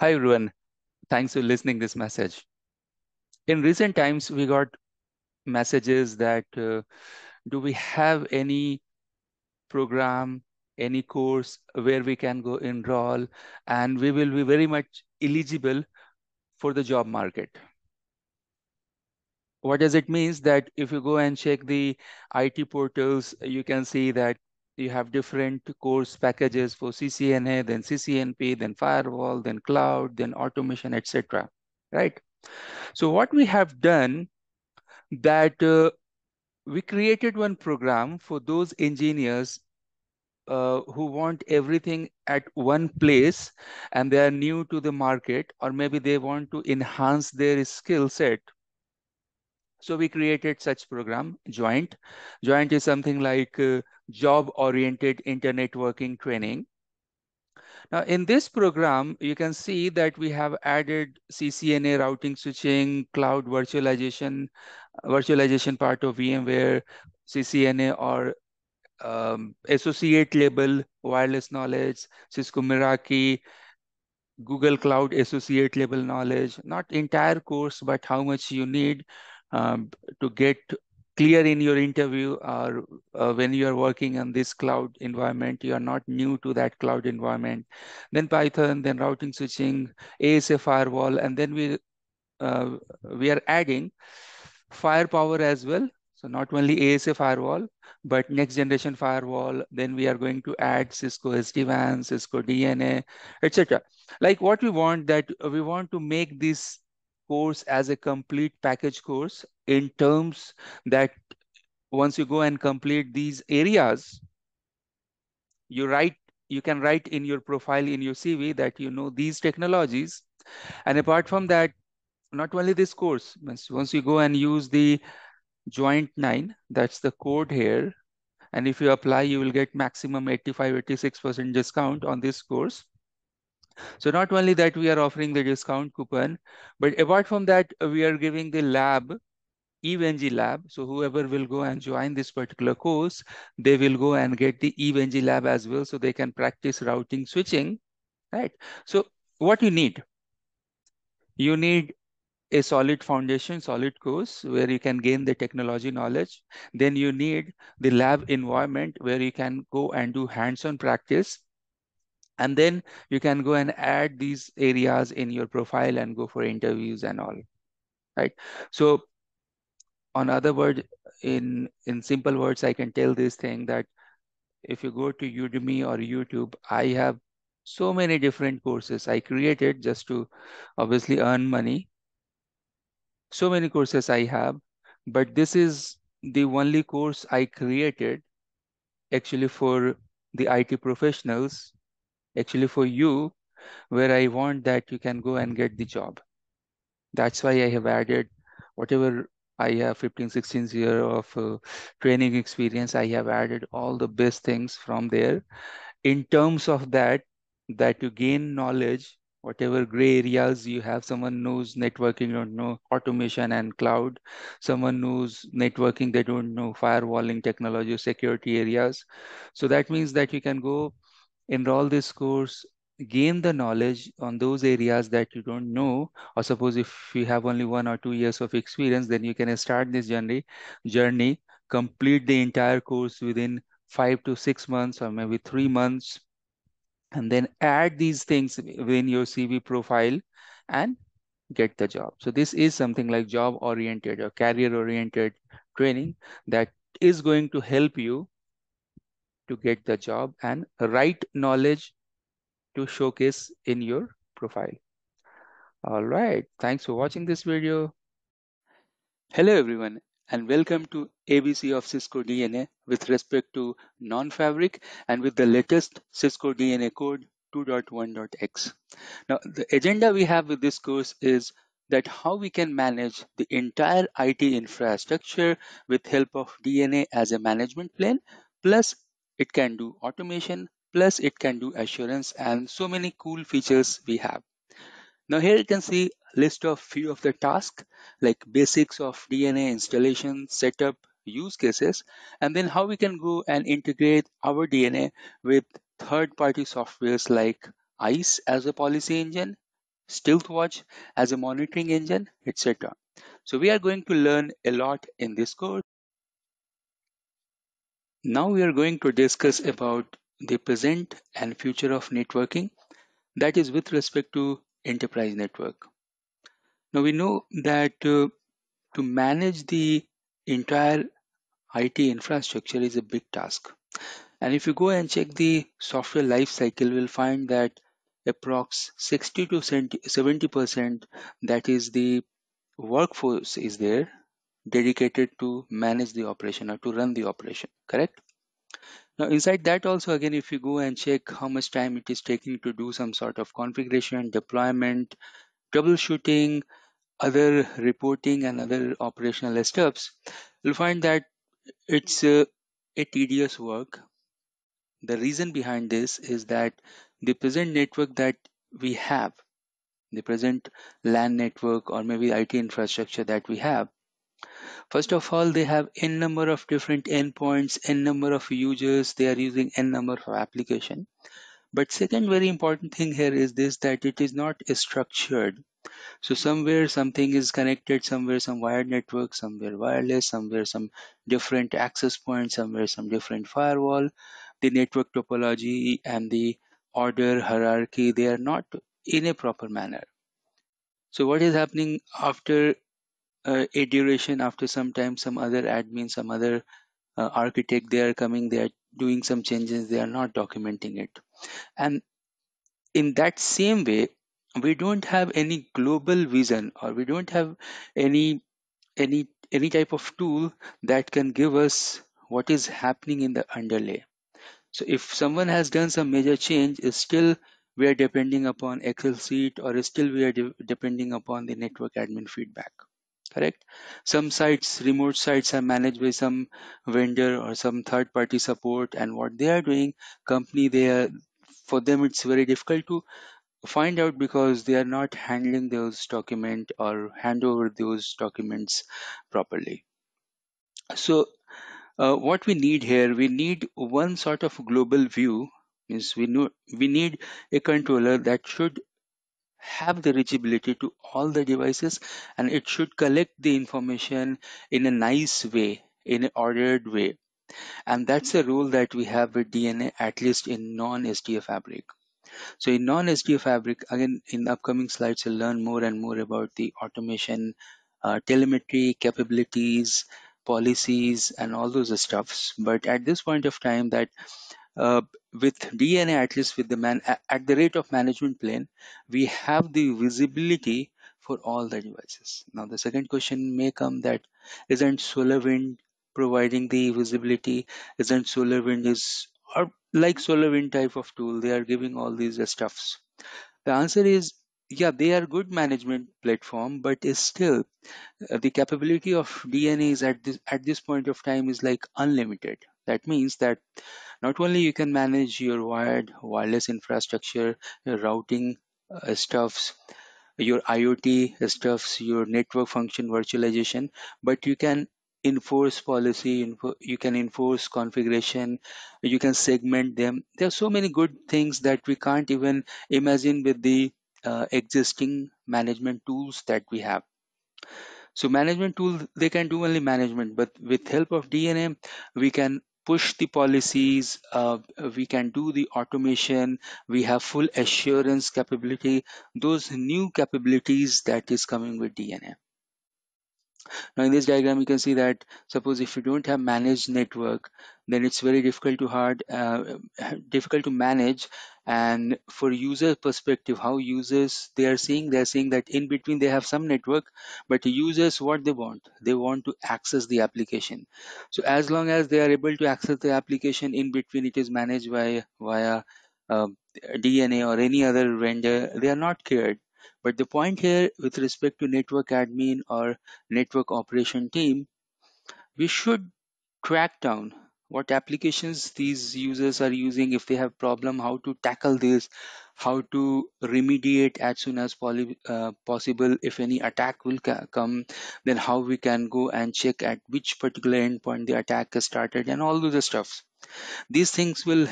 Hi everyone, thanks for listening this message. In recent times, we got messages that uh, do we have any program, any course where we can go enroll and we will be very much eligible for the job market. What does it means that if you go and check the IT portals, you can see that you have different course packages for CCNA, then CCNP, then firewall, then cloud, then automation, etc. Right? So what we have done that uh, we created one program for those engineers uh, who want everything at one place and they are new to the market or maybe they want to enhance their skill set so we created such program, Joint. Joint is something like uh, job-oriented internetworking training. Now in this program, you can see that we have added CCNA routing switching, cloud virtualization, virtualization part of VMware, CCNA or um, associate level wireless knowledge, Cisco Meraki, Google Cloud associate level knowledge, not entire course, but how much you need um, to get clear in your interview or uh, when you are working on this cloud environment, you are not new to that cloud environment. Then Python, then routing switching, ASA firewall, and then we uh, we are adding firepower as well. So not only ASA firewall, but next generation firewall. Then we are going to add Cisco SD-WAN, Cisco DNA, etc. Like what we want that we want to make this course as a complete package course in terms that once you go and complete these areas, you write, you can write in your profile in your CV that you know these technologies. And apart from that, not only this course, once you go and use the joint nine, that's the code here. And if you apply, you will get maximum 85, 86% discount on this course. So not only that we are offering the discount coupon, but apart from that, we are giving the lab, EVE-NG lab. So whoever will go and join this particular course, they will go and get the EVE-NG lab as well. So they can practice routing switching, right? So what you need? You need a solid foundation, solid course where you can gain the technology knowledge. Then you need the lab environment where you can go and do hands-on practice and then you can go and add these areas in your profile and go for interviews and all, right? So on other words, in, in simple words, I can tell this thing that if you go to Udemy or YouTube, I have so many different courses I created just to obviously earn money. So many courses I have, but this is the only course I created actually for the IT professionals actually for you where I want that you can go and get the job. That's why I have added whatever I have 15, 16 year of uh, training experience. I have added all the best things from there. In terms of that, that you gain knowledge, whatever gray areas you have, someone knows networking, don't know automation and cloud. Someone knows networking, they don't know firewalling technology, security areas. So that means that you can go enroll this course, gain the knowledge on those areas that you don't know, or suppose if you have only one or two years of experience, then you can start this journey, journey, complete the entire course within five to six months or maybe three months, and then add these things within your CV profile and get the job. So this is something like job oriented or career oriented training that is going to help you to get the job and right knowledge to showcase in your profile. All right. Thanks for watching this video. Hello, everyone, and welcome to ABC of Cisco DNA with respect to non-fabric and with the latest Cisco DNA code 2.1.x. Now, the agenda we have with this course is that how we can manage the entire IT infrastructure with help of DNA as a management plane, plus it can do automation, plus it can do assurance and so many cool features we have. Now here you can see list of few of the tasks like basics of DNA installation, setup, use cases, and then how we can go and integrate our DNA with third-party softwares like ISE as a policy engine, StealthWatch as a monitoring engine, etc. So we are going to learn a lot in this course. Now we are going to discuss about the present and future of networking that is with respect to enterprise network. Now we know that uh, to manage the entire IT infrastructure is a big task. And if you go and check the software life cycle, we'll find that approx 60 to 70% that is the workforce is there dedicated to manage the operation or to run the operation, correct? Now inside that also again, if you go and check how much time it is taking to do some sort of configuration, deployment, troubleshooting, other reporting and other operational steps, you'll find that it's a, a tedious work. The reason behind this is that the present network that we have, the present LAN network or maybe IT infrastructure that we have, first of all, they have n number of different endpoints, n number of users, they are using n number of application. But second very important thing here is this that it is not structured so somewhere something is connected, somewhere some wired network, somewhere wireless, somewhere some different access points, somewhere some different firewall. The network topology and the order hierarchy, they are not in a proper manner. So what is happening after uh, a duration, after some time, some other admin, some other uh, architect, they are coming, they are doing some changes, they are not documenting it. And in that same way, we don't have any global vision or we don't have any any any type of tool that can give us what is happening in the underlay so if someone has done some major change is still we are depending upon excel sheet or still we are de depending upon the network admin feedback correct? Some sites remote sites are managed by some vendor or some third party support and what they are doing company they are for them it's very difficult to find out because they are not handling those document or hand over those documents properly. So uh, what we need here we need one sort of global view means we know we need a controller that should have the reachability to all the devices and it should collect the information in a nice way in an ordered way and that's a rule that we have with dna at least in non sda fabric so in non-SDA Fabric, again, in the upcoming slides, you'll learn more and more about the automation, uh, telemetry capabilities, policies, and all those stuffs. But at this point of time, that uh, with DNA, at least with the man at the rate of management plane, we have the visibility for all the devices. Now, the second question may come that isn't SolarWind providing the visibility? Isn't SolarWind is or like SolarWind type of tool, they are giving all these stuffs. The answer is yeah, they are good management platform, but is still uh, the capability of DNA is at this at this point of time is like unlimited. That means that not only you can manage your wired wireless infrastructure, your routing uh, stuffs, your IoT stuffs, your network function virtualization, but you can enforce policy, you can enforce configuration, you can segment them. There are so many good things that we can't even imagine with the uh, existing management tools that we have. So management tool, they can do only management, but with help of DNA, we can push the policies, uh, we can do the automation, we have full assurance capability, those new capabilities that is coming with DNA. Now in this diagram, you can see that suppose if you don't have managed network, then it's very difficult to hard, uh, difficult to manage. And for user perspective, how users they are seeing, they are seeing that in between they have some network, but users what they want, they want to access the application. So as long as they are able to access the application in between, it is managed by via uh, DNA or any other vendor, they are not cared but the point here with respect to network admin or network operation team, we should track down what applications these users are using if they have problem how to tackle this how to remediate as soon as uh, possible. If any attack will come then how we can go and check at which particular endpoint the attack has started and all those stuff these things will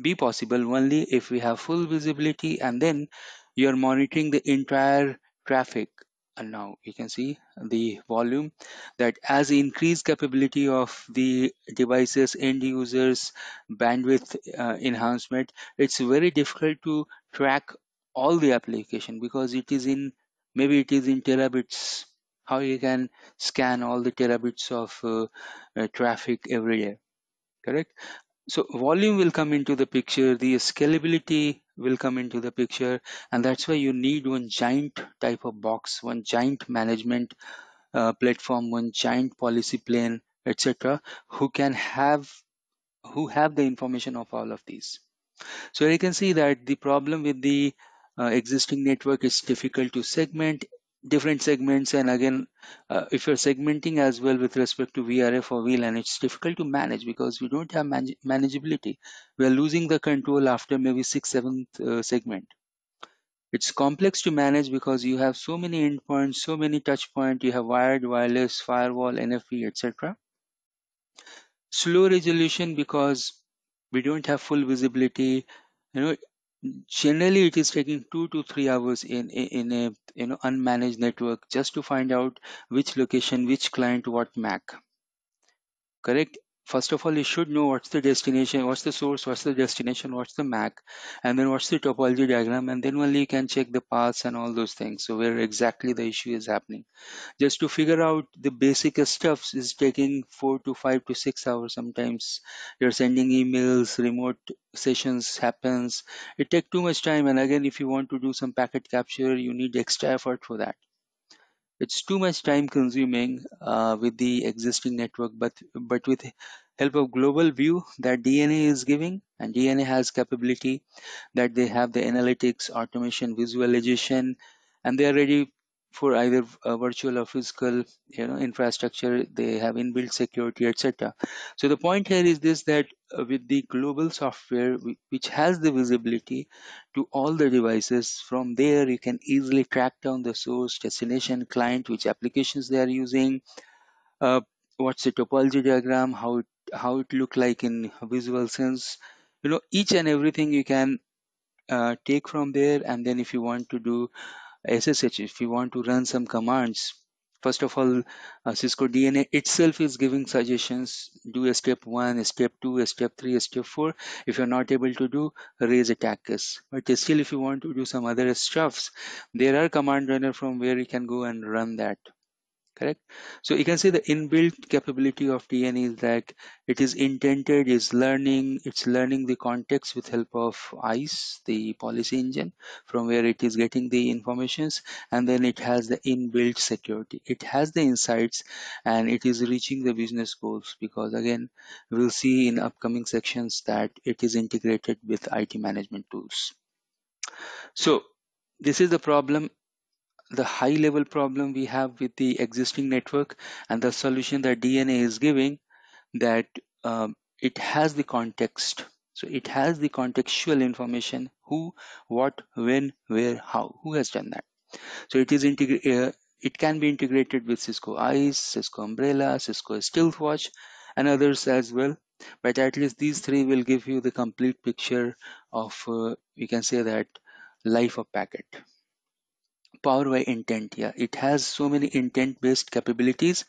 be possible only if we have full visibility and then you are monitoring the entire traffic and now you can see the volume that as increased capability of the devices end users bandwidth uh, enhancement it's very difficult to track all the application because it is in maybe it is in terabits how you can scan all the terabits of uh, uh, traffic every day correct so volume will come into the picture, the scalability will come into the picture, and that's why you need one giant type of box, one giant management uh, platform, one giant policy plane, etc., who can have who have the information of all of these. So you can see that the problem with the uh, existing network is difficult to segment different segments and again uh, if you're segmenting as well with respect to vrf or vlan it's difficult to manage because we don't have manage manageability. We are losing the control after maybe sixth seventh uh, segment. It's complex to manage because you have so many endpoints so many touch points you have wired wireless firewall nfv etc slow resolution because we don't have full visibility. You know generally it is taking two to three hours in in a you know unmanaged network just to find out which location which client what mac. Correct first of all you should know what's the destination what's the source what's the destination what's the mac and then what's the topology diagram and then only you can check the paths and all those things so where exactly the issue is happening. Just to figure out the basic stuff is taking four to five to six hours. Sometimes you're sending emails remote sessions happens. It take too much time and again if you want to do some packet capture you need extra effort for that it's too much time consuming uh, with the existing network but but with help of global view that dna is giving and dna has capability that they have the analytics automation visualization and they are ready for either virtual or physical you know infrastructure they have inbuilt security etc so the point here is this that uh, with the global software which has the visibility to all the devices from there you can easily track down the source destination client which applications they are using uh, what's the topology diagram how it how it look like in visual sense. You know each and everything you can uh, take from there and then if you want to do SSH, if you want to run some commands, first of all, uh, Cisco DNA itself is giving suggestions. Do a step one, a step two, a step three, a step four. If you're not able to do, raise attackers. But still, if you want to do some other stuffs, there are command runner from where you can go and run that correct? So you can see the inbuilt capability of dna is that it is intended is learning it's learning the context with help of ISE the policy engine from where it is getting the informations and then it has the inbuilt security. It has the insights and it is reaching the business goals because again we'll see in upcoming sections that it is integrated with it management tools. So this is the problem the high level problem we have with the existing network and the solution that DNA is giving that um, it has the context. So it has the contextual information who, what, when, where, how. Who has done that? So it is integrated. Uh, it can be integrated with Cisco ISE, Cisco Umbrella, Cisco Stealthwatch, and others as well. But at least these three will give you the complete picture of, uh, we can say that, life of packet power by intent yeah. It has so many intent based capabilities.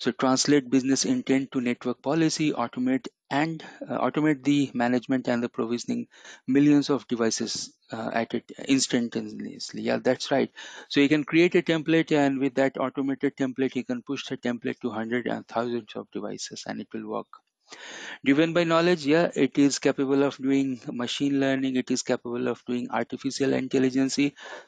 So translate business intent to network policy automate and uh, automate the management and the provisioning millions of devices uh, at it instantaneously yeah that's right. So you can create a template and with that automated template you can push the template to hundreds and thousands of devices and it will work Driven by knowledge, yeah, it is capable of doing machine learning, it is capable of doing artificial intelligence.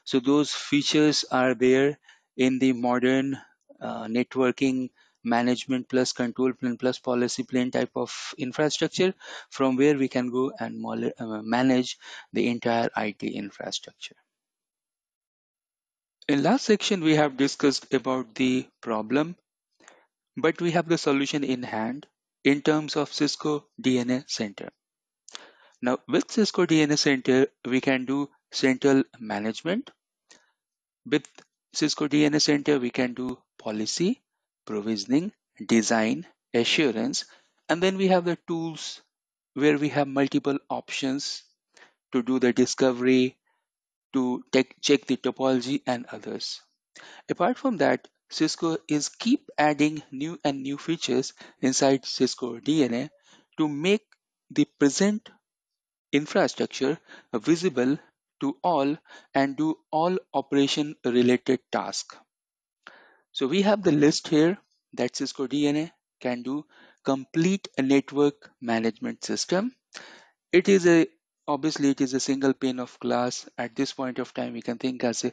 So those features are there in the modern uh, networking management plus control plane plus policy plane type of infrastructure from where we can go and uh, manage the entire IT infrastructure. In last section, we have discussed about the problem, but we have the solution in hand in terms of Cisco DNA Center. Now with Cisco DNA Center, we can do central management. With Cisco DNA Center, we can do policy, provisioning, design, assurance, and then we have the tools where we have multiple options to do the discovery, to check the topology and others. Apart from that, Cisco is keep adding new and new features inside Cisco DNA to make the present infrastructure visible to all and do all operation related tasks. So we have the list here that Cisco DNA can do complete network management system. It is a obviously it is a single pane of glass at this point of time we can think as a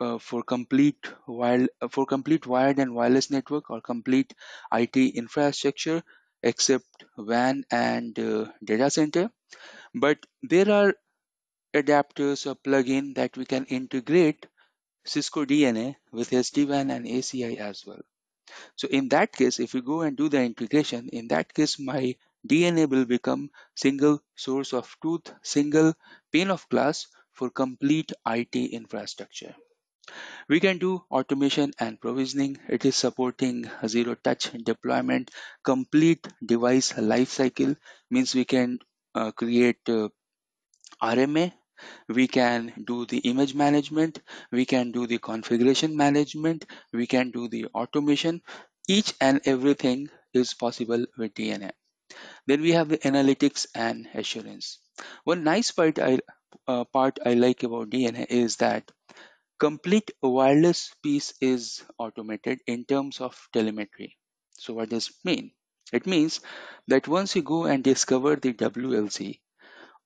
uh, for complete wired uh, for complete wired and wireless network or complete IT infrastructure except WAN and uh, data center but there are adapters or plugin that we can integrate Cisco DNA with SD-WAN and ACI as well. So in that case, if we go and do the integration, in that case, my DNA will become single source of truth, single pane of glass for complete IT infrastructure. We can do automation and provisioning. It is supporting zero touch deployment, complete device lifecycle means we can uh, create uh, RMA we can do the image management. We can do the configuration management. We can do the automation. Each and everything is possible with dna then we have the analytics and assurance. One nice part i uh, part i like about dna is that complete wireless piece is automated in terms of telemetry so what does it mean it means that once you go and discover the wlc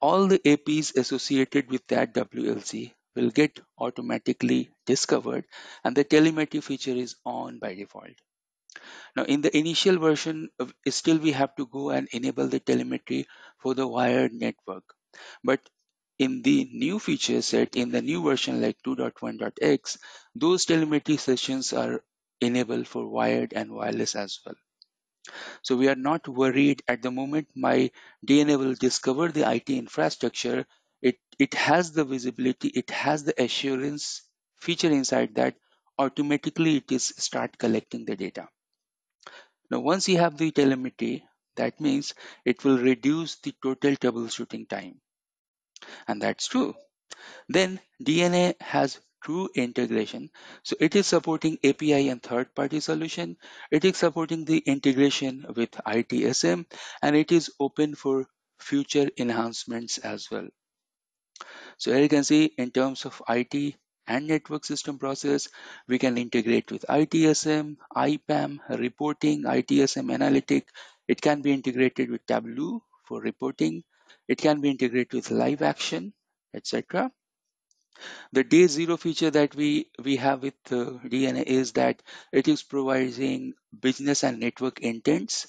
all the APs associated with that WLC will get automatically discovered and the telemetry feature is on by default. Now in the initial version, of, still we have to go and enable the telemetry for the wired network. But in the new feature set, in the new version like 2.1.x, those telemetry sessions are enabled for wired and wireless as well. So we are not worried at the moment my DNA will discover the IT infrastructure. It, it has the visibility, it has the assurance feature inside that automatically it is start collecting the data. Now once you have the telemetry, that means it will reduce the total troubleshooting time. And that's true. Then DNA has true integration. So it is supporting API and third party solution. It is supporting the integration with ITSM and it is open for future enhancements as well. So here you can see in terms of IT and network system process, we can integrate with ITSM, IPAM, reporting, ITSM analytic. It can be integrated with Tableau for reporting. It can be integrated with LiveAction, etc. The day zero feature that we, we have with uh, DNA is that it is providing business and network intents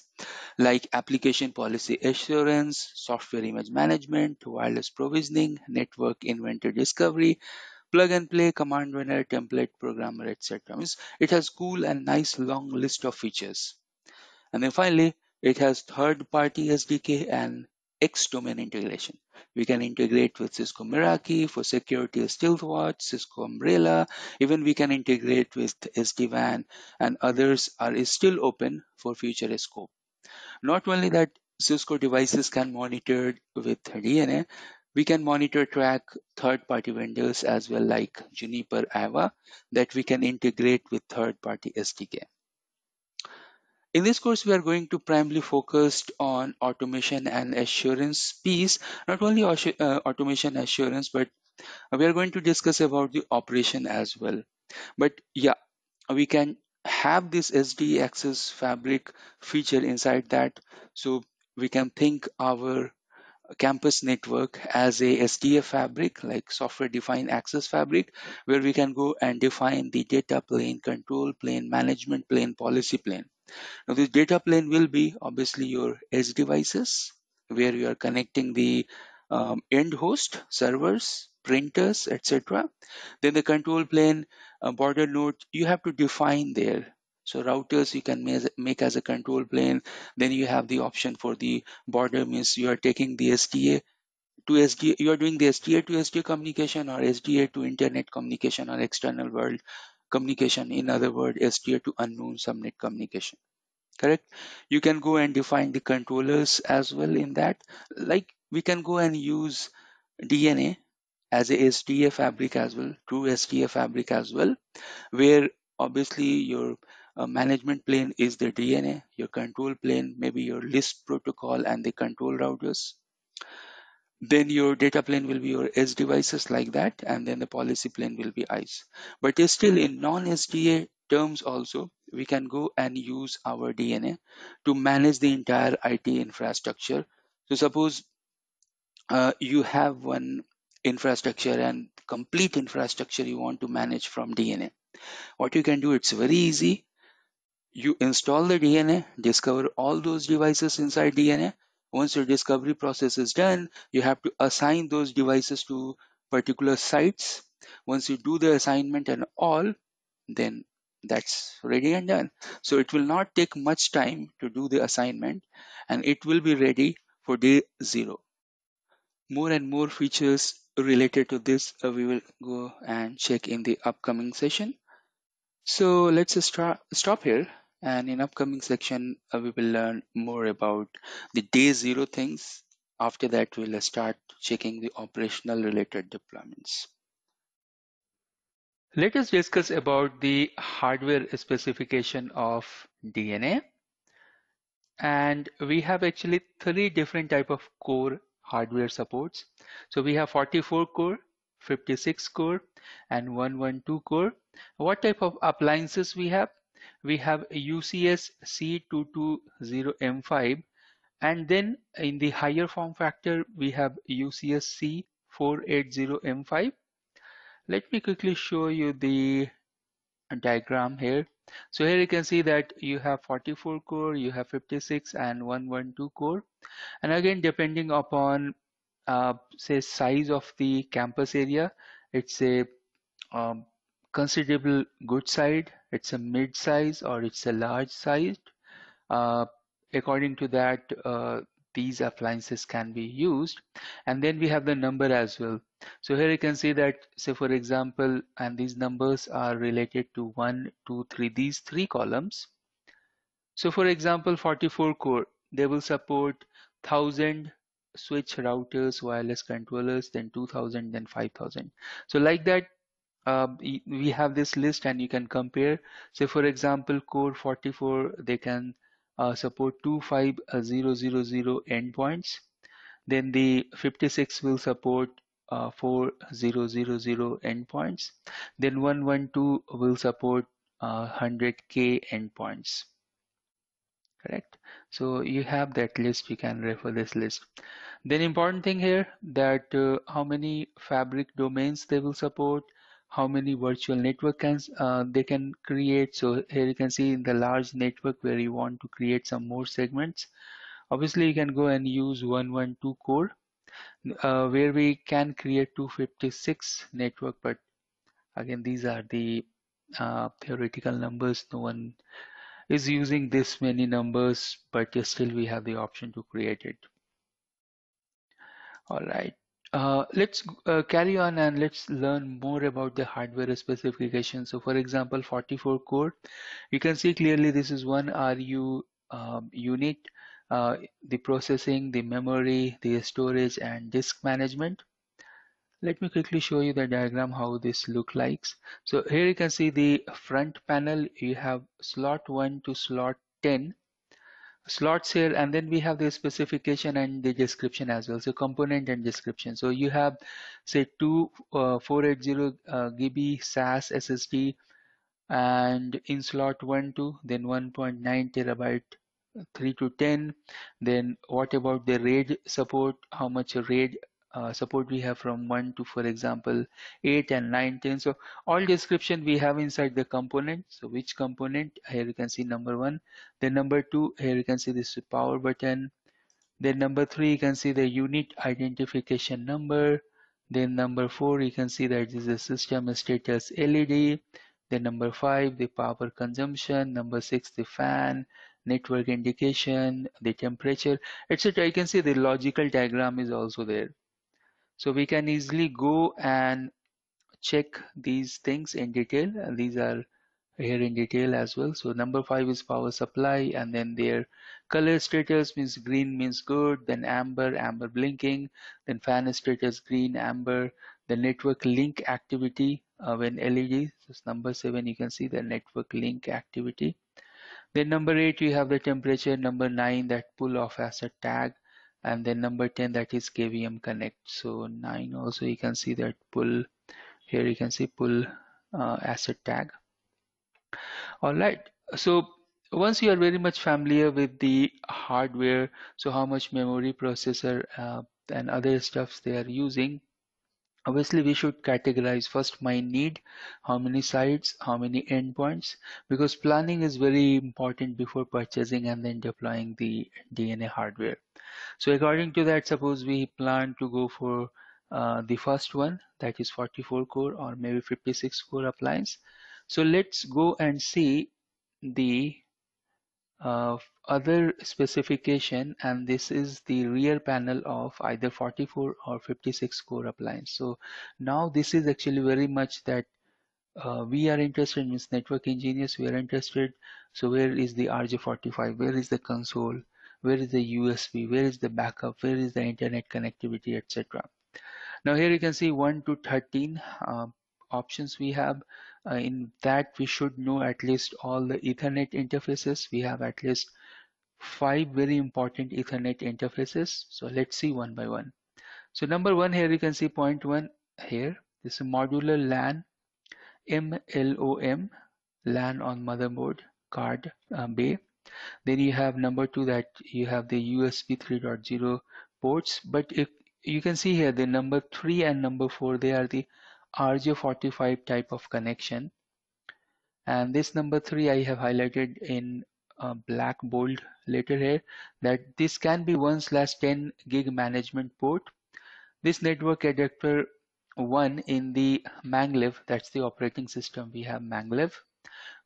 like application policy assurance, software image management, wireless provisioning, network inventory discovery, plug and play, command runner, template programmer, etc. It has cool and nice long list of features. And then finally, it has third party SDK and X domain integration. We can integrate with Cisco Meraki for security Stealthwatch, Cisco Umbrella. Even we can integrate with SD-WAN and others are still open for future scope. Not only that, Cisco devices can monitor with DNA. We can monitor track third-party vendors as well like Juniper Ava that we can integrate with third-party SDK. In this course, we are going to primarily focus on automation and assurance piece, not only uh, automation assurance, but we are going to discuss about the operation as well. But yeah, we can have this SD access fabric feature inside that. So we can think our campus network as a SDA fabric, like software defined access fabric, where we can go and define the data plane, control plane, management plane, policy plane. Now this data plane will be obviously your edge devices where you are connecting the um, end host, servers, printers, etc. Then the control plane, uh, border node, you have to define there. So routers you can make as a control plane. Then you have the option for the border means you are taking the SDA to SDA, you are doing the SDA to SDA communication or SDA to internet communication or external world communication. In other words, SDA to unknown subnet communication. Correct? You can go and define the controllers as well in that. Like we can go and use DNA as a SDA fabric as well, true SDA fabric as well, where obviously your uh, management plane is the DNA, your control plane, maybe your LISP protocol and the control routers. Then your data plane will be your edge devices like that, and then the policy plane will be ISE. But still in non-SDA terms also, we can go and use our DNA to manage the entire IT infrastructure. So suppose uh, you have one infrastructure and complete infrastructure you want to manage from DNA. What you can do, it's very easy. You install the DNA, discover all those devices inside DNA. Once your discovery process is done, you have to assign those devices to particular sites. Once you do the assignment and all, then that's ready and done. So it will not take much time to do the assignment and it will be ready for day zero. More and more features related to this uh, we will go and check in the upcoming session. So let's start, stop here and in upcoming section uh, we will learn more about the day zero things. After that we'll start checking the operational related deployments. Let us discuss about the hardware specification of DNA. And we have actually three different type of core hardware supports. So we have 44 core, 56 core, and 112 core. What type of appliances we have? We have UCS C220M5 and then in the higher form factor we have UCS C480M5 let me quickly show you the diagram here. So here you can see that you have 44 core, you have 56 and 112 core. And again, depending upon uh, say size of the campus area, it's a um, considerable good side, it's a mid size or it's a large size. Uh, according to that, uh, these appliances can be used. And then we have the number as well. So here you can see that, say for example, and these numbers are related to one, two, three, these three columns. So for example, 44 core, they will support 1000 switch routers, wireless controllers, then 2000, then 5000. So like that, uh, we have this list and you can compare. So for example, core 44, they can uh, support 25000 endpoints. Then the 56 will support uh, 4000 endpoints. Then 112 will support uh, 100k endpoints. Correct. So you have that list. You can refer this list. Then important thing here that uh, how many fabric domains they will support, how many virtual network can uh, they can create. So here you can see in the large network where you want to create some more segments. Obviously, you can go and use 112 core uh, where we can create 256 network but again these are the uh, theoretical numbers no one is using this many numbers but still we have the option to create it all right uh, let's uh, carry on and let's learn more about the hardware specification so for example 44 core you can see clearly this is one RU um, unit uh, the processing, the memory, the storage and disk management. Let me quickly show you the diagram how this look like. So here you can see the front panel you have slot 1 to slot 10 slots here and then we have the specification and the description as well. So component and description. So you have say two uh, 480 uh, GB SAS SSD and in slot 1 to then 1.9 terabyte 3 to 10 then what about the RAID support? How much RAID uh, support we have from 1 to for example 8 and 9 10 so all description we have inside the component. So which component? Here you can see number one. Then number two here you can see this power button. Then number three you can see the unit identification number. Then number four you can see that is a system status LED then number five the power consumption. Number six the fan network indication, the temperature, etc. You can see the logical diagram is also there. So we can easily go and check these things in detail. And these are here in detail as well. So number five is power supply and then their color status means green means good, then amber, amber blinking, then fan status green, amber, the network link activity uh, when LED. So number seven, you can see the network link activity. Then number eight, you have the temperature. Number nine, that pull off asset tag. And then number 10, that is KVM connect. So nine also, you can see that pull here, you can see pull uh, asset tag. All right. So once you are very much familiar with the hardware, so how much memory processor uh, and other stuffs they are using, obviously we should categorize first my need how many sites how many endpoints because planning is very important before purchasing and then deploying the dna hardware. So according to that suppose we plan to go for uh, the first one that is 44 core or maybe 56 core appliance. So let's go and see the other specification and this is the rear panel of either 44 or 56 core appliance. So now this is actually very much that uh, we are interested in network engineers we are interested. So where is the RJ45 where is the console? Where is the USB where is the backup? Where is the internet connectivity etc now here you can see 1 to 13 uh, options we have uh, in that we should know at least all the ethernet interfaces. We have at least five very important ethernet interfaces. So let's see one by one. So number one here you can see point one here. This is modular LAN MLOM LAN on motherboard card uh, bay. Then you have number two that you have the USB 3.0 ports. But if you can see here the number three and number four they are the RJ45 type of connection. And this number three I have highlighted in black bold letter here that this can be 1 slash 10 gig management port. This network adapter 1 in the Maglev that's the operating system we have Maglev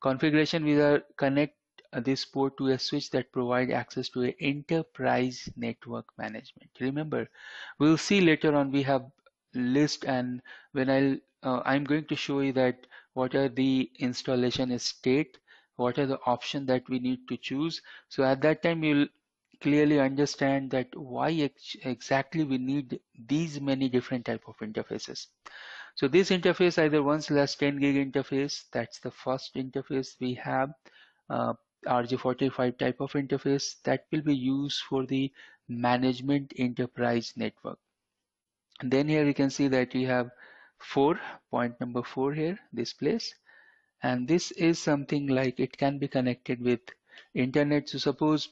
configuration we are connect this port to a switch that provide access to a enterprise network management. Remember we'll see later on we have list and when I'll uh, I'm going to show you that what are the installation state what are the options that we need to choose. So at that time you'll clearly understand that why ex exactly we need these many different type of interfaces. So this interface either 1 slash 10 gig interface that's the first interface we have uh, RJ45 type of interface that will be used for the management enterprise network then here you can see that you have four point number four here this place. And this is something like it can be connected with internet. So suppose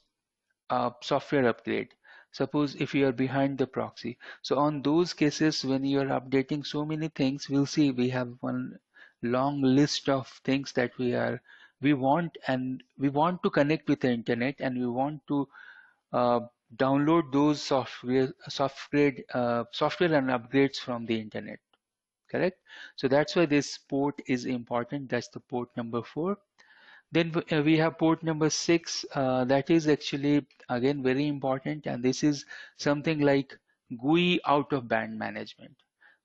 uh, software upgrade. Suppose if you are behind the proxy. So on those cases when you are updating so many things we'll see we have one long list of things that we are we want and we want to connect with the internet and we want to uh, download those software software uh, software and upgrades from the internet correct? So that's why this port is important. That's the port number four. Then uh, we have port number six. Uh, that is actually again very important and this is something like GUI out of band management.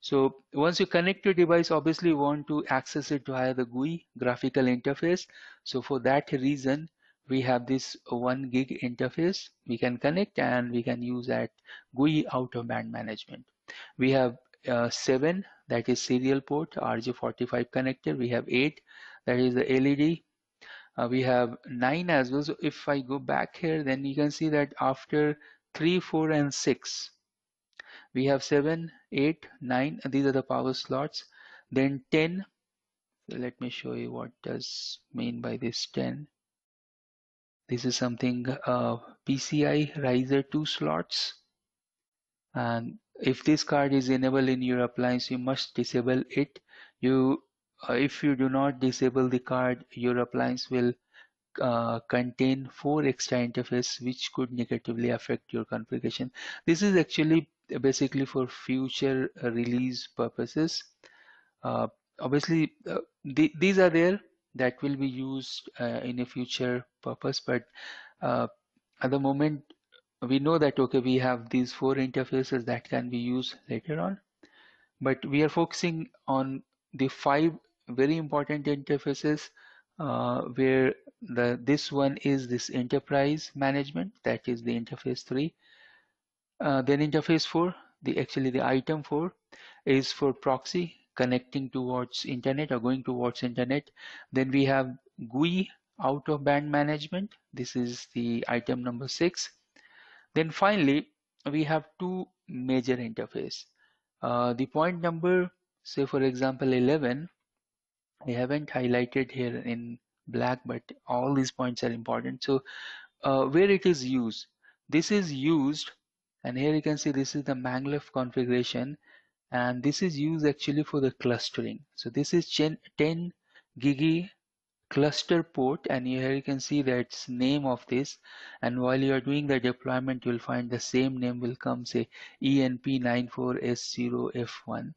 So once you connect your device obviously you want to access it via the GUI graphical interface. So for that reason we have this one gig interface. We can connect and we can use that GUI out of band management. We have uh, 7 that is serial port RJ45 connector. We have 8 that is the LED uh, we have 9 as well. So if I go back here then you can see that after 3 4 and 6 we have 7 8 9 these are the power slots. Then 10 so let me show you what does mean by this 10 this is something uh, PCI riser 2 slots. And if this card is enabled in your appliance you must disable it. You uh, if you do not disable the card your appliance will uh, contain four extra interface which could negatively affect your configuration. This is actually basically for future release purposes. Uh, obviously uh, the, these are there that will be used uh, in a future purpose but uh, at the moment we know that okay we have these four interfaces that can be used later on but we are focusing on the five very important interfaces uh, where the this one is this enterprise management that is the interface 3 uh, then interface 4 the actually the item 4 is for proxy connecting towards internet or going towards internet. Then we have GUI out of band management. This is the item number six. Then finally, we have two major interface. Uh, the point number, say for example, 11, I haven't highlighted here in black, but all these points are important. So uh, where it is used, this is used, and here you can see this is the Maglev configuration, and this is used actually for the clustering. So this is 10 gigi cluster port. And here you can see that's name of this. And while you are doing the deployment you'll find the same name will come say ENP94S0F1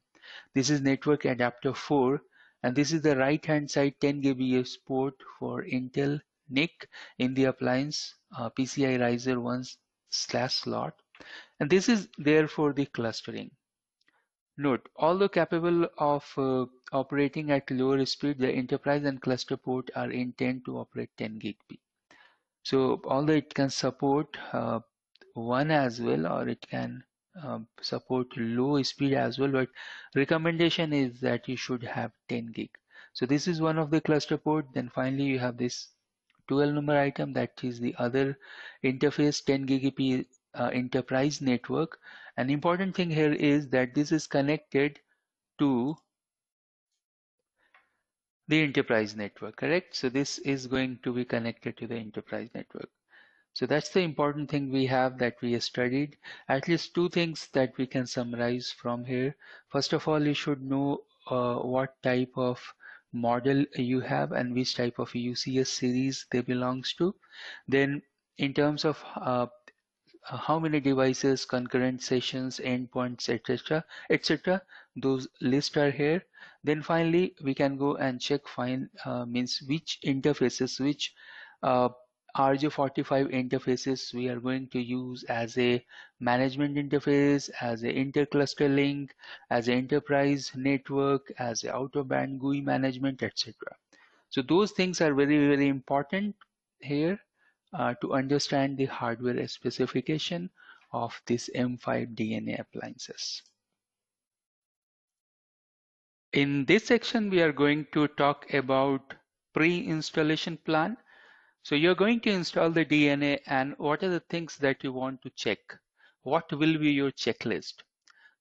this is network adapter 4 and this is the right hand side 10 GBS port for Intel NIC in the appliance uh, PCI riser 1 slash slot. And this is there for the clustering Note, although capable of uh, operating at lower speed, the enterprise and cluster port are intended to operate 10 gigabit. So although it can support uh, one as well, or it can um, support low speed as well, but recommendation is that you should have 10 gig. So this is one of the cluster port. Then finally you have this 12 number item that is the other interface 10 gigabit uh, enterprise network an important thing here is that this is connected to the enterprise network correct? So this is going to be connected to the enterprise network. So that's the important thing we have that we studied. At least two things that we can summarize from here. First of all you should know uh, what type of model you have and which type of UCS series they belongs to. Then in terms of uh, how many devices, concurrent sessions, endpoints, etc., etc. Those lists are here. Then finally, we can go and check find uh, means which interfaces, which uh, RJ45 interfaces we are going to use as a management interface, as a intercluster link, as an enterprise network, as a out-of-band GUI management, etc. So those things are very, very important here uh, Uh, to understand the hardware specification of this M5 DNA appliances. In this section, we are going to talk about pre-installation plan. So you're going to install the DNA and what are the things that you want to check? What will be your checklist?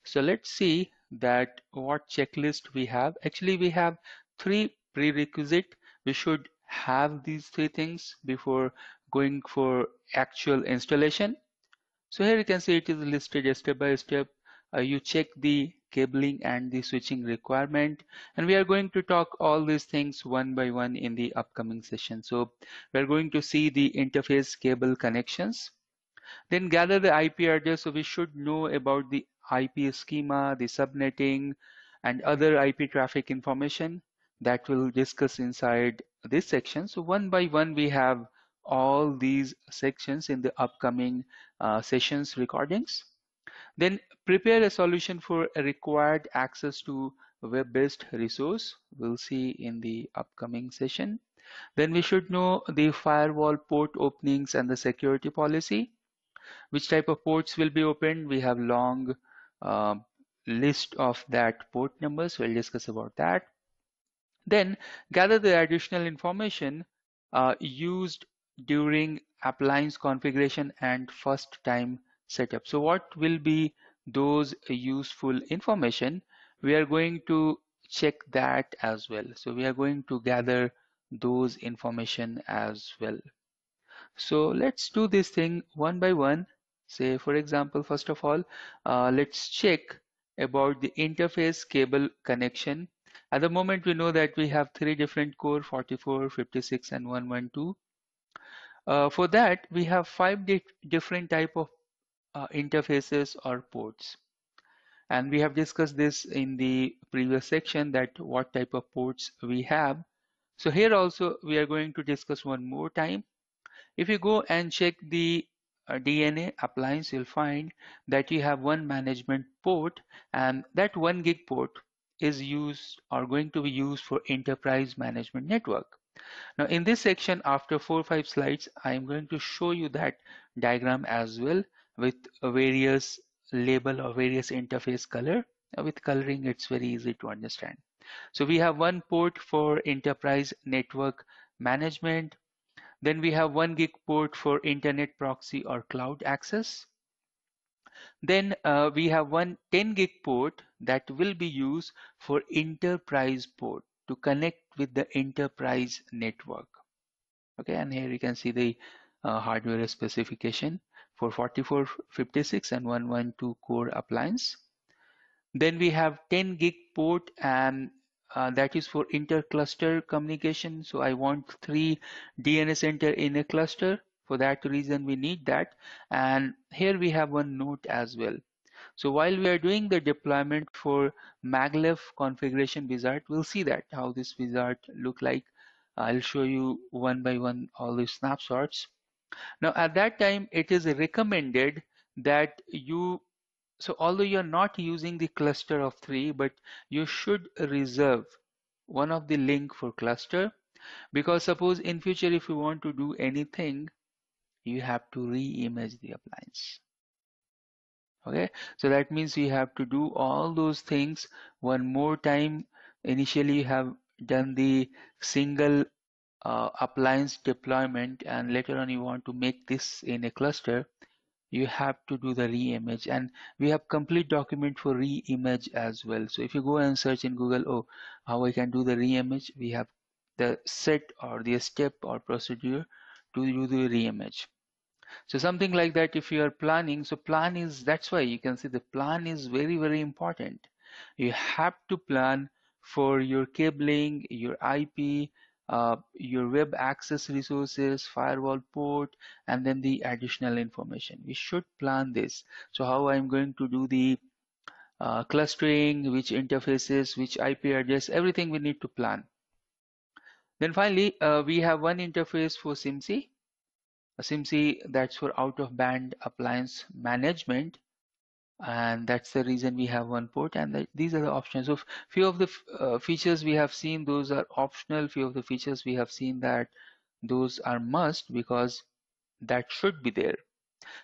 So let's see that what checklist we have. Actually, we have three prerequisite. We should have these three things before going for actual installation. So here you can see it is listed step by step. Uh, you check the cabling and the switching requirement and we are going to talk all these things one by one in the upcoming session. So we're going to see the interface cable connections. Then gather the IP address so we should know about the IP schema, the subnetting and other IP traffic information that we'll discuss inside this section. So one by one we have all these sections in the upcoming uh, sessions recordings. Then prepare a solution for a required access to web-based resource. We'll see in the upcoming session. Then we should know the firewall port openings and the security policy. Which type of ports will be opened? We have long uh, list of that port numbers. We'll discuss about that. Then gather the additional information uh, used during appliance configuration and first time setup. So what will be those useful information? We are going to check that as well. So we are going to gather those information as well. So let's do this thing one by one. Say for example, first of all, uh, let's check about the interface cable connection. At the moment we know that we have three different core 44, 56 and 112 uh, for that, we have five di different type of uh, interfaces or ports. And we have discussed this in the previous section that what type of ports we have. So here also we are going to discuss one more time. If you go and check the uh, DNA appliance, you'll find that you have one management port and that one gig port is used or going to be used for enterprise management network. Now in this section after four or five slides I am going to show you that diagram as well with various label or various interface color with coloring, it's very easy to understand. So we have one port for enterprise network management. Then we have one gig port for internet proxy or cloud access. Then uh, we have one 10 gig port that will be used for enterprise port to connect with the enterprise network. Okay, and here you can see the uh, hardware specification for 4456 and 112 core appliance. Then we have 10 gig port and uh, that is for inter-cluster communication. So I want three DNA center in a cluster. For that reason, we need that. And here we have one note as well. So while we are doing the deployment for maglev configuration wizard, we'll see that how this wizard look like. I'll show you one by one all the snapshots. Now at that time, it is recommended that you so although you're not using the cluster of three, but you should reserve one of the link for cluster because suppose in future if you want to do anything, you have to re-image the appliance. Okay, so that means you have to do all those things one more time. Initially you have done the single uh, appliance deployment and later on you want to make this in a cluster. You have to do the re-image. And we have complete document for re-image as well. So if you go and search in google oh how i can do the re-image we have the set or the step or procedure to do the re-image so something like that if you are planning so plan is that's why you can see the plan is very very important you have to plan for your cabling your ip uh, your web access resources, firewall port, and then the additional information. We should plan this. So how I'm going to do the uh, clustering, which interfaces, which IP address, everything we need to plan. Then finally, uh, we have one interface for SIMC. SIMC that's for out of band appliance management. And that's the reason we have one port. And the, these are the options. So few of the uh, features we have seen those are optional. Few of the features we have seen that those are must because that should be there.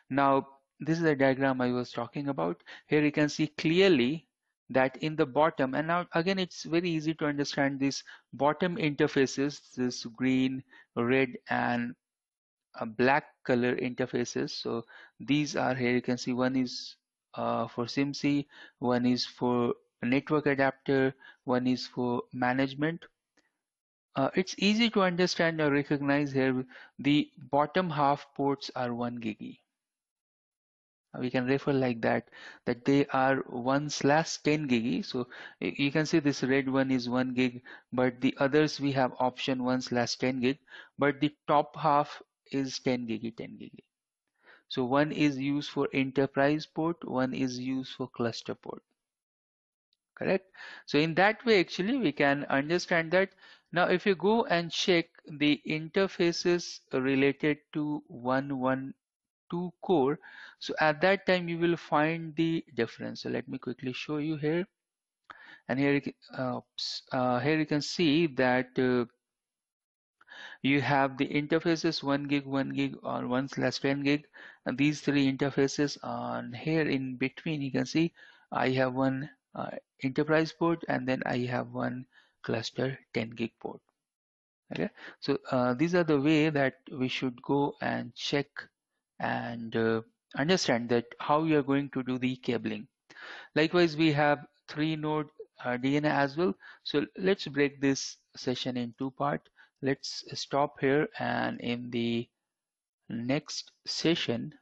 Now this is the diagram I was talking about. Here you can see clearly that in the bottom and now again it's very easy to understand these bottom interfaces this green red and black color interfaces so these are here you can see one is uh, for SIMC, one is for network adapter, one is for management. Uh, it's easy to understand or recognize here the bottom half ports are 1 gigi. We can refer like that, that they are 1 slash 10 gigi. So you can see this red one is 1 gig, but the others we have option 1 slash 10 gig, but the top half is 10 gigi, 10 gigi. So one is used for enterprise port, one is used for cluster port. Correct? So in that way, actually, we can understand that. Now, if you go and check the interfaces related to 112 core, so at that time you will find the difference. So let me quickly show you here. And here, uh, uh, here you can see that uh, you have the interfaces 1 gig 1 gig or 1 slash 10 gig. And these three interfaces on here in between. You can see I have one uh, enterprise port and then I have one cluster 10 gig port. Okay? So uh, these are the way that we should go and check and uh, understand that how you are going to do the cabling. Likewise we have three node uh, DNA as well. So let's break this session in two part let's stop here and in the next session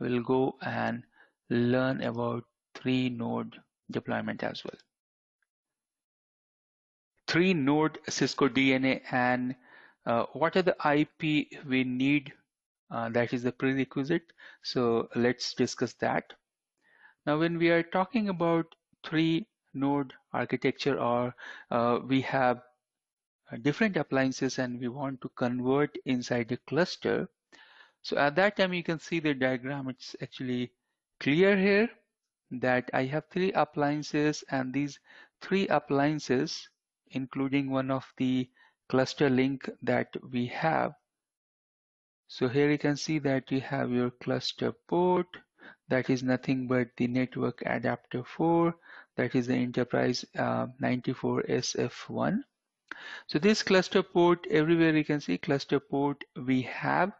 we'll go and learn about three node deployment as well. Three node Cisco DNA and uh, what are the IP we need? Uh, that is the prerequisite. So let's discuss that. Now when we are talking about three node architecture or uh, we have different appliances and we want to convert inside a cluster. So at that time you can see the diagram it's actually clear here that I have three appliances and these three appliances including one of the cluster link that we have. So here you can see that you have your cluster port that is nothing but the network adapter 4 that is the enterprise uh, 94SF1. So this cluster port everywhere you can see cluster port we have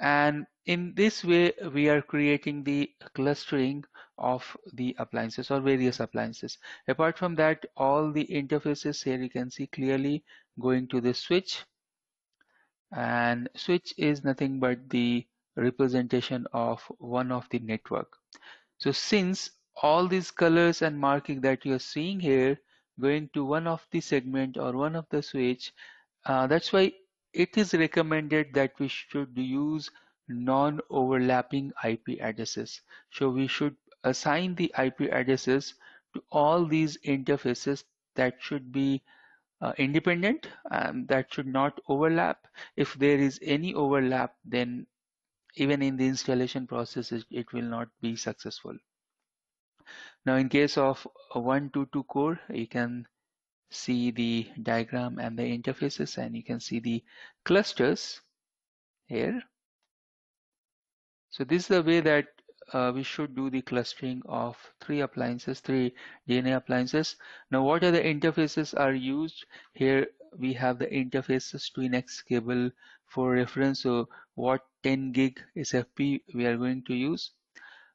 and in this way we are creating the clustering of the appliances or various appliances. Apart from that all the interfaces here you can see clearly going to the switch and switch is nothing but the representation of one of the network. So since all these colors and marking that you're seeing here going to one of the segment or one of the switch, uh, that's why it is recommended that we should use non-overlapping IP addresses. So we should assign the IP addresses to all these interfaces that should be uh, independent and that should not overlap. If there is any overlap, then even in the installation process, it will not be successful. Now in case of a 122 core, you can see the diagram and the interfaces and you can see the clusters here. So this is the way that uh, we should do the clustering of three appliances, three DNA appliances. Now what are the interfaces are used? Here we have the interfaces to NX cable for reference. So what 10 gig SFP we are going to use.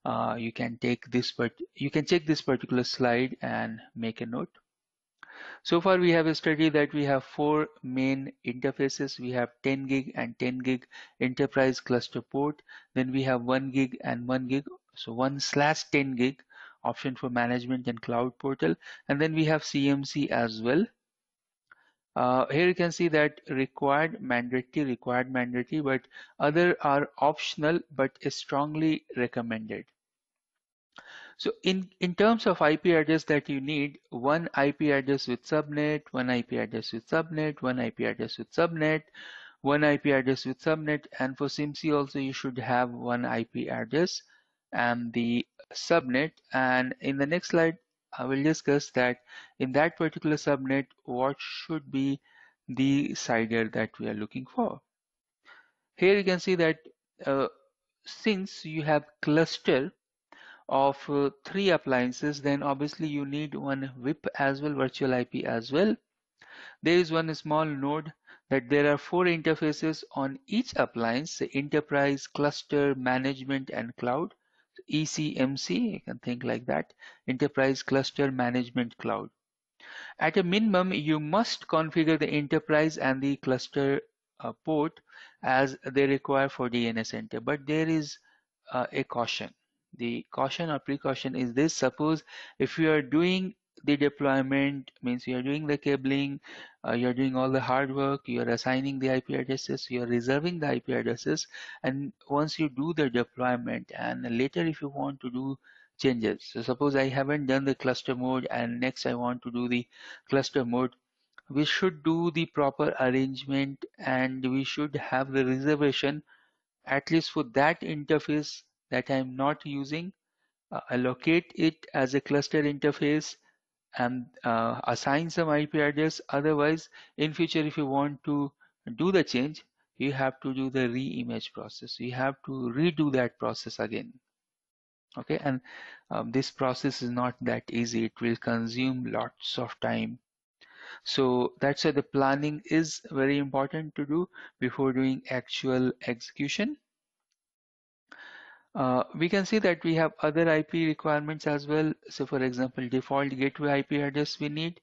Uh, you can take this, but you can check this particular slide and make a note. So far we have a study that we have four main interfaces. We have 10 gig and 10 gig enterprise cluster port. Then we have 1 gig and 1 gig. So 1 slash 10 gig option for management and cloud portal. And then we have SIMC as well. Uh, here you can see that required mandatory, required mandatory, but other are optional but strongly recommended. So in, in terms of IP address that you need, one IP address with subnet, one IP address with subnet, one IP address with subnet, one IP address with subnet, and for SIMC also you should have one IP address and the subnet. And in the next slide, I will discuss that in that particular subnet, what should be the CIDR that we are looking for. Here you can see that uh, since you have cluster of uh, three appliances, then obviously you need one VIP as well, virtual IP as well. There is one small node that there are four interfaces on each appliance, enterprise, cluster, management, and cloud. ECMC, you can think like that, Enterprise Cluster Management Cloud. At a minimum, you must configure the enterprise and the cluster uh, port as they require for DNA Center, but there is uh, a caution. The caution or precaution is this. Suppose if you are doing the deployment means you are doing the cabling uh, you're doing all the hard work you're assigning the IP addresses you're reserving the IP addresses and once you do the deployment and later if you want to do changes. So suppose I haven't done the cluster mode and next I want to do the cluster mode. We should do the proper arrangement and we should have the reservation at least for that interface that I'm not using, uh, allocate it as a cluster interface and uh, assign some IP address. Otherwise, in future, if you want to do the change, you have to do the re-image process. You have to redo that process again. Okay, and um, this process is not that easy. It will consume lots of time. So that's why the planning is very important to do before doing actual execution. Uh, we can see that we have other IP requirements as well. So for example, default gateway IP address we need.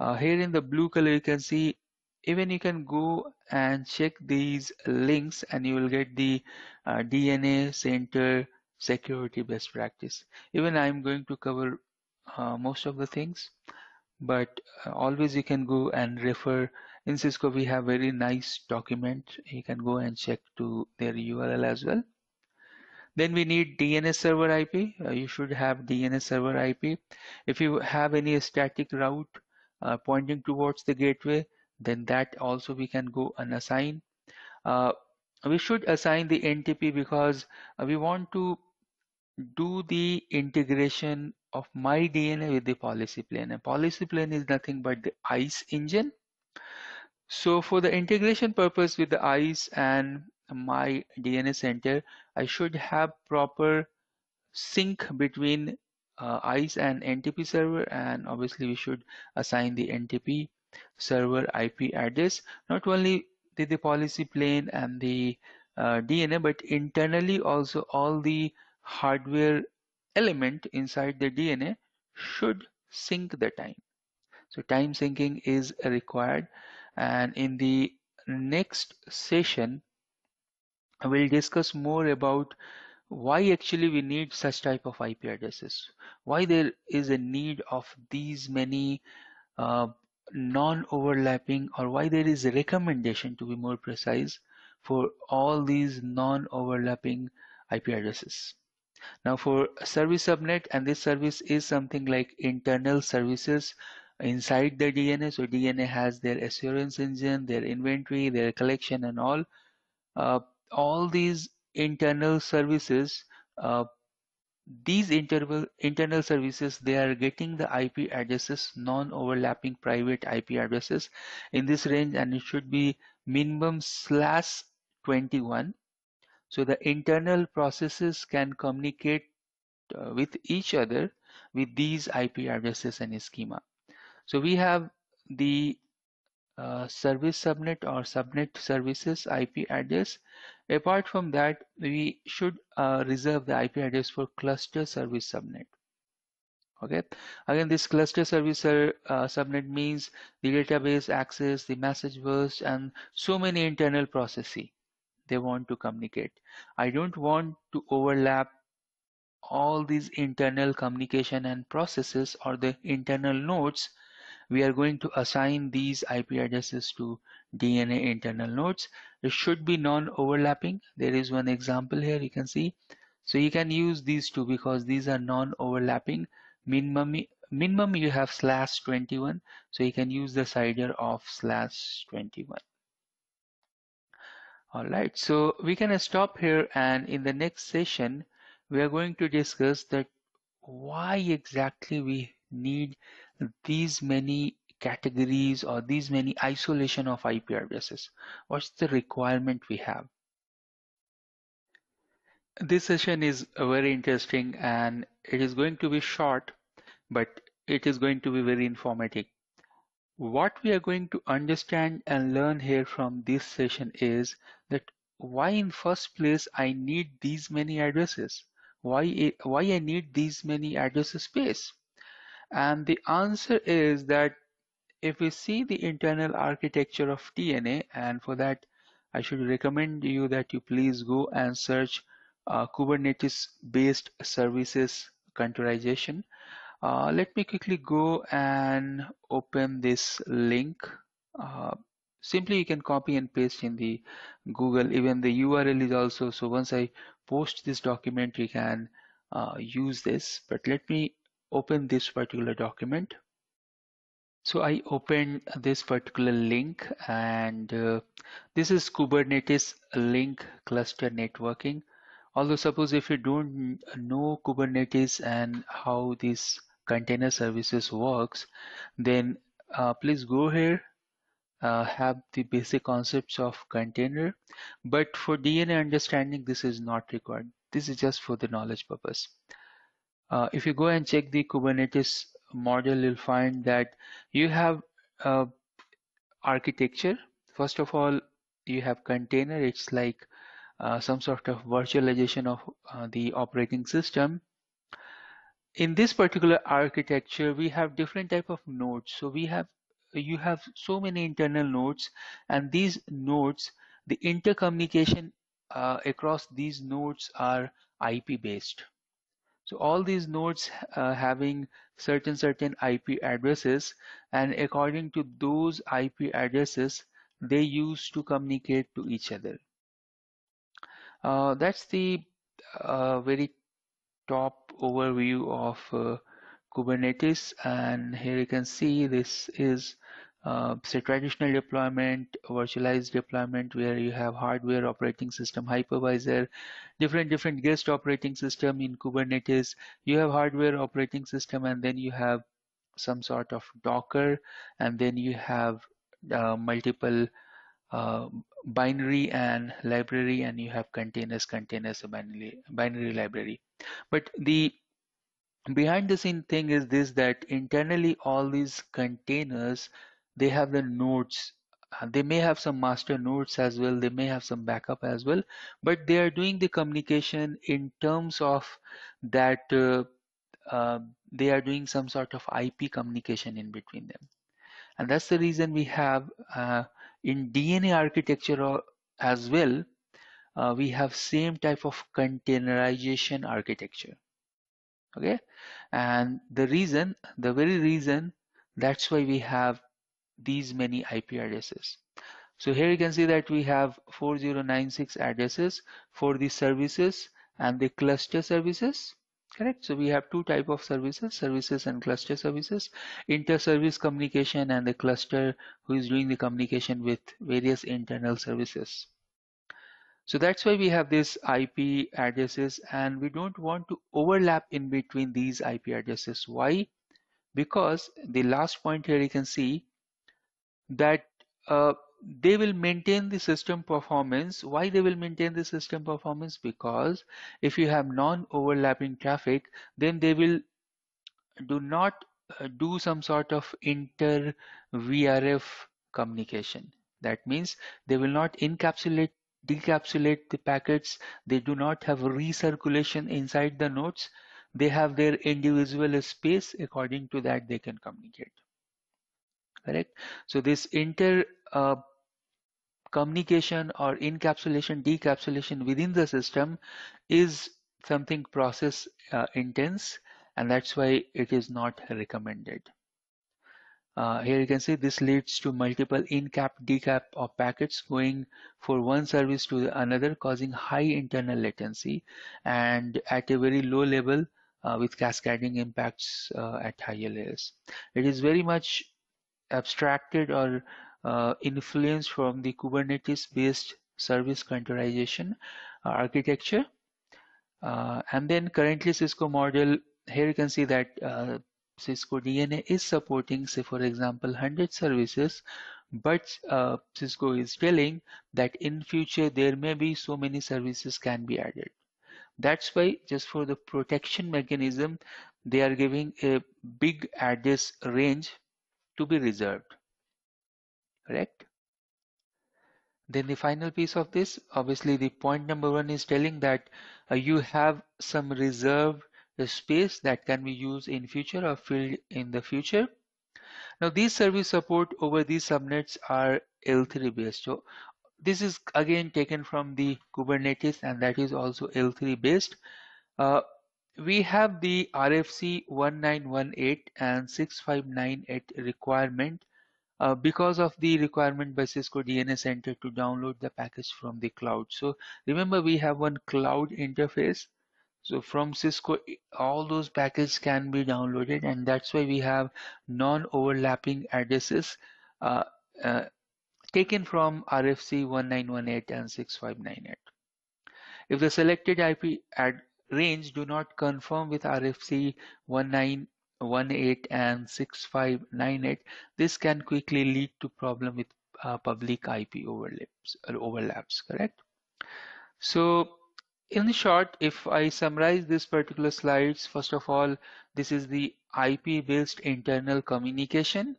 Uh, here in the blue color, you can see even you can go and check these links and you will get the uh, DNA center security best practice. Even I'm going to cover uh, most of the things, but uh, always you can go and refer. In Cisco, we have very nice document. You can go and check to their URL as well. Then we need DNS server IP. Uh, you should have DNS server IP. If you have any static route uh, pointing towards the gateway, then that also we can go and assign. Uh, we should assign the NTP because uh, we want to do the integration of my DNA with the policy plane. And policy plane is nothing but the ISE engine. So for the integration purpose with the ISE and my DNA center, I should have proper sync between uh, ISE and NTP server and obviously we should assign the NTP server IP address. Not only the, the policy plane and the uh, DNA but internally also all the hardware element inside the DNA should sync the time. So time syncing is required and in the next session we'll discuss more about why actually we need such type of IP addresses why there is a need of these many uh, non-overlapping or why there is a recommendation to be more precise for all these non-overlapping IP addresses. Now for service subnet and this service is something like internal services inside the DNA. So DNA has their assurance engine, their inventory, their collection and all. Uh, all these internal services uh, these interval, internal services, they are getting the IP addresses, non-overlapping private IP addresses in this range and it should be minimum slash 21. So the internal processes can communicate uh, with each other with these IP addresses and schema. So we have the uh, service subnet or subnet services IP address. Apart from that, we should uh, reserve the IP address for cluster service subnet. Okay, again, this cluster service uh, subnet means the database access, the message burst, and so many internal processes they want to communicate. I don't want to overlap all these internal communication and processes or the internal nodes we are going to assign these IP addresses to DNA internal nodes. It should be non-overlapping. There is one example here you can see. So you can use these two because these are non-overlapping. Minimum, minimum you have slash 21. So you can use the CIDR of slash 21. Alright, so we can stop here and in the next session we are going to discuss that why exactly we need these many categories or these many isolation of IP addresses? What's the requirement we have? This session is very interesting and it is going to be short, but it is going to be very informative. What we are going to understand and learn here from this session is that why in first place I need these many addresses? Why, why I need these many address space? And the answer is that if we see the internal architecture of DNA, and for that, I should recommend you that you please go and search uh, Kubernetes-based services containerization. Uh, let me quickly go and open this link. Uh, simply you can copy and paste in the Google. Even the URL is also, so once I post this document, you can uh, use this. But let me open this particular document. So I opened this particular link and uh, this is Kubernetes link cluster networking. Although suppose if you don't know Kubernetes and how this container services works, then uh, please go here, uh, have the basic concepts of container. But for DNA understanding, this is not required. This is just for the knowledge purpose. Uh, if you go and check the Kubernetes model, you'll find that you have uh, architecture. First of all, you have container. It's like uh, some sort of virtualization of uh, the operating system. In this particular architecture, we have different type of nodes. So we have you have so many internal nodes, and these nodes, the intercommunication uh, across these nodes are IP based. So all these nodes uh, having certain certain IP addresses and according to those IP addresses they use to communicate to each other. Uh, that's the uh, very top overview of uh, Kubernetes and here you can see this is say traditional deployment, virtualized deployment where you have hardware operating system hypervisor, different different guest operating system in Kubernetes. You have hardware operating system and then you have some sort of Docker and then you have uh, multiple uh, binary and library and you have containers, containers, binary, binary library. But the behind the scene thing is this that internally all these containers they have the nodes uh, they may have some master nodes as well they may have some backup as well but they are doing the communication in terms of that uh, uh, they are doing some sort of IP communication in between them. And that's the reason we have uh, in DNA architecture as well uh, we have same type of containerization architecture. Okay? And the reason the very reason that's why we have these many IP addresses so here you can see that we have 4096 addresses for the services and the cluster services correct so we have two type of services services and cluster services inter-service communication and the cluster who is doing the communication with various internal services so that's why we have this IP addresses and we don't want to overlap in between these IP addresses. Why? Because the last point here you can see that uh, they will maintain the system performance. Why they will maintain the system performance? Because if you have non-overlapping traffic, then they will do not uh, do some sort of inter VRF communication. That means they will not encapsulate decapsulate the packets. They do not have recirculation inside the nodes. They have their individual space. According to that, they can communicate. Correct. So this inter uh, communication or encapsulation, decapsulation within the system is something process uh, intense and that's why it is not recommended. Uh, here you can see this leads to multiple encap, decap of packets going for one service to another causing high internal latency and at a very low level uh, with cascading impacts uh, at higher layers. It is very much abstracted or uh, influenced from the Kubernetes based service containerization uh, architecture. Uh, and then currently Cisco model, here you can see that Cisco DNA is supporting, say for example, 100 services, but uh, Cisco is telling that in future there may be so many services can be added. That's why just for the protection mechanism, they are giving a big address range to be reserved. Correct? Then the final piece of this, obviously the point number one is telling that uh, you have some reserved space that can be used in future or filled in the future. Now these service support over these subnets are L3 based. So this is again taken from the Kubernetes and that is also L3 based. Uh, we have the RFC 1918 and 6598 requirement uh, because of the requirement by Cisco DNA Center to download the package from the cloud. So remember we have one cloud interface so from Cisco, all those packages can be downloaded and that's why we have non-overlapping addresses uh, uh, taken from RFC 1918 and 6598. If the selected IP ad range do not conform with RFC 1918 and 6598, this can quickly lead to problem with uh, public IP overlaps, overlaps, correct? So in short, if I summarize this particular slides, first of all, this is the IP-based internal communication.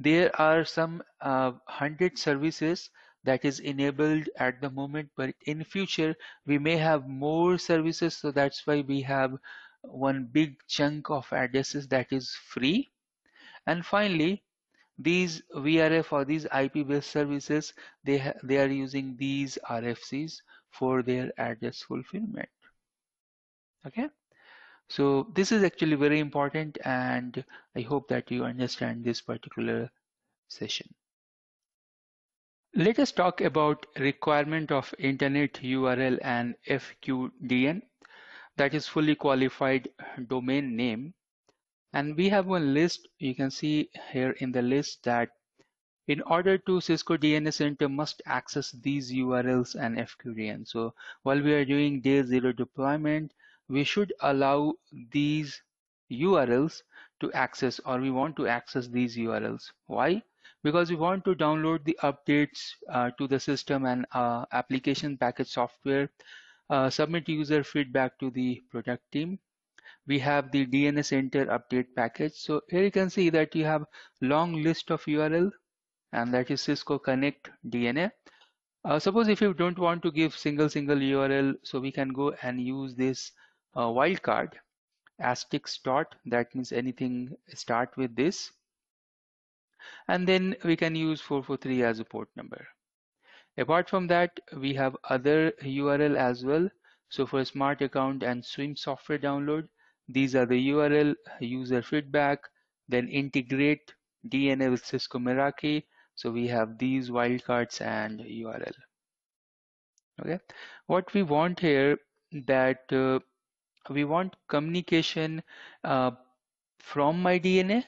There are some uh, hundred services that is enabled at the moment, but in future we may have more services. So that's why we have one big chunk of addresses that is free. And finally, these VRF or these IP-based services, they, they are using these RFCs for their address fulfillment. Okay, so this is actually very important and I hope that you understand this particular session. Let us talk about requirement of internet URL and FQDN that is fully qualified domain name and we have one list you can see here in the list that in order to Cisco DNA Center must access these URLs and FQDN. So while we are doing day zero deployment, we should allow these URLs to access or we want to access these URLs. Why? Because we want to download the updates uh, to the system and uh, application package software, uh, submit user feedback to the product team. we have the DNA Center update package. So here you can see that you have long list of URL and that is Cisco Connect DNA. Uh, suppose if you don't want to give single single URL, so we can go and use this uh, wildcard asterisk dot. That means anything start with this. And then we can use 443 as a port number. Apart from that, we have other URL as well. So for smart account and swim software download, these are the URL user feedback, then integrate DNA with Cisco Meraki. So we have these wildcards and URL. Okay, what we want here that uh, we want communication uh, from my DNA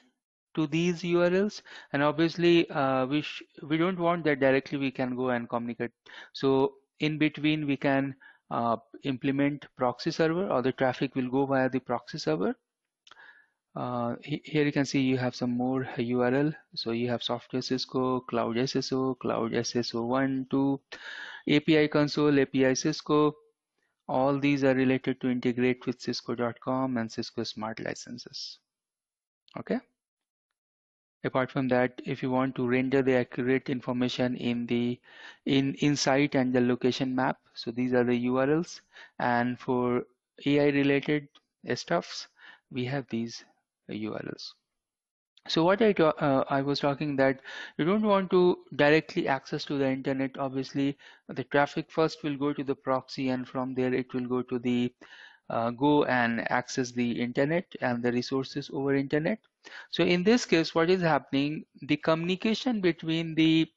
to these URLs and obviously uh, we we don't want that directly we can go and communicate so in between we can uh, implement proxy server or the traffic will go via the proxy server. Uh, here you can see you have some more URL. So you have software Cisco, Cloud SSO, Cloud SSO 1, 2, API console, API Cisco. All these are related to integrate with cisco.com and Cisco Smart licenses. Okay. Apart from that, if you want to render the accurate information in the in insight and the location map, so these are the URLs. And for AI related stuffs, we have these URLs. So what I uh, I was talking that you don't want to directly access to the internet. Obviously, the traffic first will go to the proxy, and from there it will go to the uh, go and access the internet and the resources over internet. So in this case, what is happening? The communication between the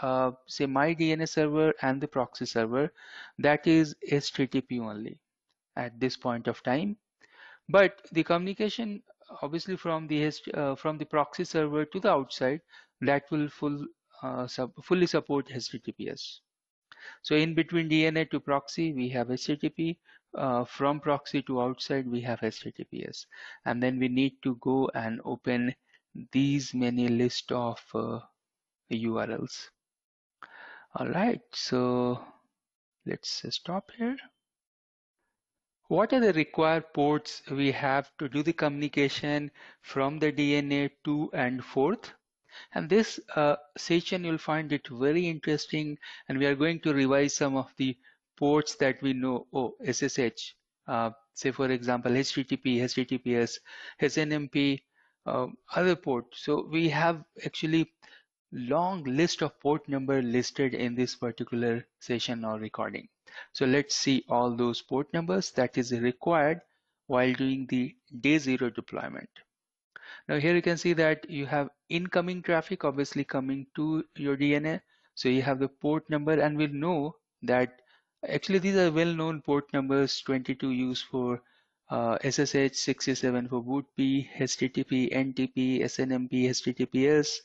uh, say my DNS server and the proxy server, that is HTTP only at this point of time. But the communication obviously from the uh, from the proxy server to the outside, that will full uh, fully support HTTPS. So in between DNA to proxy, we have HTTP. Uh, from proxy to outside, we have HTTPS. And then we need to go and open these many list of uh, URLs. All right, so let's stop here. What are the required ports we have to do the communication from the DNA to and forth? And this uh, session, you'll find it very interesting. And we are going to revise some of the ports that we know. Oh, SSH, uh, say for example, HTTP, HTTPS, SNMP, uh, other ports. So we have actually long list of port number listed in this particular session or recording. So let's see all those port numbers that is required while doing the day zero deployment. Now here you can see that you have incoming traffic obviously coming to your DNA. So you have the port number and we'll know that actually these are well-known port numbers 22 used for uh, SSH, 67 for BOOTP, HTTP, NTP, SNMP, HTTPS,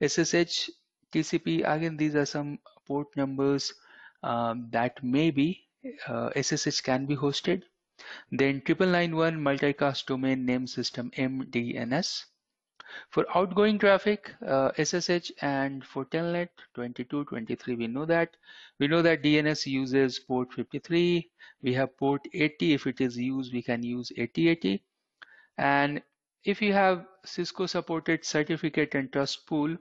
SSH, TCP. Again, these are some port numbers um, that maybe uh, SSH can be hosted then 9991 multicast domain name system MDNS. For outgoing traffic, uh, SSH and for Telnet 22, 23, we know that. We know that DNS uses port 53. We have port 80. If it is used, we can use 8080. And if you have Cisco supported certificate and trust pool,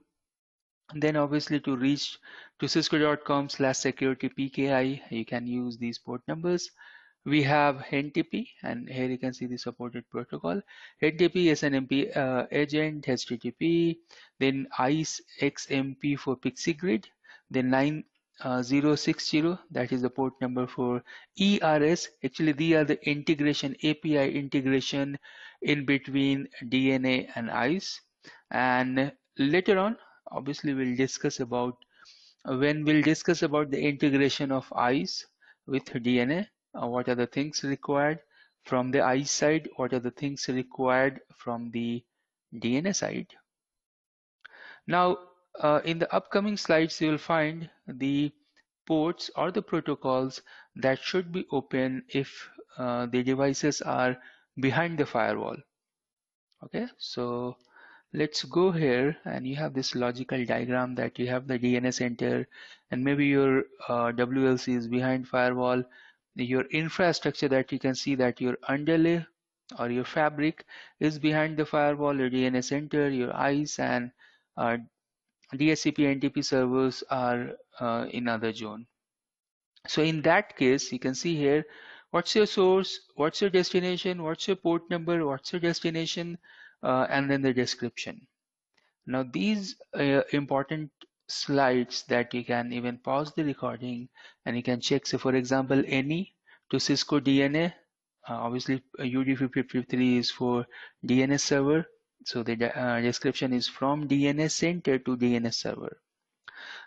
then obviously to reach to cisco.com slash security PKI, you can use these port numbers we have NTP and here you can see the supported protocol. NTP SNMP uh, agent HTTP then ISE XMP for pxGrid then 9060 uh, that is the port number for ERS actually these are the integration API integration in between DNA and ISE and later on obviously we'll discuss about when we'll discuss about the integration of ISE with DNA what are the things required from the I side, what are the things required from the DNA side. Now, uh, in the upcoming slides, you will find the ports or the protocols that should be open if uh, the devices are behind the firewall. Okay, so let's go here and you have this logical diagram that you have the DNA Center and maybe your uh, WLC is behind firewall your infrastructure that you can see that your underlay or your fabric is behind the firewall, your DNA center, your ISE and uh, DHCP NTP servers are uh, in other zone. So in that case, you can see here, what's your source, what's your destination, what's your port number, what's your destination, uh, and then the description. Now these uh, important slides that you can even pause the recording and you can check. So for example, any to Cisco DNA, uh, obviously UDP53 is for DNS server. So the uh, description is from DNA center to DNS server.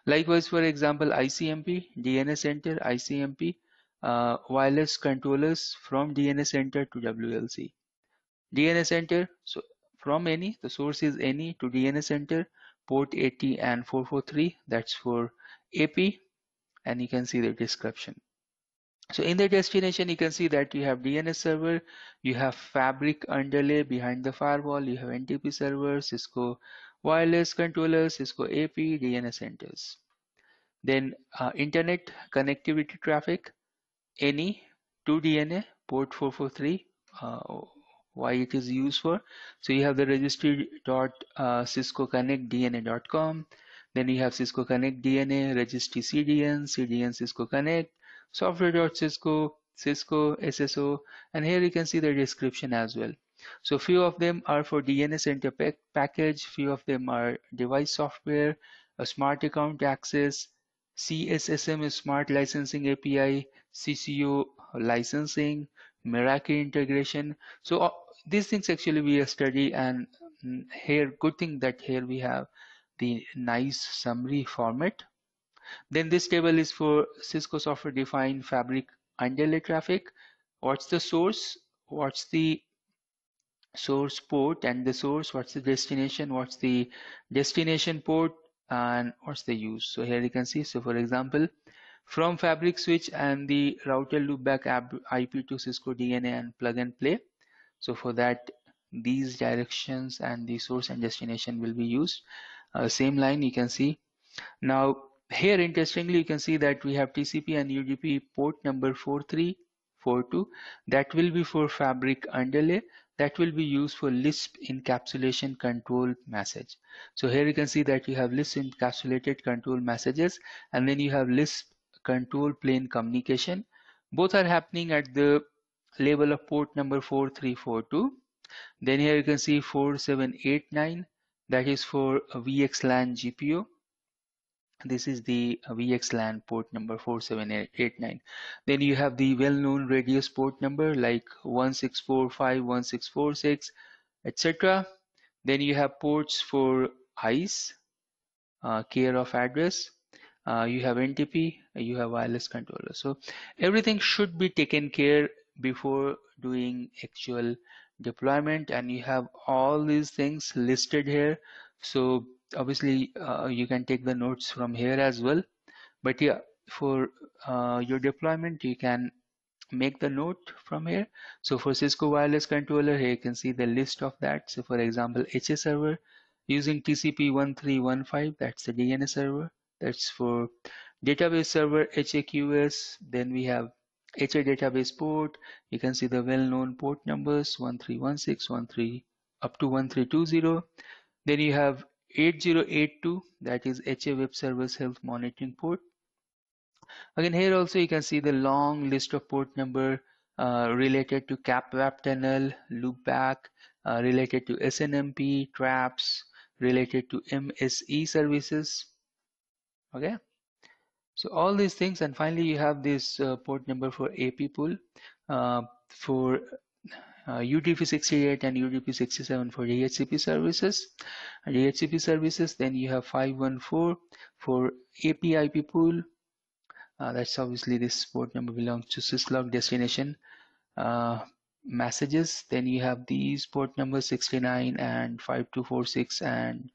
Likewise, for example, ICMP, DNA center, ICMP, uh, wireless controllers from DNA center to WLC. DNA center, so from any, the source is any to DNA center, port 80 and 443, that's for AP, and you can see the description. So in the destination, you can see that you have DNS server, you have fabric underlay behind the firewall, you have NTP server, Cisco wireless controllers, Cisco AP, DNA centers. Then uh, internet connectivity traffic, any to DNA, port 443, uh, why it is used for. So you have the registry dot uh, Cisco Connect DNA.com. Then you have Cisco Connect DNA, registry CDN, CDN Cisco Connect, software.cisco, Cisco Cisco SSO, and here you can see the description as well. So few of them are for DNA center pack package, few of them are device software, a smart account access, CSSM smart licensing API, CCO licensing, Meraki integration. So these things actually we study and mm, here good thing that here we have the nice summary format. Then this table is for Cisco software defined fabric underlay traffic. What's the source? What's the source port and the source? What's the destination? What's the destination port? And what's the use? So here you can see. So for example, from fabric switch and the router loopback IP to Cisco DNA and plug and play. So for that, these directions and the source and destination will be used. Uh, same line you can see. Now here interestingly you can see that we have TCP and UDP port number 4342 that will be for fabric underlay that will be used for LISP encapsulation control message. So here you can see that you have LISP encapsulated control messages and then you have LISP control plane communication. Both are happening at the level of port number 4342. Then here you can see 4789 that is for VXLAN GPO. This is the VXLAN port number 4789. Then you have the well-known radius port number like 1645, 1646, etc. Then you have ports for ISE, uh, care of address, uh, you have NTP, you have wireless controller. So everything should be taken care before doing actual deployment and you have all these things listed here. So obviously uh, you can take the notes from here as well. But yeah, for uh, your deployment, you can make the note from here. So for Cisco wireless controller, here you can see the list of that. So for example, HA server using TCP 1315, that's the DNS server that's for database server HAQS then we have HA database port you can see the well-known port numbers 1316 13 up to 1320 then you have 8082 that is HA web service health monitoring port. Again here also you can see the long list of port number uh, related to CAPWAP tunnel loopback uh, related to SNMP traps related to MSE services. Okay so all these things and finally you have this uh, port number for AP pool uh, for uh, UDP68 and UDP67 for DHCP services. And DHCP services then you have 514 for AP IP pool. Uh, that's obviously this port number belongs to syslog destination uh, messages then you have these port numbers 69 and 5246 and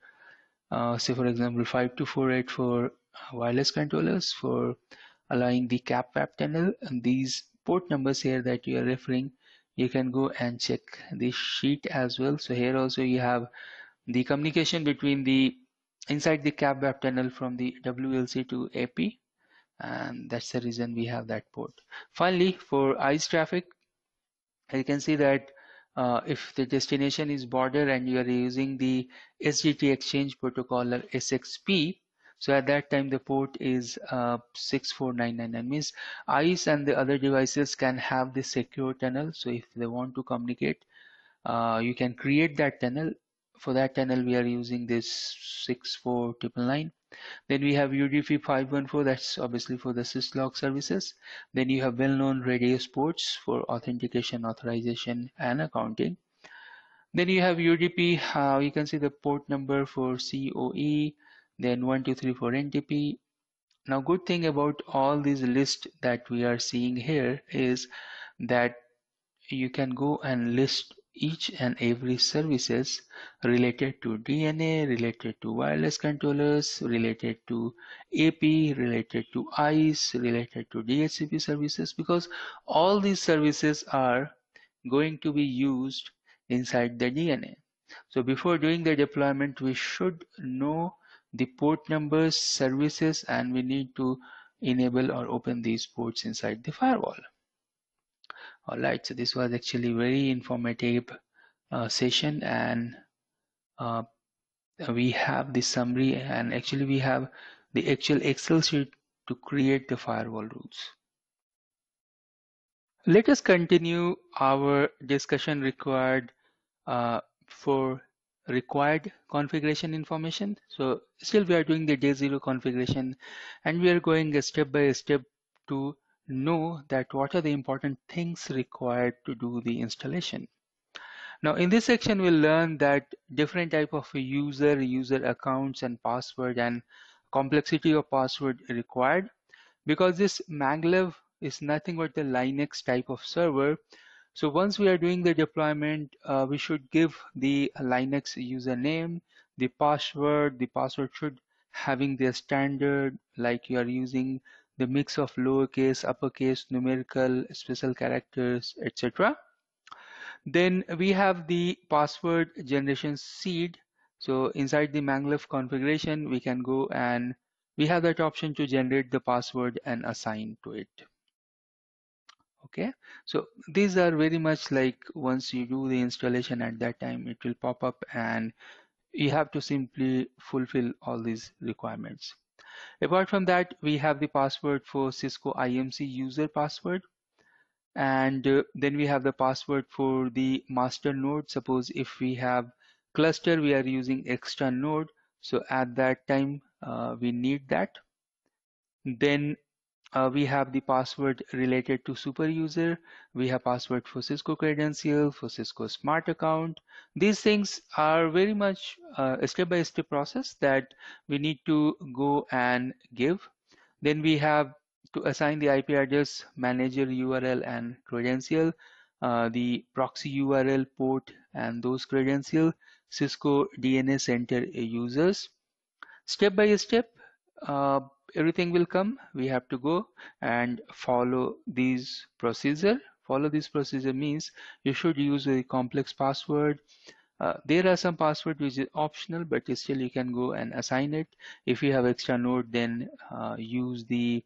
uh, say for example 5248 for wireless controllers for allowing the CAPWAP tunnel. And these port numbers here that you are referring you can go and check the sheet as well. So here also you have the communication between the inside the CAPWAP tunnel from the WLC to AP and that's the reason we have that port. Finally for ISE traffic you can see that uh, if the destination is border and you are using the SGT exchange protocol or SXP, so at that time the port is uh, 64999 means ISE and the other devices can have the secure tunnel. So if they want to communicate, uh, you can create that tunnel. For that tunnel, we are using this 64999. Then we have UDP 514, that's obviously for the syslog services. Then you have well-known radius ports for authentication, authorization, and accounting. Then you have UDP, uh, you can see the port number for COE, then 1, 2, 3 for NTP. Now good thing about all these lists that we are seeing here is that you can go and list each and every services related to DNA, related to wireless controllers, related to AP, related to ISE, related to DHCP services because all these services are going to be used inside the DNA. So before doing the deployment, we should know the port numbers, services, and we need to enable or open these ports inside the firewall. All right, so this was actually very informative uh, session and uh, we have the summary and actually we have the actual Excel sheet to create the firewall rules. Let us continue our discussion required uh, for required configuration information. So still we are doing the day zero configuration and we are going step by step to know that what are the important things required to do the installation. Now in this section we'll learn that different type of user, user accounts and password and complexity of password required because this maglev is nothing but the Linux type of server so once we are doing the deployment, uh, we should give the Linux username, the password. The password should having the standard like you are using the mix of lowercase, uppercase, numerical, special characters, etc. Then we have the password generation seed. So inside the maglev configuration, we can go and we have that option to generate the password and assign to it okay? So these are very much like once you do the installation at that time it will pop up and you have to simply fulfill all these requirements. Apart from that we have the password for Cisco IMC user password. And uh, then we have the password for the master node. Suppose if we have cluster we are using extra node. So at that time uh, we need that. Then uh, we have the password related to super user. We have password for cisco credential for cisco smart account. These things are very much uh, a step-by-step -step process that we need to go and give. Then we have to assign the ip address manager url and credential uh, the proxy url port and those credential cisco DNA center users. Step by step uh, everything will come. We have to go and follow these procedure. Follow this procedure means you should use a complex password. Uh, there are some password which is optional but still you can go and assign it. If you have extra node then uh, use the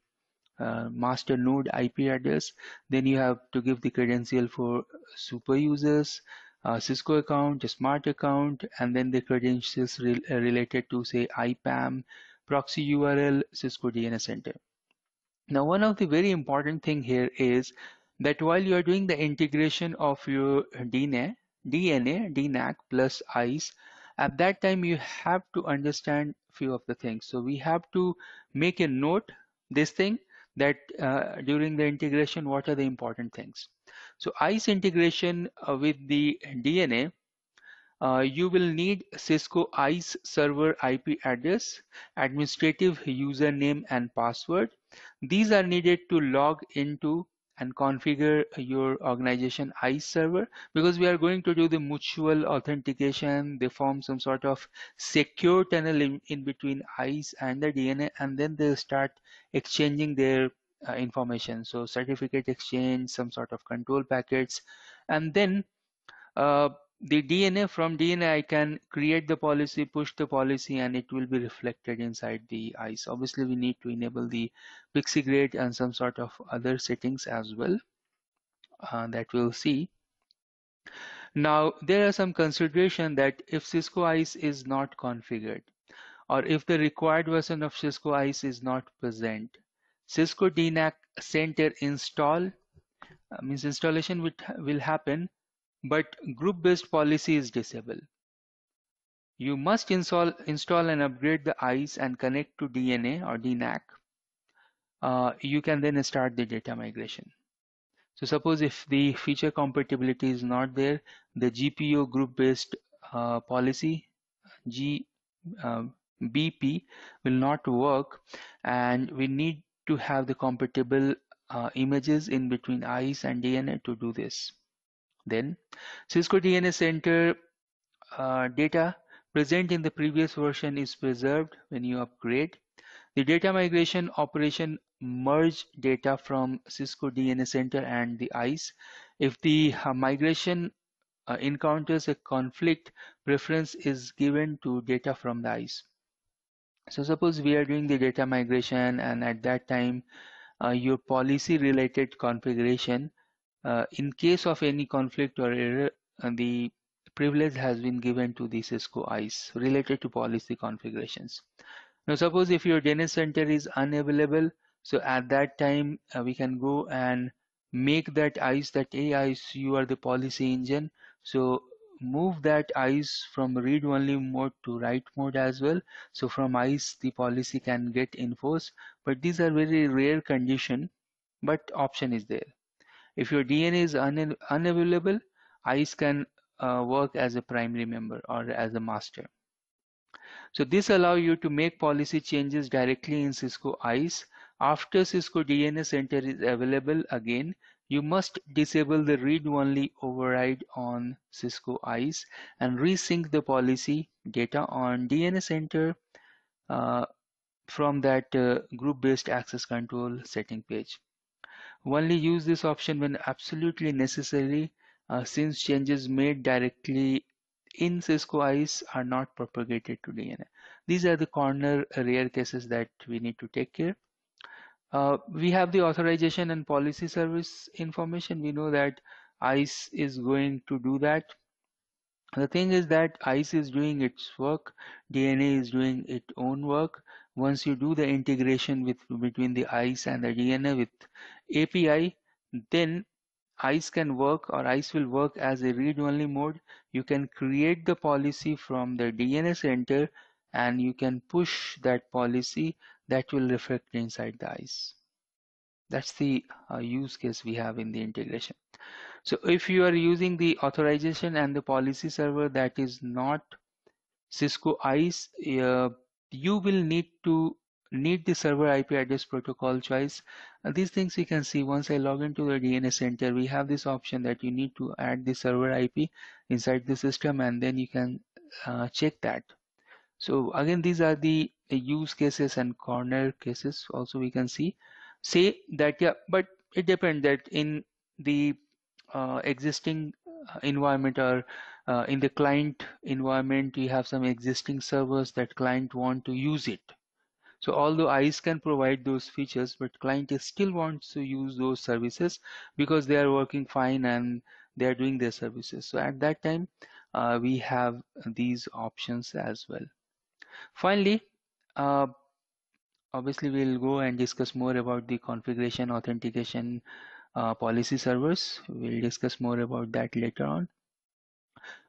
uh, master node IP address. Then you have to give the credential for super users uh, Cisco account, smart account, and then the credentials re related to say IPAM, proxy URL Cisco DNA Center. Now, one of the very important thing here is that while you are doing the integration of your DNA, DNA, DNAC plus ISE, at that time you have to understand few of the things. So we have to make a note this thing that uh, during the integration, what are the important things. So ISE integration uh, with the DNA uh, you will need Cisco ISE server IP address, administrative username and password. These are needed to log into and configure your organization ISE server because we are going to do the mutual authentication. They form some sort of secure tunnel in, in between ISE and the DNA and then they start exchanging their uh, information. So certificate exchange, some sort of control packets and then uh, the DNA from DNA I can create the policy push the policy and it will be reflected inside the ISE obviously we need to enable the PXE and some sort of other settings as well uh, that we'll see. Now, there are some consideration that if Cisco ISE is not configured, or if the required version of Cisco ISE is not present, Cisco DNAC Center install uh, means installation will, will happen, but group-based policy is disabled. You must install, install and upgrade the ISE and connect to DNA or DNAC. Uh, you can then start the data migration. So suppose if the feature compatibility is not there, the GPO group-based uh, policy G, uh, BP will not work and we need to have the compatible uh, images in between ISE and DNA to do this. Then Cisco DNA Center uh, data present in the previous version is preserved when you upgrade. The data migration operation merge data from Cisco DNA Center and the ISE. If the uh, migration uh, encounters a conflict, preference is given to data from the ISE. So suppose we are doing the data migration and at that time uh, your policy related configuration, uh, in case of any conflict or error, uh, the privilege has been given to the Cisco ISE related to policy configurations. Now suppose if your DNA center is unavailable, so at that time uh, we can go and make that ISE, that ISE you are the policy engine. So move that ISE from read only mode to write mode as well. So from ISE the policy can get enforced, but these are very rare condition, but option is there. If your DNA is un unavailable, ISE can uh, work as a primary member or as a master. So this allows you to make policy changes directly in Cisco ISE. After Cisco DNA Center is available again, you must disable the read-only override on Cisco ISE and resync the policy data on DNA Center uh, from that uh, group-based access control setting page. Only use this option when absolutely necessary uh, since changes made directly in Cisco ISE are not propagated to DNA. These are the corner rare cases that we need to take care. Uh, we have the authorization and policy service information. We know that ISE is going to do that. The thing is that ISE is doing its work, DNA is doing its own work. Once you do the integration with between the ISE and the DNA with API, then ISE can work or ISE will work as a read-only mode. You can create the policy from the DNA center and you can push that policy that will reflect inside the ISE. That's the uh, use case we have in the integration. So if you are using the authorization and the policy server that is not Cisco ISE, uh, you will need to need the server IP address protocol choice. Uh, these things you can see once I log into the DNA center, we have this option that you need to add the server IP inside the system and then you can uh, check that. So again, these are the use cases and corner cases also we can see. Say that, yeah, but it depends that in the uh, existing uh, environment or uh, in the client environment, you have some existing servers that client want to use it so although ISE can provide those features, but client still wants to use those services because they are working fine and they are doing their services. So at that time, uh, we have these options as well. Finally, uh, obviously we'll go and discuss more about the configuration authentication uh, policy servers. We'll discuss more about that later on.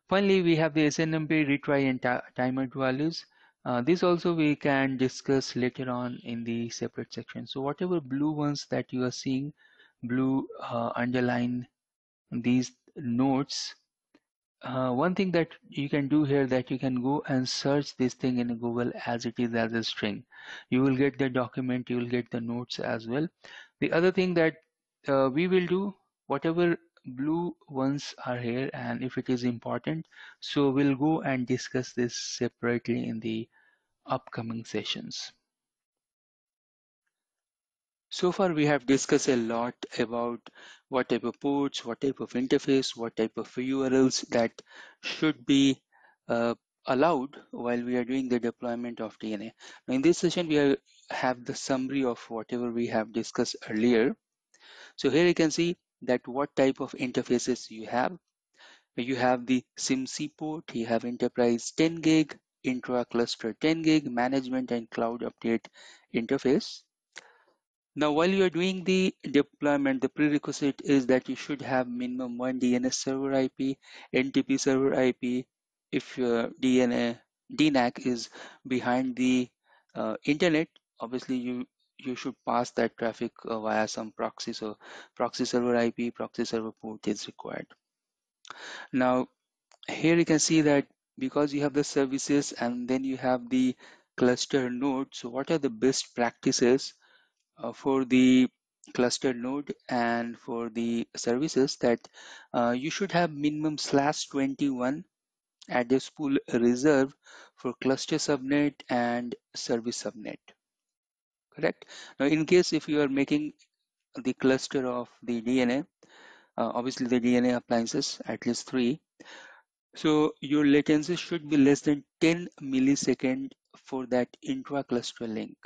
Finally, we have the SNMP retry and timeout values. Uh, this also we can discuss later on in the separate section. So whatever blue ones that you are seeing, blue uh, underline these notes, uh, one thing that you can do here that you can go and search this thing in Google as it is as a string. You will get the document, you will get the notes as well. The other thing that uh, we will do, whatever blue ones are here and if it is important so we'll go and discuss this separately in the upcoming sessions. So far we have discussed a lot about what type of ports what type of interface what type of urls that should be uh, allowed while we are doing the deployment of dna now in this session we have the summary of whatever we have discussed earlier. So here you can see that what type of interfaces you have You have the SIMC port, you have enterprise 10 gig, intra cluster 10 gig, management and cloud update interface. Now, while you are doing the deployment, the prerequisite is that you should have minimum one DNS server IP, NTP server IP. If your DNA DNAC is behind the uh, internet, obviously you you should pass that traffic uh, via some proxy. So proxy server IP, proxy server port is required. Now here you can see that because you have the services and then you have the cluster node. So what are the best practices uh, for the cluster node and for the services that uh, you should have minimum slash 21 address pool reserved for cluster subnet and service subnet correct? Now in case if you are making the cluster of the dna uh, obviously the dna appliances at least three so your latency should be less than 10 millisecond for that intra cluster link.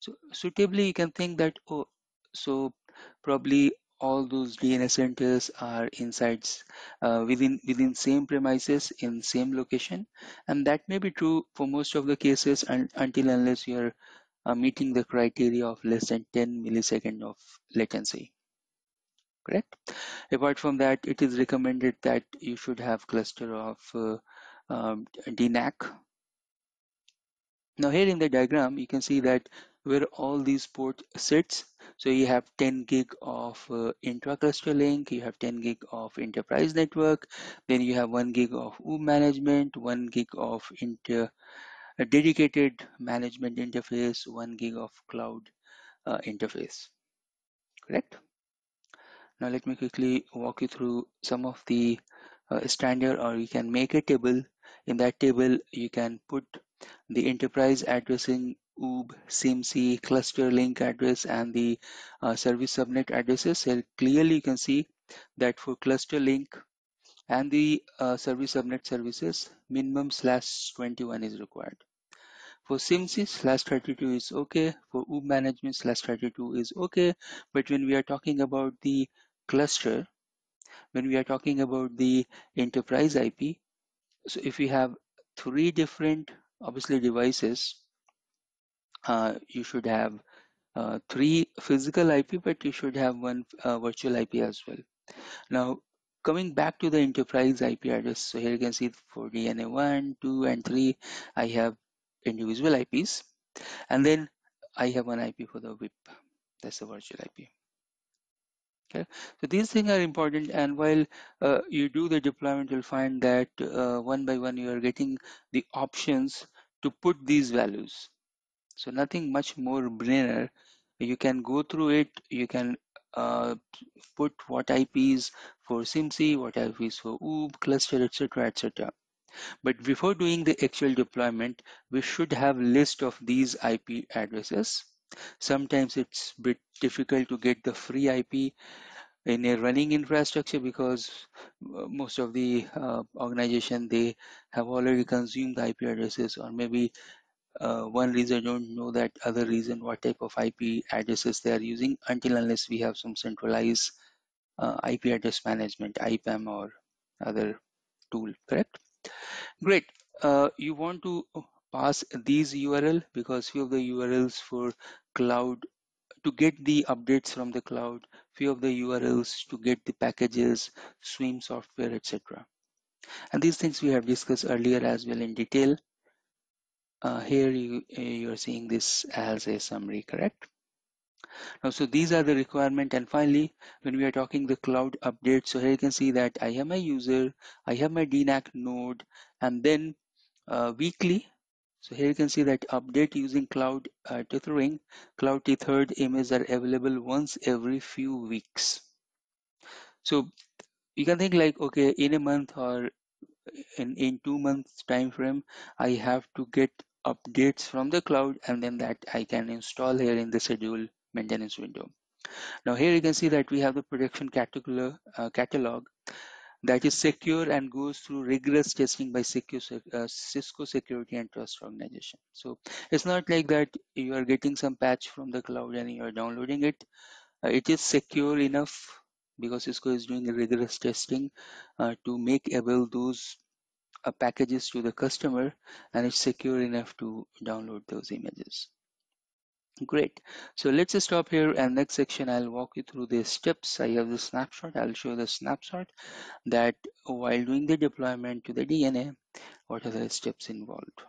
So suitably you can think that oh so probably all those DNA centers are inside uh, within within same premises in same location and that may be true for most of the cases and until unless you're meeting the criteria of less than 10 millisecond of latency correct? Apart from that it is recommended that you should have cluster of uh, um, DNAC now here in the diagram you can see that where all these port sits so you have 10 gig of uh, intra-cluster link you have 10 gig of enterprise network then you have 1 gig of OOB management 1 gig of inter a dedicated management interface 1 gig of cloud uh, interface correct now let me quickly walk you through some of the uh, standard or you can make a table in that table you can put the enterprise addressing OOB, SIMC, cluster link address, and the uh, service subnet addresses. So clearly you can see that for cluster link and the uh, service subnet services, minimum slash 21 is required. For SIMC slash 32 is okay. For OOB management slash 32 is okay. But when we are talking about the cluster, when we are talking about the enterprise IP, so if we have three different obviously devices uh, you should have uh, three physical IP, but you should have one uh, virtual IP as well. Now, coming back to the enterprise IP address, so here you can see for DNA 1, 2, and 3, I have individual IPs, and then I have one IP for the VIP, that's the virtual IP. Okay, so these things are important, and while uh, you do the deployment, you'll find that uh, one by one you are getting the options to put these values. So nothing much more brainer. You can go through it. You can uh, put what IPs for SIMC, what IPs for OOB, cluster, etc., etc. But before doing the actual deployment, we should have list of these IP addresses. Sometimes it's bit difficult to get the free IP in a running infrastructure because uh, most of the uh, organization they have already consumed the IP addresses or maybe uh, one reason don't know that other reason what type of IP addresses they are using until unless we have some centralized uh, IP address management, IPAM or other tool, correct? Great. Uh, you want to pass these URL because few of the URLs for cloud to get the updates from the cloud, few of the URLs to get the packages, SWIM software, etc. And these things we have discussed earlier as well in detail uh, here you you are seeing this as a summary correct now so these are the requirement and finally when we are talking the cloud update so here you can see that I have my user I have my DNAC node and then uh, weekly. So here you can see that update using cloud uh, tethering. Cloud tethered images are available once every few weeks. So you can think like okay in a month or in in two months time frame i have to get updates from the cloud and then that I can install here in the schedule maintenance window. Now here you can see that we have the production catalog, uh, catalog that is secure and goes through rigorous testing by Cisco, uh, Cisco Security and Trust Organization. So it's not like that you are getting some patch from the cloud and you are downloading it. Uh, it is secure enough because Cisco is doing a rigorous testing uh, to make able those uh, packages to the customer and it's secure enough to download those images. Great. So let's stop here and next section I'll walk you through the steps. I have the snapshot. I'll show the snapshot that while doing the deployment to the DNA, what are the steps involved.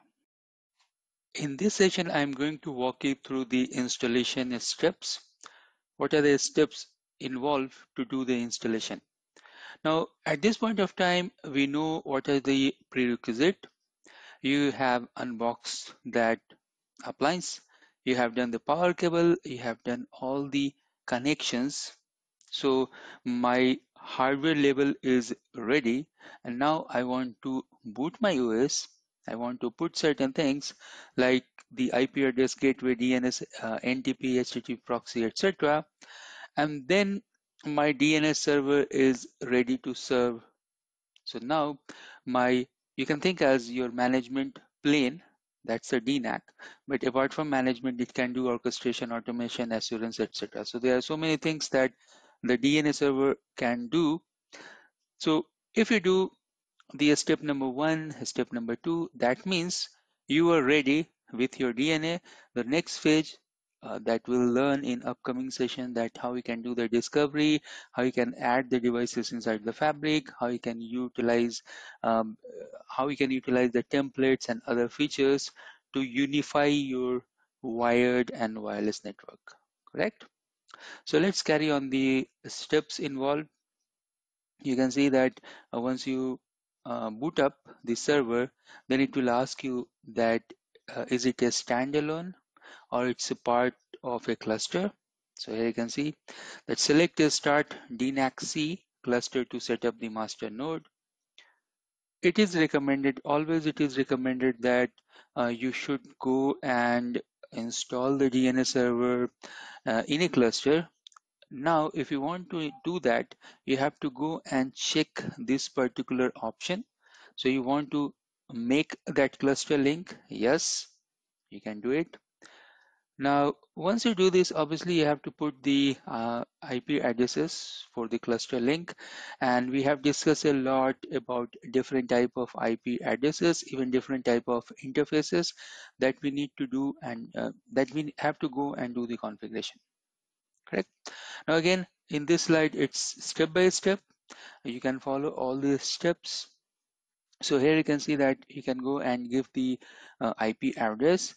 In this session, I'm going to walk you through the installation steps. What are the steps involved to do the installation? Now, at this point of time, we know what are the prerequisite. You have unboxed that appliance you have done the power cable you have done all the connections. So my hardware level is ready. And now I want to boot my OS I want to put certain things like the IP address gateway DNS uh, NTP HTTP proxy etc and then my DNS server is ready to serve. So now my you can think as your management plane that's a DNAC. But apart from management, it can do orchestration, automation, assurance, etc. So there are so many things that the DNA server can do. So if you do the step number one, step number two, that means you are ready with your DNA. The next phase uh, that we'll learn in upcoming session that how we can do the discovery, how you can add the devices inside the fabric, how you can utilize um, how you can utilize the templates and other features to unify your wired and wireless network, correct? So let's carry on the steps involved. You can see that uh, once you uh, boot up the server, then it will ask you that uh, is it a standalone or it's a part of a cluster. So here you can see that select a start DNAC cluster to set up the master node. It is recommended, always it is recommended that uh, you should go and install the DNA server uh, in a cluster. Now, if you want to do that, you have to go and check this particular option. So you want to make that cluster link. Yes, you can do it. Now, once you do this, obviously you have to put the uh, IP addresses for the cluster link. And we have discussed a lot about different type of IP addresses, even different type of interfaces that we need to do and uh, that we have to go and do the configuration. Correct. Now again, in this slide, it's step by step. You can follow all these steps. So here you can see that you can go and give the uh, IP address,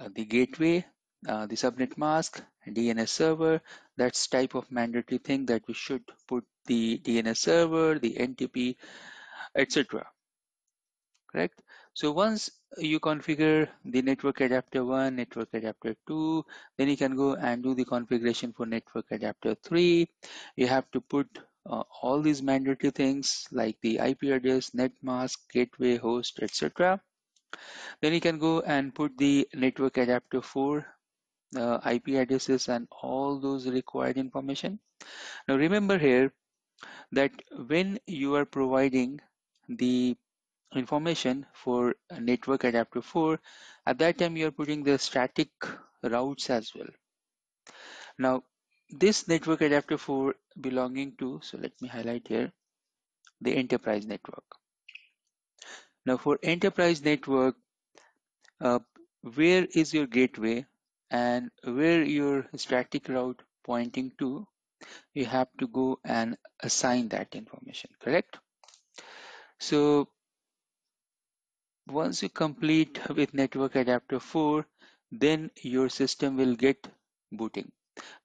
uh, the gateway, uh, the subnet mask, DNS server, that's type of mandatory thing that we should put the DNS server, the NTP, etc. Correct? So once you configure the network adapter 1, network adapter 2, then you can go and do the configuration for network adapter 3. You have to put uh, all these mandatory things like the IP address, net mask, gateway, host, etc. Then you can go and put the network adapter 4 uh, IP addresses and all those required information. Now remember here that when you are providing the information for network adapter 4 at that time you are putting the static routes as well. Now this network adapter 4 belonging to so let me highlight here the enterprise network. Now for enterprise network uh, where is your gateway and where your static route pointing to you have to go and assign that information correct? So once you complete with network adapter 4 then your system will get booting.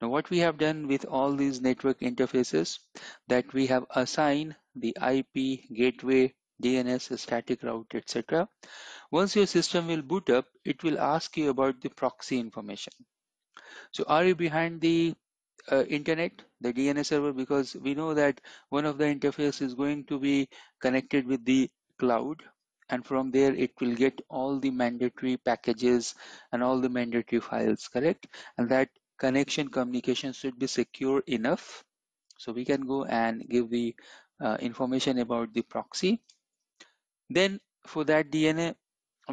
Now what we have done with all these network interfaces that we have assigned the IP gateway DNS static route etc once your system will boot up, it will ask you about the proxy information. So are you behind the uh, internet, the DNS server? Because we know that one of the interface is going to be connected with the cloud and from there it will get all the mandatory packages and all the mandatory files, correct? And that connection communication should be secure enough. So we can go and give the uh, information about the proxy. Then for that DNA,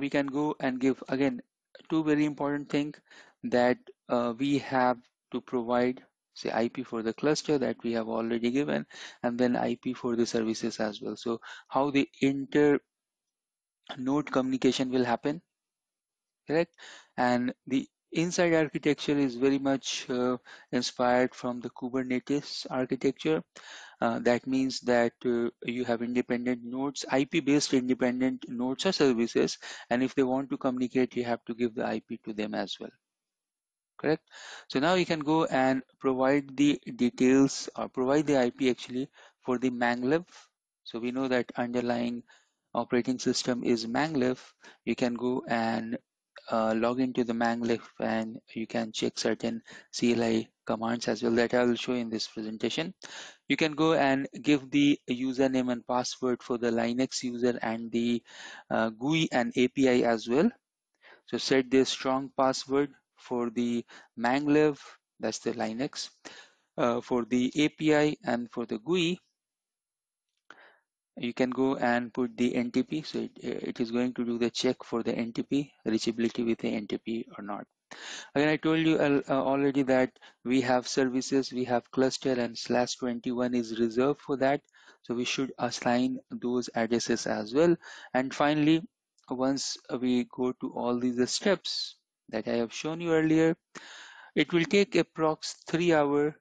we can go and give again two very important thing that uh, we have to provide say IP for the cluster that we have already given and then IP for the services as well. So how the inter node communication will happen correct and the inside architecture is very much uh, inspired from the Kubernetes architecture. Uh, that means that uh, you have independent nodes IP based independent nodes or services and if they want to communicate you have to give the IP to them as well. Correct? So now you can go and provide the details or provide the IP actually for the maglev so we know that underlying operating system is maglev you can go and uh, log into the maglev and you can check certain CLI commands as well that I will show in this presentation. You can go and give the username and password for the Linux user and the uh, GUI and API as well. So set the strong password for the maglev, that's the Linux. Uh, for the API and for the GUI, you can go and put the NTP. So it, it is going to do the check for the NTP, reachability with the NTP or not. Again, I told you uh, already that we have services, we have cluster and slash 21 is reserved for that. So we should assign those addresses as well. And finally, once we go to all these steps that I have shown you earlier, it will take approx three hour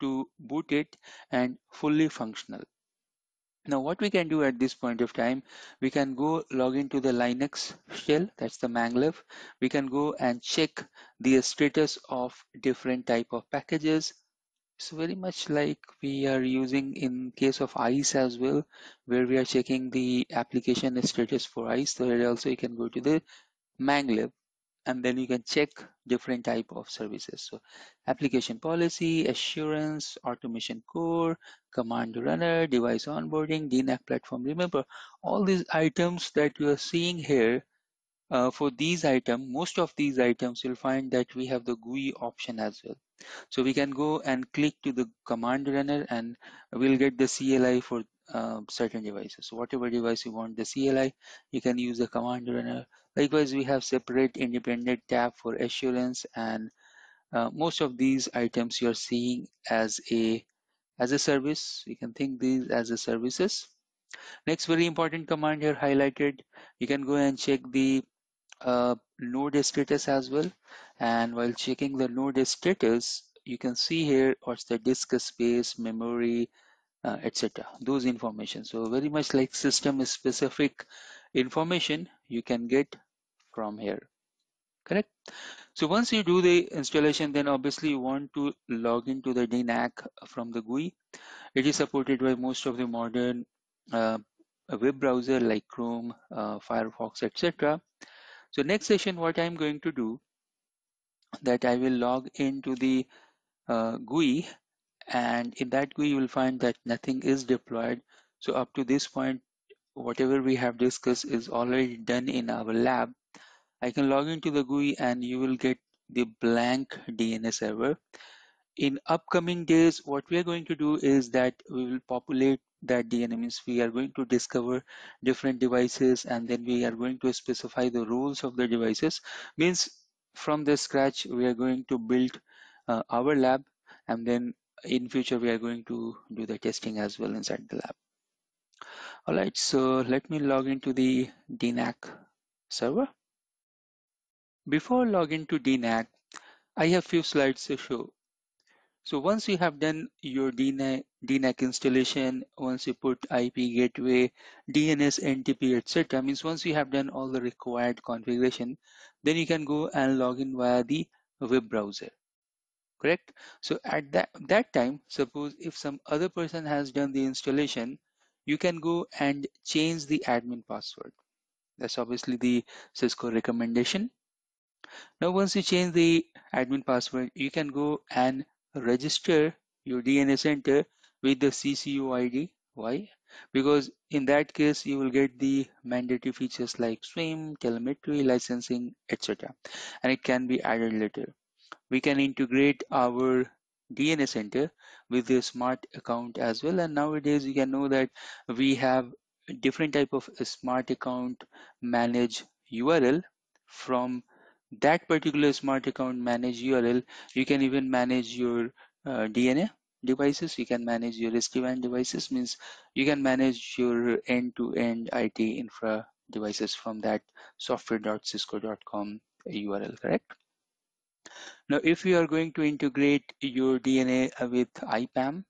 to boot it and fully functional. Now what we can do at this point of time, we can go log into the Linux shell, that's the maglev. We can go and check the status of different type of packages. It's very much like we are using in case of ISE as well, where we are checking the application status for ISE. So here also you can go to the maglev and then you can check different type of services so application policy assurance automation core command runner device onboarding dnac platform remember all these items that you are seeing here uh, for these items most of these items you'll find that we have the GUI option as well so we can go and click to the command runner and we'll get the CLI for uh, certain devices. So whatever device you want the CLI, you can use the command runner. Likewise, we have separate independent tab for assurance and uh, most of these items you're seeing as a as a service. You can think these as a services. Next very important command here highlighted. You can go and check the uh, node status as well and while checking the node status you can see here what's the disk space memory uh, etc those information so very much like system specific information you can get from here correct so once you do the installation then obviously you want to log into the DNAC from the GUI it is supported by most of the modern uh, web browser like Chrome, uh, Firefox, etc. So next session, what I'm going to do that I will log into the uh, GUI and in that GUI you will find that nothing is deployed. So up to this point, whatever we have discussed is already done in our lab. I can log into the GUI and you will get the blank DNA server. In upcoming days, what we are going to do is that we will populate that DNA means we are going to discover different devices and then we are going to specify the roles of the devices. Means from the scratch we are going to build uh, our lab and then in future we are going to do the testing as well inside the lab. All right so let me log into the DNAC server before login to DNAC I have few slides to show so once you have done your DNAC, DNAC installation, once you put IP gateway, DNS, NTP, etc. means once you have done all the required configuration, then you can go and log in via the web browser. Correct? So at that, that time, suppose if some other person has done the installation, you can go and change the admin password. That's obviously the Cisco recommendation. Now, once you change the admin password, you can go and register your DNA center with the CCO ID. Why? Because in that case, you will get the mandatory features like SWIM, telemetry, licensing, etc. And it can be added later. We can integrate our DNA center with the smart account as well. And nowadays, you can know that we have different type of smart account manage URL from that particular smart account manage URL, you can even manage your uh, DNA devices. You can manage your SD-WAN devices. Means you can manage your end-to-end IT infra devices from that software.cisco.com URL. Correct. Now, if you are going to integrate your DNA with IPAM,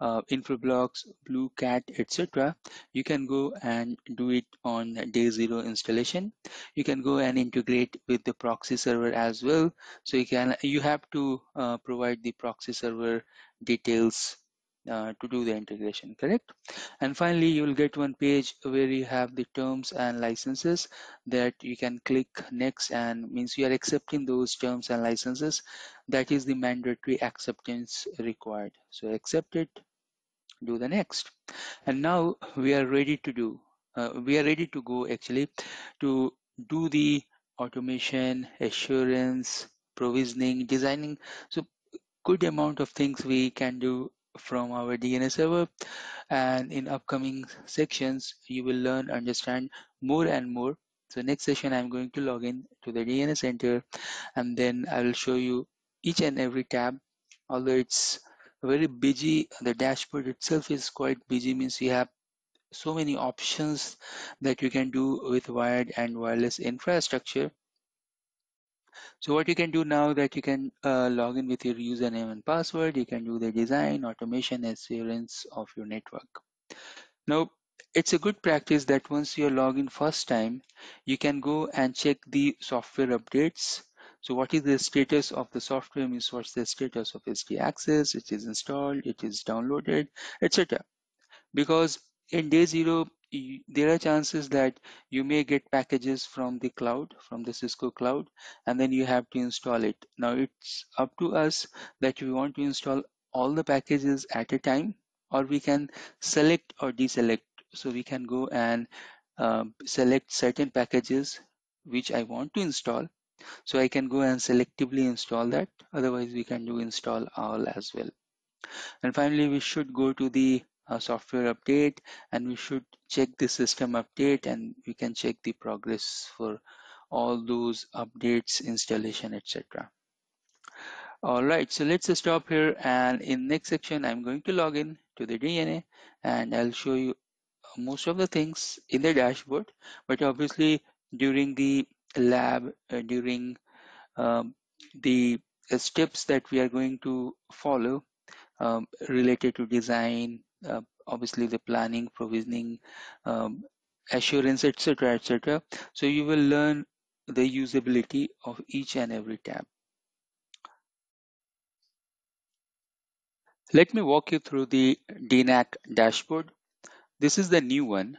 uh, Infoblox, BlueCat, etc. You can go and do it on day zero installation. You can go and integrate with the proxy server as well. So you can you have to uh, provide the proxy server details uh, to do the integration correct? And finally you will get one page where you have the terms and licenses that you can click next and means you are accepting those terms and licenses. That is the mandatory acceptance required. So accept it do the next. And now we are ready to do uh, we are ready to go actually to do the automation assurance provisioning designing. So good amount of things we can do from our DNA server. And in upcoming sections you will learn understand more and more. So next session I'm going to log in to the DNA center and then I will show you each and every tab. Although it's very busy the dashboard itself is quite busy means you have so many options that you can do with wired and wireless infrastructure so what you can do now that you can uh, log in with your username and password, you can do the design, automation, assurance of your network. Now, it's a good practice that once you log in first time, you can go and check the software updates. So what is the status of the software means what's the status of SD access, it is installed, it is downloaded, etc. Because in day zero, there are chances that you may get packages from the cloud from the cisco cloud and then you have to install it. Now it's up to us that we want to install all the packages at a time or we can select or deselect. So we can go and uh, select certain packages which i want to install. So i can go and selectively install that. Otherwise we can do install all as well. And finally we should go to the software update and we should check the system update and we can check the progress for all those updates installation etc all right so let's stop here and in next section i'm going to log in to the dna and i'll show you most of the things in the dashboard. But obviously during the lab uh, during um, the uh, steps that we are going to follow um, related to design obviously the planning provisioning um, assurance etc etc so you will learn the usability of each and every tab. Let me walk you through the DNAC dashboard. This is the new one.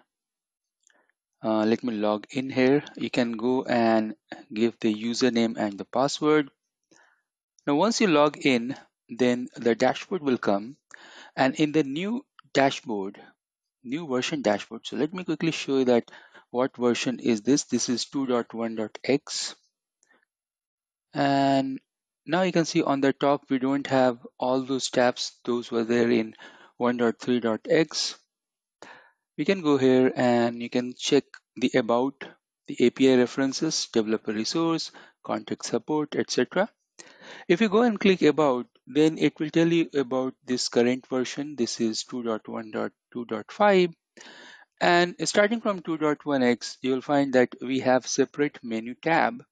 Uh, let me log in here. You can go and give the username and the password. Now once you log in then the dashboard will come and in the new dashboard new version dashboard so let me quickly show you that what version is this. This is 2.1.x and now you can see on the top we don't have all those tabs. Those were there in 1.3.x we can go here and you can check the about the API references developer resource contact support etc if you go and click about then it will tell you about this current version. This is 2.1.2.5 and starting from 2.1x you will find that we have separate menu tab.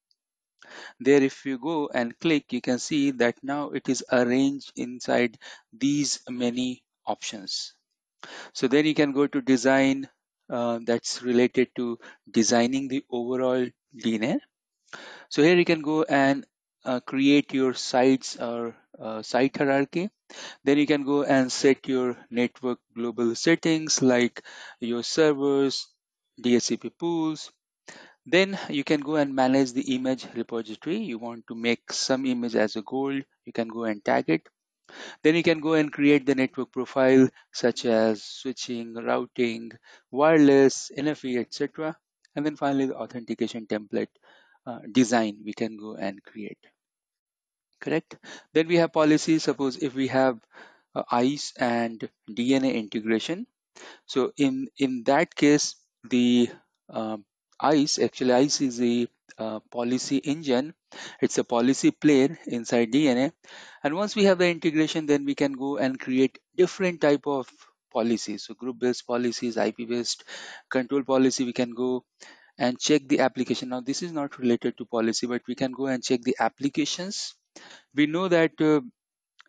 There if you go and click you can see that now it is arranged inside these many options. So then you can go to design uh, that's related to designing the overall DNA so here you can go and uh, create your sites or uh, site hierarchy. Then you can go and set your network global settings like your servers DHCP pools. Then you can go and manage the image repository. You want to make some image as a gold you can go and tag it. Then you can go and create the network profile such as switching routing wireless NFV etc and then finally the authentication template uh, design we can go and create correct then we have policies suppose if we have uh, ISE and dna integration so in in that case the um, ISE actually ISE is a uh, policy engine It's a policy plane inside DNA. And once we have the integration, then we can go and create different type of policies. So group-based policies, IP-based control policy, we can go and check the application. Now this is not related to policy, but we can go and check the applications. We know that uh,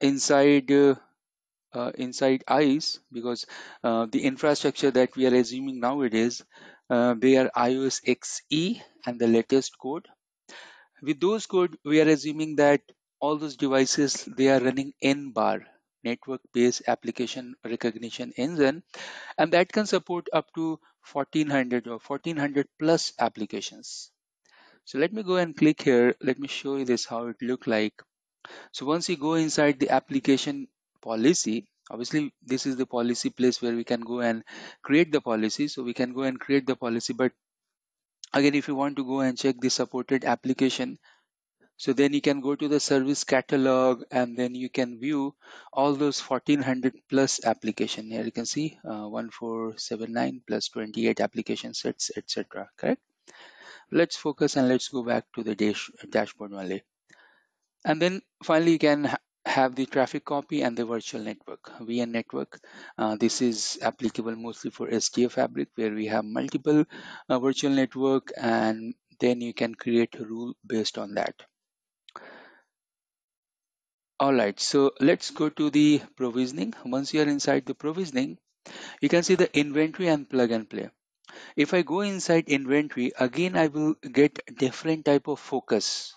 inside uh, uh, inside ISE because uh, the infrastructure that we are assuming nowadays uh, they are IOS XE and the latest code. With those code, we are assuming that all those devices they are running NBAR network-based application recognition engine, and that can support up to 1400 or 1400 plus applications. So let me go and click here. Let me show you this how it look like. So once you go inside the application policy, obviously this is the policy place where we can go and create the policy. So we can go and create the policy, but again, if you want to go and check the supported application, so then you can go to the service catalog and then you can view all those 1400 plus application here you can see uh, 1479 plus 28 application sets etc correct let's focus and let's go back to the dash dashboard only. And then finally you can ha have the traffic copy and the virtual network vn network. Uh, this is applicable mostly for SDA fabric where we have multiple uh, virtual network and then you can create a rule based on that. All right so let's go to the provisioning. Once you are inside the provisioning you can see the inventory and plug and play if i go inside inventory again i will get different type of focus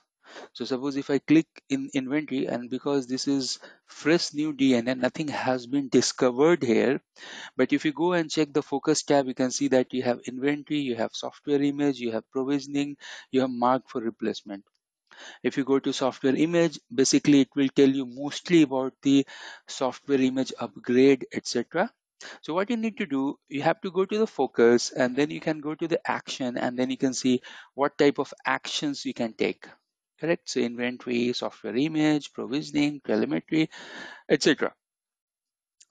so suppose if I click in inventory and because this is fresh new DNA, nothing has been discovered here. But if you go and check the focus tab, you can see that you have inventory, you have software image, you have provisioning, you have mark for replacement. If you go to software image, basically it will tell you mostly about the software image upgrade, etc. So what you need to do, you have to go to the focus and then you can go to the action and then you can see what type of actions you can take correct? So inventory software image provisioning telemetry etc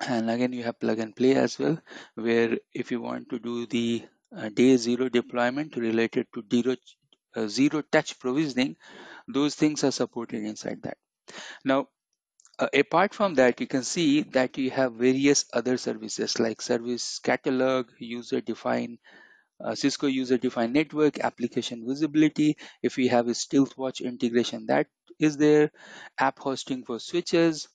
and again you have plug and play as well where if you want to do the uh, day zero deployment related to zero, uh, zero touch provisioning those things are supported inside that. Now uh, apart from that you can see that you have various other services like service catalog user defined uh, Cisco user defined network, application visibility. If we have a Stealthwatch integration, that is there. App hosting for switches,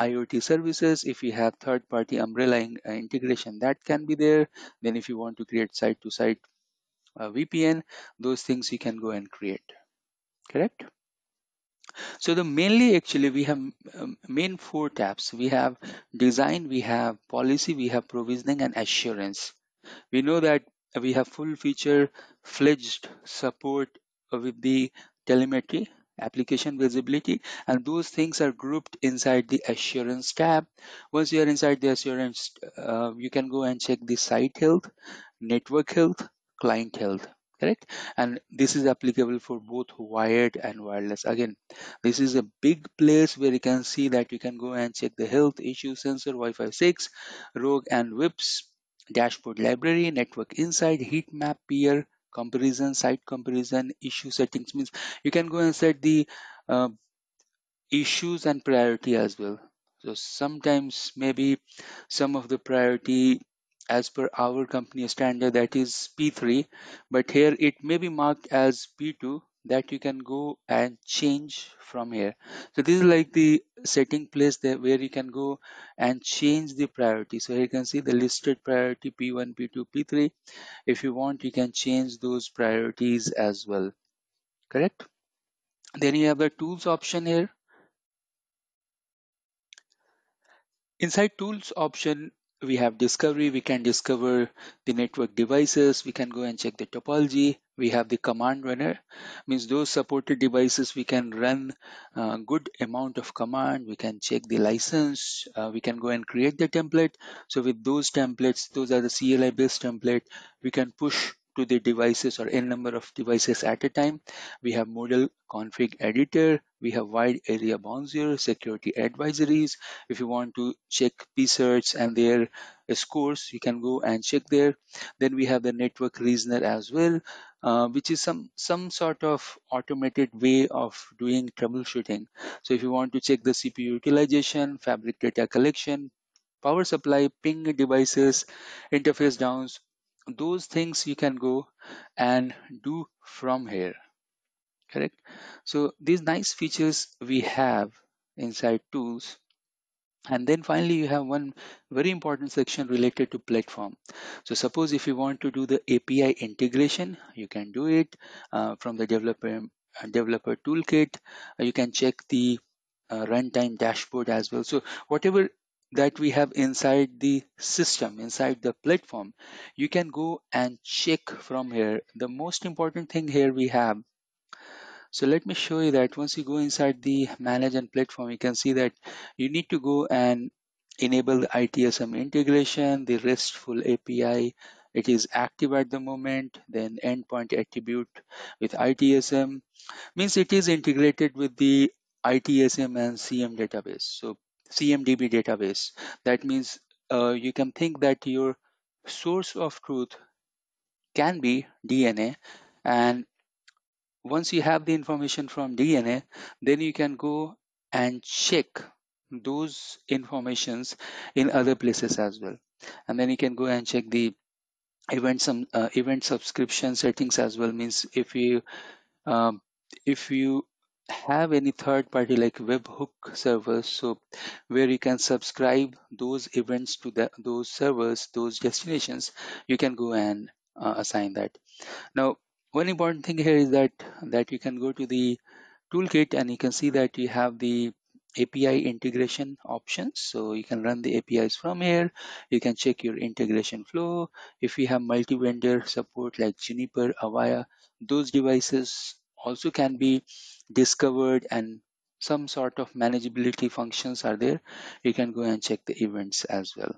IoT services. If we have third party umbrella in, uh, integration, that can be there. Then if you want to create site to site VPN, those things you can go and create. Correct? So the mainly actually we have um, main four tabs. We have design, we have policy, we have provisioning and assurance. We know that we have full feature fledged support with the telemetry application visibility and those things are grouped inside the assurance tab once you are inside the assurance uh, you can go and check the site health network health client health correct and this is applicable for both wired and wireless again this is a big place where you can see that you can go and check the health issue sensor wi-fi 6 rogue and WIPS dashboard library, network inside heat map, peer comparison, site comparison, issue settings means you can go and set the uh, issues and priority as well. So sometimes maybe some of the priority as per our company standard that is P3, but here it may be marked as P2 that you can go and change from here. So this is like the setting place there where you can go and change the priority. So here you can see the listed priority p1 p2 p3 if you want you can change those priorities as well. Correct? Then you have the tools option here. Inside tools option we have discovery we can discover the network devices we can go and check the topology we have the command runner. Means those supported devices we can run a good amount of command we can check the license uh, we can go and create the template. So with those templates those are the CLI based template we can push to the devices or n number of devices at a time. We have model config editor we have wide area bonjour security advisories. If you want to check PSIRTs and their scores you can go and check there. Then we have the network reasoner as well uh, which is some some sort of automated way of doing troubleshooting. So if you want to check the cpu utilization fabric data collection power supply ping devices interface downs those things you can go and do from here correct? So these nice features we have inside tools. And then finally you have one very important section related to platform. So suppose if you want to do the api integration you can do it uh, from the developer uh, developer toolkit. Uh, you can check the uh, runtime dashboard as well. So whatever that we have inside the system inside the platform you can go and check from here. The most important thing here we have so let me show you that once you go inside the manage and platform, you can see that you need to go and enable the ITSM integration, the RESTful API. It is active at the moment, then endpoint attribute with ITSM means it is integrated with the ITSM and CM database. So CMDB database. That means uh, you can think that your source of truth can be DNA and once you have the information from DNA, then you can go and check those informations in other places as well. And then you can go and check the event some uh, event subscription settings as well. Means if you um, if you have any third party like webhook servers so where you can subscribe those events to the, those servers those destinations you can go and uh, assign that now one important thing here is that that you can go to the toolkit and you can see that you have the API integration options. So you can run the APIs from here. You can check your integration flow. If you have multi-vendor support like Juniper, Avaya, those devices also can be discovered and some sort of manageability functions are there. You can go and check the events as well.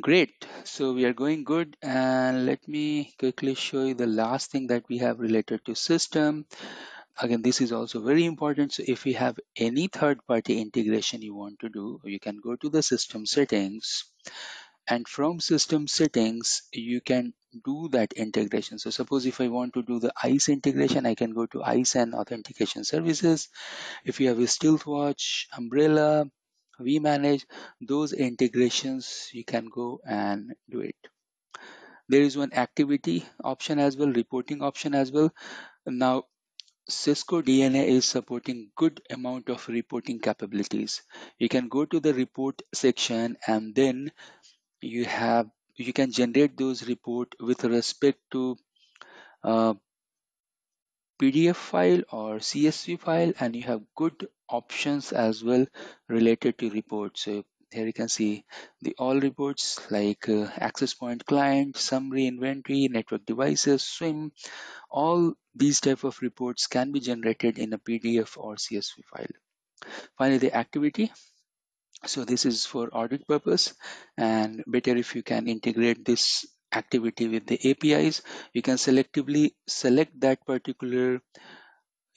Great. So we are going good. And let me quickly show you the last thing that we have related to system. Again, this is also very important. So if you have any third party integration you want to do, you can go to the system settings and from system settings, you can do that integration. So suppose if I want to do the ISE integration, I can go to ISE and authentication services. If you have a Stealthwatch, Umbrella, vManage those integrations you can go and do it. There is one activity option as well reporting option as well. Now cisco dna is supporting good amount of reporting capabilities. You can go to the report section and then you have you can generate those report with respect to uh, PDF file or CSV file and you have good options as well related to reports. So here you can see the all reports like uh, access point client, summary inventory, network devices, SWIM, all these type of reports can be generated in a PDF or CSV file. Finally, the activity. So this is for audit purpose and better if you can integrate this activity with the APIs, you can selectively select that particular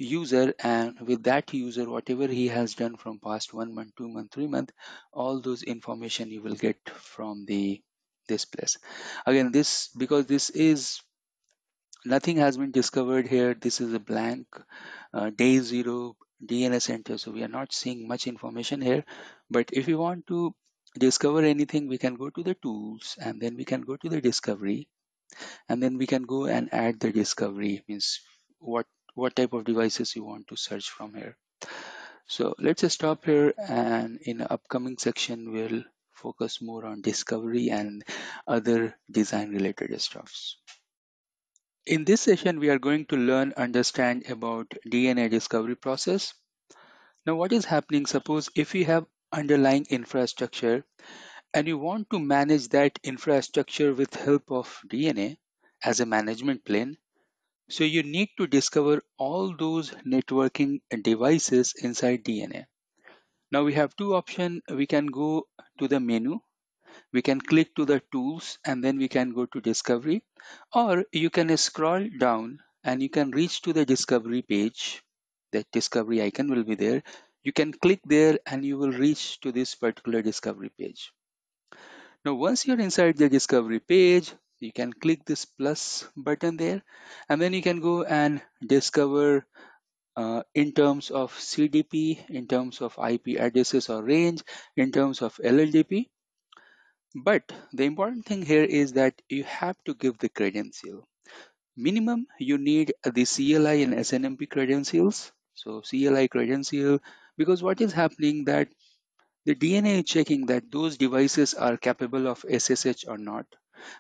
user and with that user whatever he has done from past one month two month three month all those information you will get from the this place. Again this because this is nothing has been discovered here. This is a blank uh, day zero DNA center so we are not seeing much information here. But if you want to discover anything we can go to the tools and then we can go to the discovery and then we can go and add the discovery. Means what what type of devices you want to search from here. So let's stop here and in upcoming section we'll focus more on discovery and other design related stuffs. In this session we are going to learn understand about dna discovery process. Now what is happening? Suppose if you have underlying infrastructure and you want to manage that infrastructure with help of DNA as a management plane, so you need to discover all those networking devices inside DNA. Now we have two options. We can go to the menu, we can click to the tools and then we can go to discovery or you can scroll down and you can reach to the discovery page that discovery icon will be there. You can click there and you will reach to this particular discovery page. Now, once you're inside the discovery page, you can click this plus button there, and then you can go and discover uh, in terms of CDP, in terms of IP addresses or range, in terms of LLDP. But the important thing here is that you have to give the credential. Minimum, you need the CLI and SNMP credentials. So CLI credential, because what is happening that the DNA is checking that those devices are capable of SSH or not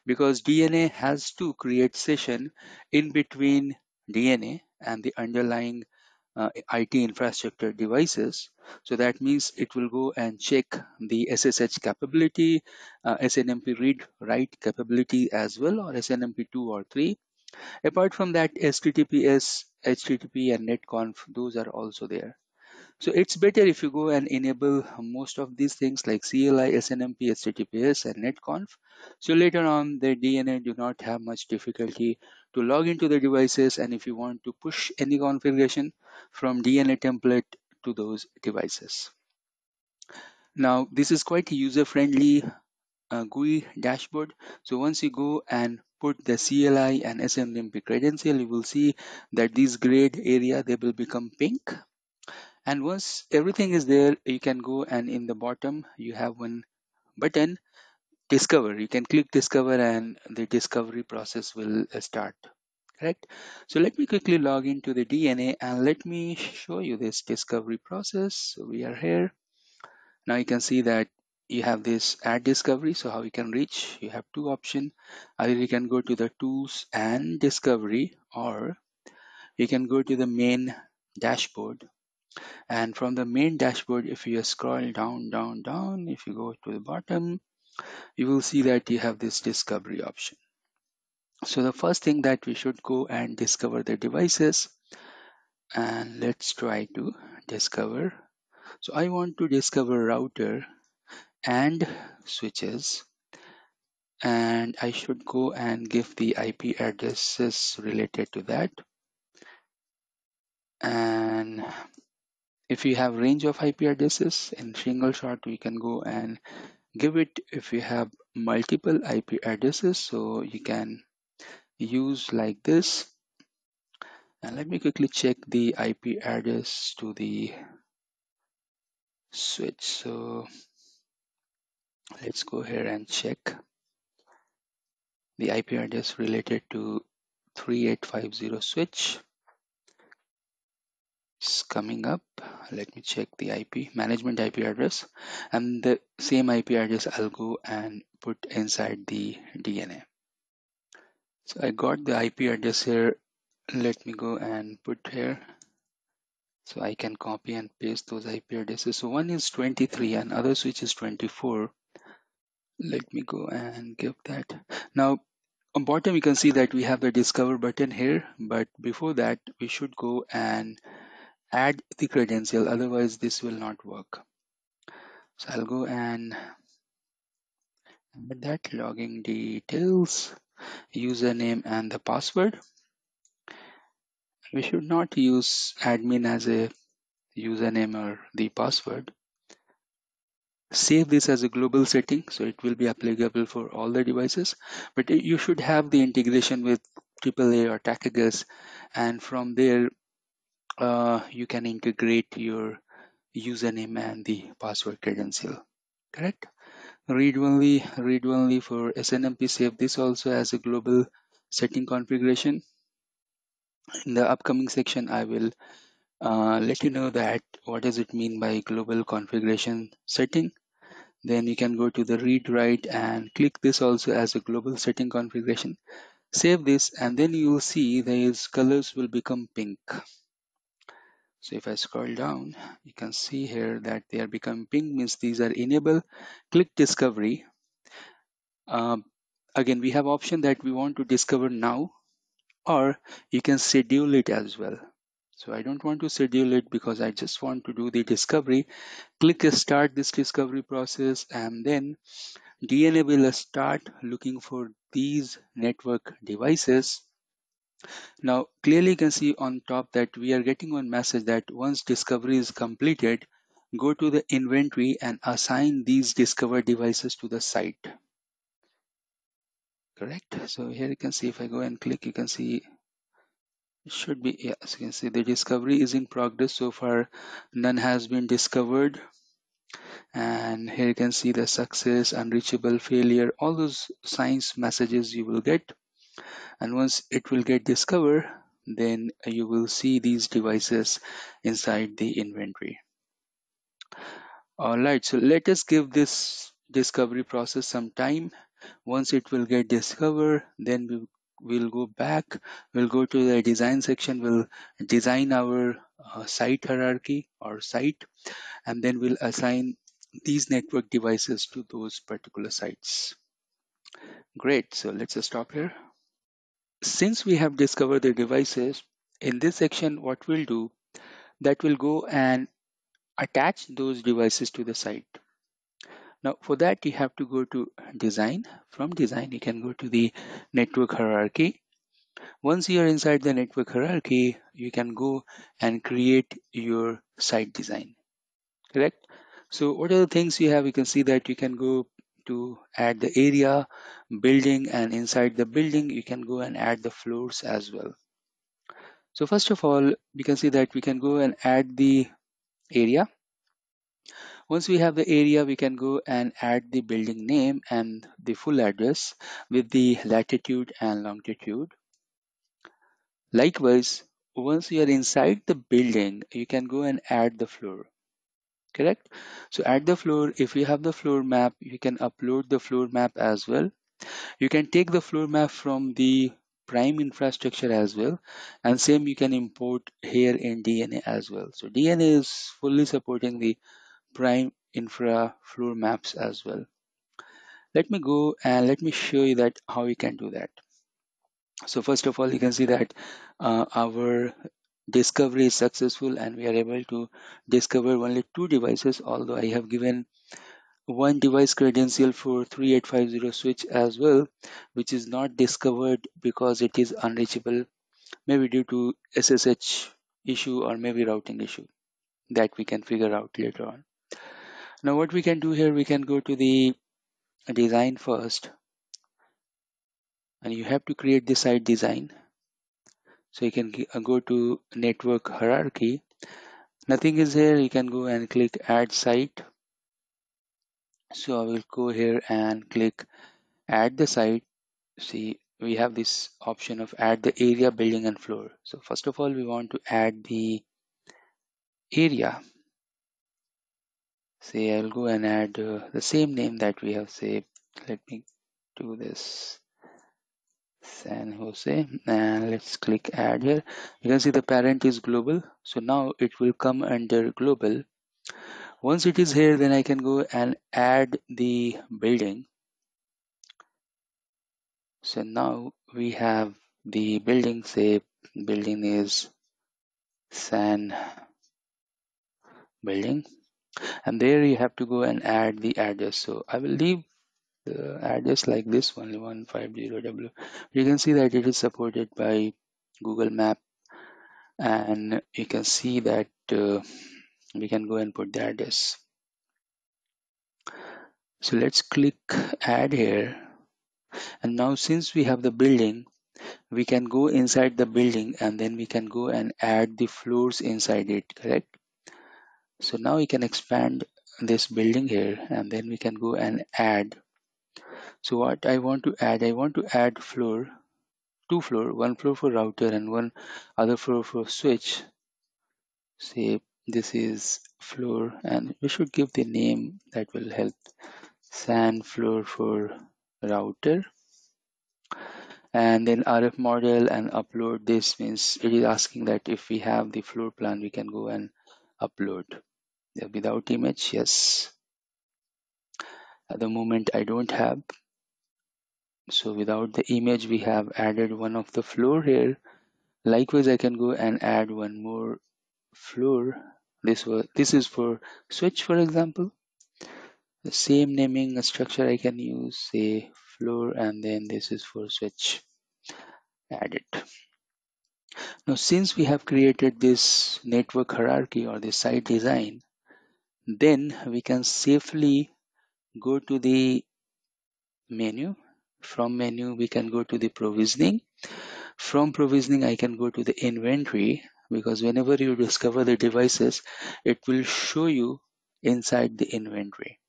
because DNA has to create session in between DNA and the underlying uh, IT infrastructure devices. So that means it will go and check the SSH capability, uh, SNMP read write capability as well, or SNMP 2 or 3. Apart from that, HTTPS, HTTP, and netconf, those are also there. So it's better if you go and enable most of these things like CLI, SNMP, HTTPS, and netconf. So later on, the DNA do not have much difficulty to log into the devices. And if you want to push any configuration from DNA template to those devices. Now, this is quite a user-friendly uh, GUI dashboard. So once you go and put the CLI and SNMP credential, you will see that this grid area, they will become pink and once everything is there you can go and in the bottom you have one button discover. You can click discover and the discovery process will uh, start correct? So let me quickly log into the dna and let me show you this discovery process. So we are here. Now you can see that you have this add discovery. So how you can reach? You have two options either you can go to the tools and discovery or you can go to the main dashboard and from the main dashboard, if you scroll down, down, down, if you go to the bottom, you will see that you have this discovery option. So the first thing that we should go and discover the devices. And let's try to discover. So I want to discover router and switches. And I should go and give the IP addresses related to that. And if you have range of IP addresses in single shot, we can go and give it if you have multiple IP addresses. So you can use like this. And let me quickly check the IP address to the switch. So let's go here and check the IP address related to 3850 switch is coming up. Let me check the IP management IP address and the same IP address I'll go and put inside the DNA so I got the IP address here. Let me go and put here so I can copy and paste those IP addresses. So one is 23 and other switch is 24 let me go and give that. Now on bottom you can see that we have the discover button here but before that we should go and add the credential otherwise this will not work. So I'll go and add that logging details username and the password. We should not use admin as a username or the password. Save this as a global setting so it will be applicable for all the devices. But you should have the integration with AAA or TACACS and from there uh, you can integrate your username and the password credential correct? Read only read only for snmp save this also as a global setting configuration. In the upcoming section i will uh, let you know that what does it mean by global configuration setting. Then you can go to the read write and click this also as a global setting configuration. Save this and then you will see these colors will become pink so if I scroll down, you can see here that they are becoming pink means these are enable. Click discovery. Um, again, we have option that we want to discover now or you can schedule it as well. So I don't want to schedule it because I just want to do the discovery. Click start this discovery process and then DNA will start looking for these network devices Now, clearly you can see on top that we are getting one message that once discovery is completed, go to the inventory and assign these discovered devices to the site. Correct? So here you can see if I go and click, you can see it should be, yes, you can see the discovery is in progress. So far, none has been discovered. And here you can see the success, unreachable, failure, all those signs messages you will get. And once it will get discovered, then you will see these devices inside the inventory. All right, so let us give this discovery process some time. Once it will get discovered, then we will go back, we'll go to the design section, we'll design our uh, site hierarchy or site, and then we'll assign these network devices to those particular sites. Great, so let's just stop here. Since we have discovered the devices, in this section, what we'll do, that will go and attach those devices to the site. Now for that you have to go to design. From design you can go to the network hierarchy. Once you are inside the network hierarchy, you can go and create your site design. Correct? So what are the things you have? You can see that you can go to add the area, building, and inside the building, you can go and add the floors as well. So first of all, we can see that we can go and add the area. Once we have the area, we can go and add the building name and the full address with the latitude and longitude. Likewise, once you are inside the building, you can go and add the floor. Correct? So add the floor, if you have the floor map, you can upload the floor map as well. You can take the floor map from the prime infrastructure as well and same you can import here in DNA as well. So DNA is fully supporting the prime infra floor maps as well. Let me go and let me show you that how we can do that. So first of all, you can see that uh, our discovery is successful and we are able to discover only two devices, although I have given one device credential for 3850 switch as well, which is not discovered because it is unreachable, maybe due to SSH issue or maybe routing issue that we can figure out later on. Now what we can do here, we can go to the design first and you have to create the site design. So you can uh, go to network hierarchy. Nothing is here. You can go and click add site. So I will go here and click add the site. See, we have this option of add the area, building and floor. So first of all, we want to add the area say I'll go and add uh, the same name that we have saved let me do this San Jose and let's click add here. You can see the parent is global so now it will come under global. Once it is here then I can go and add the building. So now we have the building say building is San building and there you have to go and add the address. So I will leave the address like this one 150w you can see that it is supported by Google Map and you can see that uh, we can go and put the address. So let's click add here. And now since we have the building we can go inside the building and then we can go and add the floors inside it correct? So now we can expand this building here and then we can go and add so what I want to add I want to add floor two floor one floor for router and one other floor for switch. Say this is floor and we should give the name that will help. SAN floor for router. And then RF model and upload. This means it is asking that if we have the floor plan we can go and upload. Without image yes at the moment I don't have. So without the image we have added one of the floor here. Likewise I can go and add one more floor. This was this is for switch for example. The same naming structure I can use say floor and then this is for switch. Add it. Now, since we have created this network hierarchy or the site design, then we can safely go to the menu. From menu, we can go to the provisioning. From provisioning, I can go to the inventory because whenever you discover the devices, it will show you inside the inventory.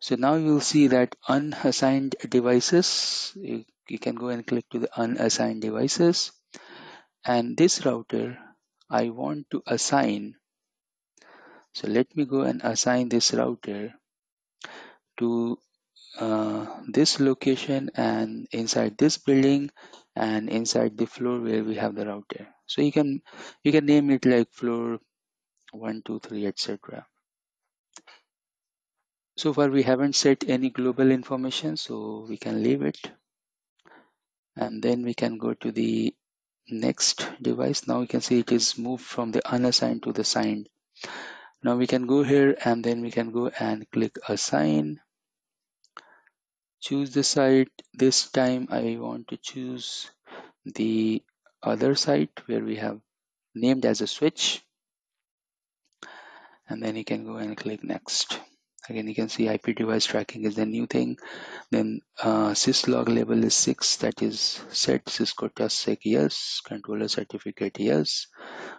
So now you'll see that unassigned devices, you, you can go and click to the unassigned devices. And this router, I want to assign. So let me go and assign this router to uh, this location and inside this building and inside the floor where we have the router. So you can you can name it like floor one, two, three, etc. So far we haven't set any global information, so we can leave it. And then we can go to the next device. Now you can see it is moved from the unassigned to the signed. Now we can go here and then we can go and click assign. Choose the site. This time I want to choose the other site where we have named as a switch. And then you can go and click next. Again, you can see IP device tracking is the new thing. Then uh, syslog level is 6, that is set. Cisco TrustSec, yes. Controller certificate, yes.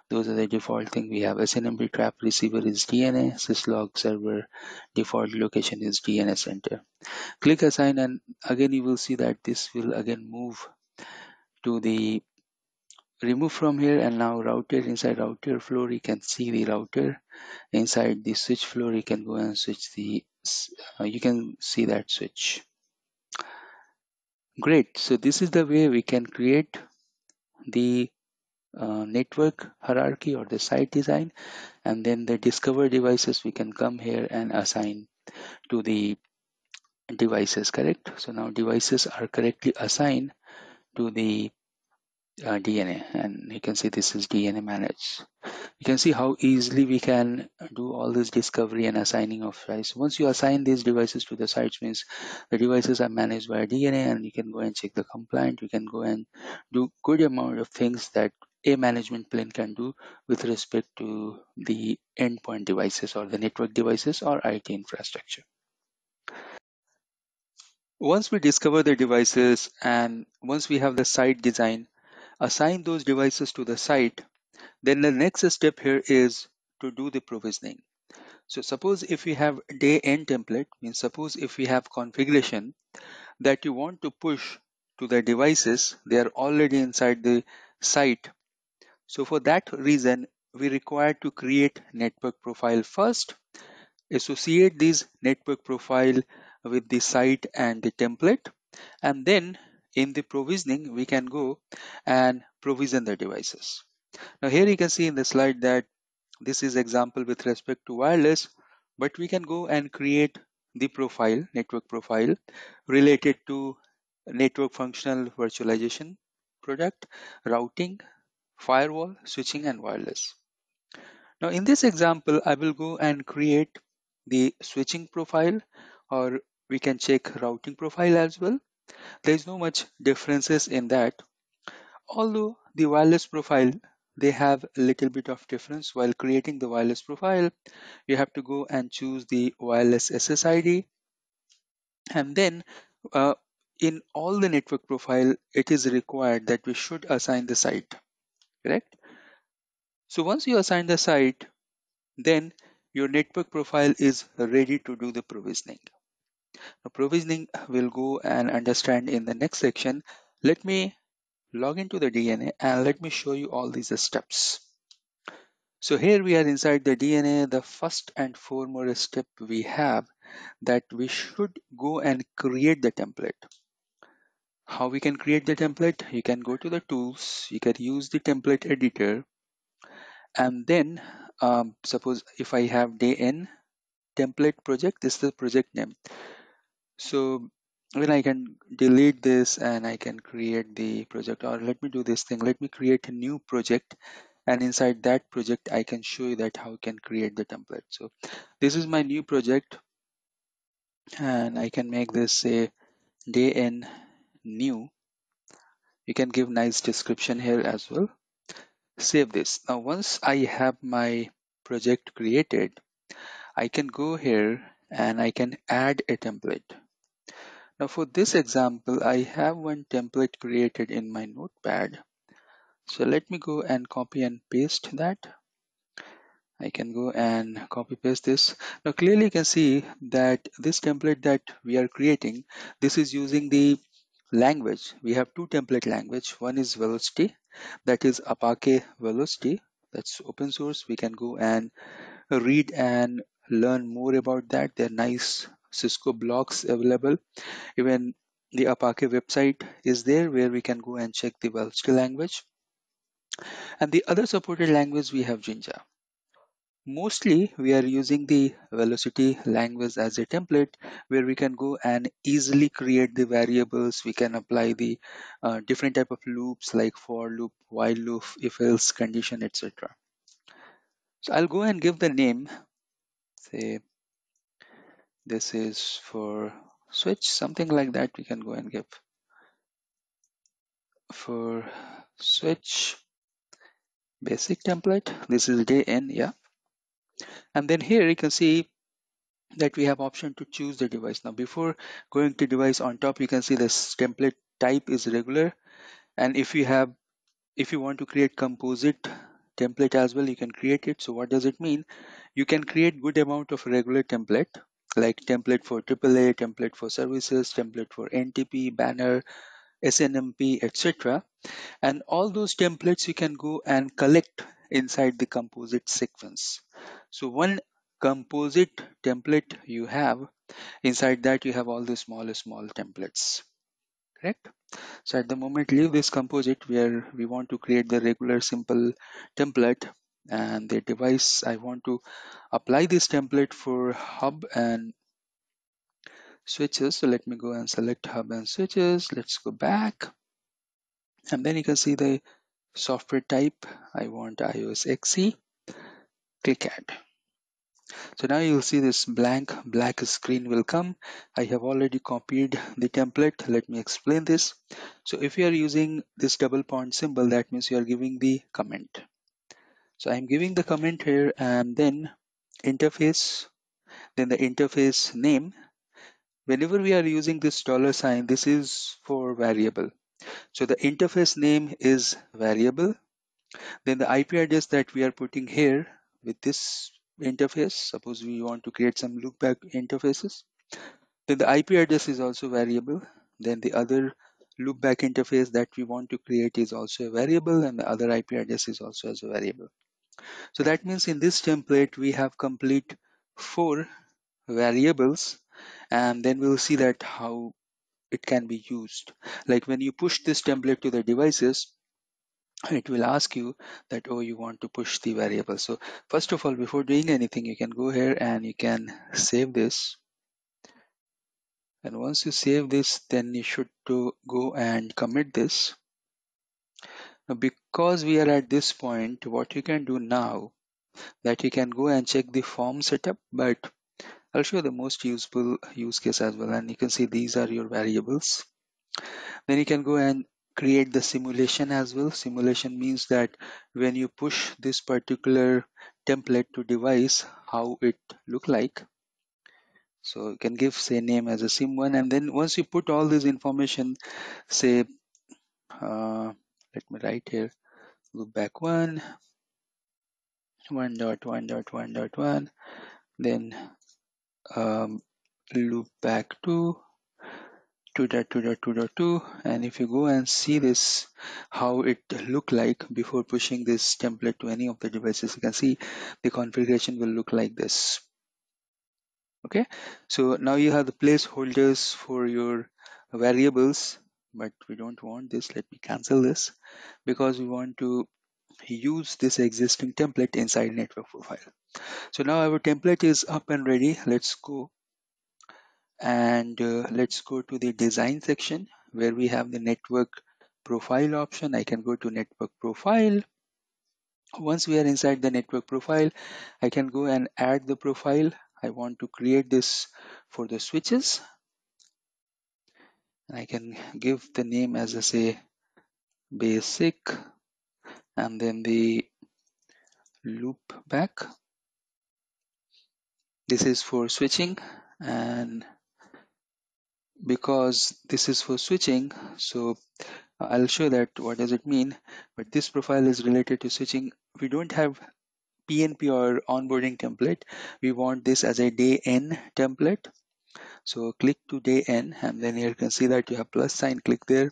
Those are the default thing. We have SNMP trap receiver is DNA. Syslog server default location is DNA center. Click assign and again you will see that this will again move to the remove from here and now router inside router floor you can see the router. Inside the switch floor you can go and switch the uh, you can see that switch. Great. So this is the way we can create the uh, network hierarchy or the site design and then the discover devices we can come here and assign to the devices correct? So now devices are correctly assigned to the uh, DNA and you can see this is DNA managed. You can see how easily we can do all this discovery and assigning of sites. Once you assign these devices to the sites means the devices are managed by DNA and you can go and check the compliant. You can go and do good amount of things that a management plane can do with respect to the endpoint devices or the network devices or IT infrastructure. Once we discover the devices and once we have the site design, assign those devices to the site, then the next step here is to do the provisioning. So suppose if we have day end template, means suppose if we have configuration that you want to push to the devices, they are already inside the site. So for that reason, we require to create network profile first, associate this network profile with the site and the template, and then in the provisioning, we can go and provision the devices. Now here you can see in the slide that this is example with respect to wireless, but we can go and create the profile, network profile related to network functional virtualization product, routing, firewall, switching and wireless. Now in this example, I will go and create the switching profile or we can check routing profile as well there is no much differences in that. Although the wireless profile, they have a little bit of difference. While creating the wireless profile, you have to go and choose the wireless SSID. And then uh, in all the network profile, it is required that we should assign the site, correct? So once you assign the site, then your network profile is ready to do the provisioning. Now, provisioning will go and understand in the next section. Let me log into the DNA and let me show you all these steps. So here we are inside the DNA. The first and foremost step we have that we should go and create the template. How we can create the template? You can go to the tools, you can use the template editor and then um, suppose if I have day n template project, this is the project name. So when I can delete this and I can create the project or let me do this thing. Let me create a new project and inside that project I can show you that how I can create the template. So this is my new project and I can make this say day in new you can give nice description here as well save this now once I have my project created I can go here and I can add a template now for this example I have one template created in my notepad so let me go and copy and paste that I can go and copy paste this. Now clearly you can see that this template that we are creating, this is using the language. We have two template language. One is Velocity, that is Apache Velocity. That's open source. We can go and read and learn more about that. They're nice Cisco blogs available. Even the Apache website is there where we can go and check the Velocity language. And the other supported language we have Jinja. Mostly we are using the velocity language as a template where we can go and easily create the variables. We can apply the uh, different type of loops like for loop, while loop, if else condition, etc. So I'll go and give the name. Say this is for switch, something like that. We can go and give for switch basic template. This is day n, yeah. And then here you can see that we have option to choose the device. Now before going to device on top, you can see this template type is regular. And if you have, if you want to create composite template as well, you can create it. So what does it mean? You can create good amount of regular template like template for AAA, template for services, template for NTP, banner, SNMP, etc. And all those templates you can go and collect inside the composite sequence. So one composite template you have, inside that you have all the small, small templates, correct? So at the moment, leave this composite where we want to create the regular simple template and the device I want to apply this template for hub and switches. So let me go and select hub and switches. Let's go back. And then you can see the software type. I want IOS XE click add. So now you'll see this blank black screen will come. I have already copied the template. Let me explain this. So if you are using this double point symbol that means you are giving the comment so I'm giving the comment here and then interface then the interface name whenever we are using this dollar sign this is for variable so the interface name is variable. Then the IP address that we are putting here with this interface, suppose we want to create some loopback interfaces. Then the IP address is also variable. Then the other loopback interface that we want to create is also a variable and the other IP address is also as a variable. So that means in this template we have complete four variables and then we'll see that how it can be used. Like when you push this template to the devices, it will ask you that, oh, you want to push the variable. So first of all, before doing anything, you can go here and you can save this. And once you save this, then you should go and commit this. Now, because we are at this point, what you can do now that you can go and check the form setup, but I'll show the most useful use case as well. And you can see these are your variables. Then you can go and create the simulation as well. Simulation means that when you push this particular template to device, how it look like. So you can give say name as a sim1 and then once you put all this information, say, uh, let me write here, loop back one, one dot one dot one dot one, then um, loop back to 2.2.2.2 and if you go and see this how it look like before pushing this template to any of the devices you can see the configuration will look like this. Okay? So now you have the placeholders for your variables but we don't want this. Let me cancel this because we want to use this existing template inside network profile. So now our template is up and ready. Let's go and uh, let's go to the design section where we have the network profile option. I can go to network profile. Once we are inside the network profile I can go and add the profile. I want to create this for the switches I can give the name as I say basic and then the loop back. This is for switching and because this is for switching so I'll show that what does it mean. But this profile is related to switching. We don't have PNP or onboarding template. We want this as a day n template so click to day n and then here you can see that you have plus sign click there.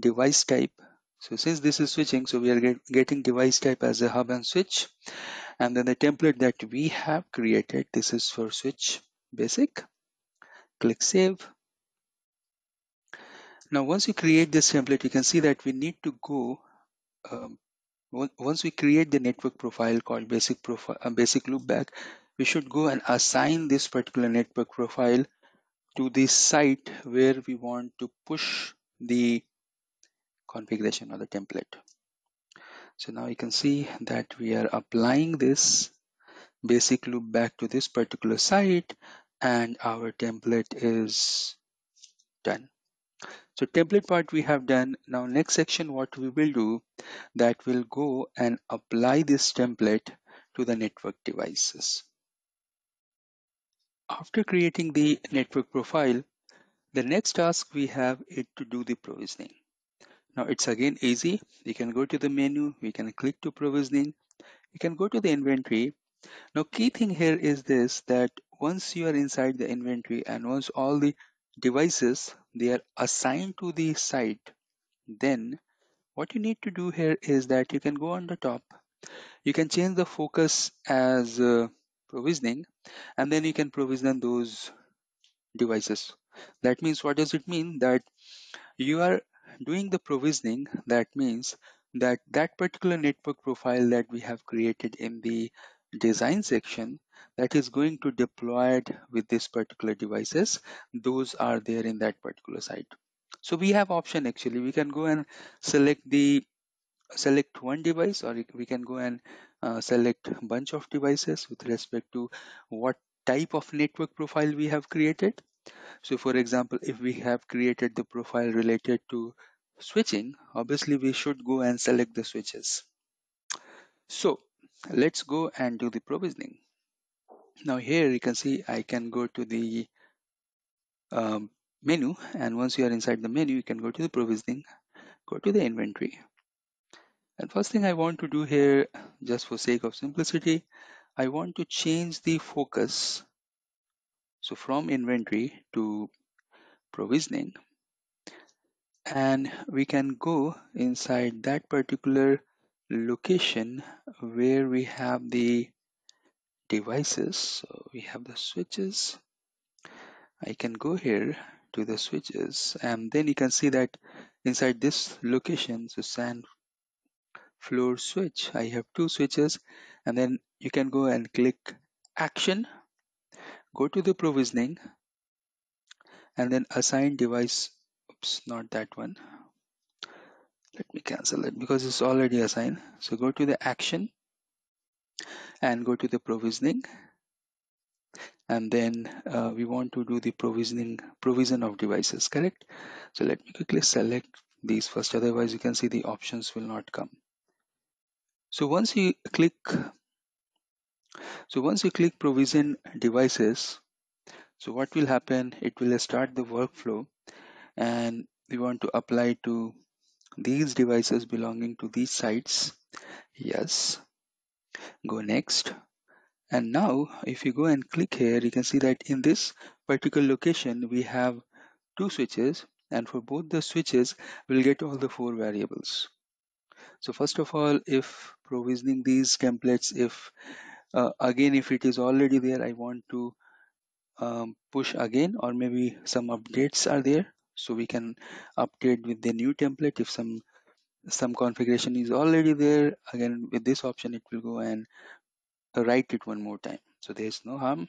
Device type. So since this is switching so we are get, getting device type as a hub and switch. And then the template that we have created this is for switch basic. Click save. Now once you create this template you can see that we need to go um, once we create the network profile called basic profile uh, basic loopback we should go and assign this particular network profile to the site where we want to push the configuration or the template. So now you can see that we are applying this basic loop back to this particular site and our template is done. So template part we have done. Now next section what we will do that will go and apply this template to the network devices after creating the network profile the next task we have is to do the provisioning. Now it's again easy. You can go to the menu. We can click to provisioning. You can go to the inventory. Now key thing here is this that once you are inside the inventory and once all the devices they are assigned to the site then what you need to do here is that you can go on the top. You can change the focus as uh, provisioning and then you can provision those devices. That means what does it mean? That you are doing the provisioning that means that that particular network profile that we have created in the design section that is going to deploy it with this particular devices those are there in that particular site. So we have option actually. We can go and select the select one device or we can go and uh, select bunch of devices with respect to what type of network profile we have created. So for example if we have created the profile related to switching obviously we should go and select the switches. So let's go and do the provisioning. Now here you can see I can go to the um, menu and once you are inside the menu you can go to the provisioning go to the inventory and first thing I want to do here just for sake of simplicity I want to change the focus. So from inventory to provisioning and we can go inside that particular location where we have the devices. So we have the switches. I can go here to the switches and then you can see that inside this location so SAN floor switch. I have two switches. And then you can go and click action. Go to the provisioning. And then assign device. Oops not that one. Let me cancel it because it's already assigned. So go to the action and go to the provisioning. And then uh, we want to do the provisioning provision of devices correct? So let me quickly select these. First otherwise you can see the options will not come so once you click so once you click provision devices so what will happen? It will start the workflow and we want to apply to these devices belonging to these sites. Yes. Go next. And now if you go and click here you can see that in this particular location we have two switches and for both the switches we'll get all the four variables. So first of all if provisioning these templates if uh, again if it is already there I want to um, push again or maybe some updates are there so we can update with the new template. If some some configuration is already there again with this option it will go and write it one more time. So there's no harm.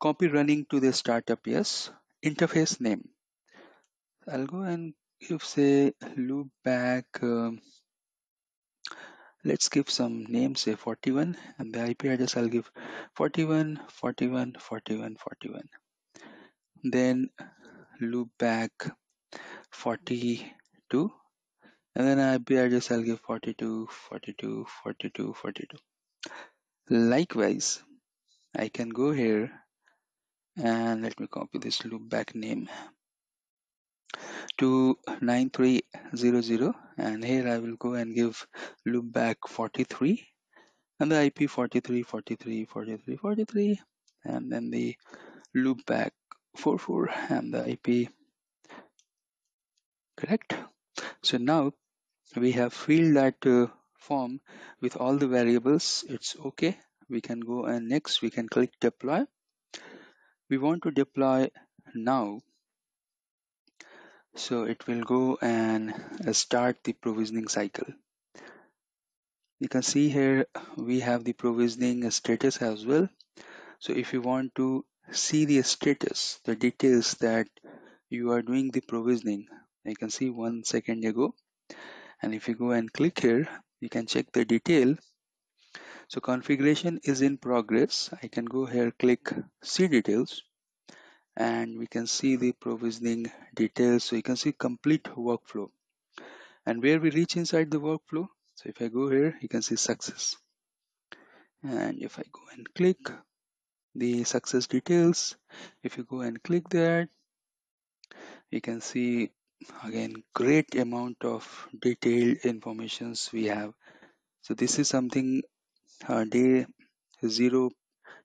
Copy running to the startup yes. Interface name. I'll go and give say loop back um, let's give some names say 41 and the IP address I'll give 41 41 41 41 then loop back 42 and then IP address I'll give 42 42 42 42 likewise I can go here and let me copy this loopback name to 9300 and here I will go and give loopback 43 and the IP 43 43 43 43 and then the loopback 44 and the IP correct? So now we have filled that uh, form with all the variables. It's okay. We can go and next we can click deploy. We want to deploy now so it will go and uh, start the provisioning cycle. You can see here we have the provisioning status as well. So if you want to see the status the details that you are doing the provisioning you can see one second ago. And if you go and click here you can check the detail. So configuration is in progress. I can go here click see details and we can see the provisioning details. So you can see complete workflow. And where we reach inside the workflow? So if I go here you can see success. And if I go and click the success details if you go and click that you can see again great amount of detailed informations we have. So this is something uh, day zero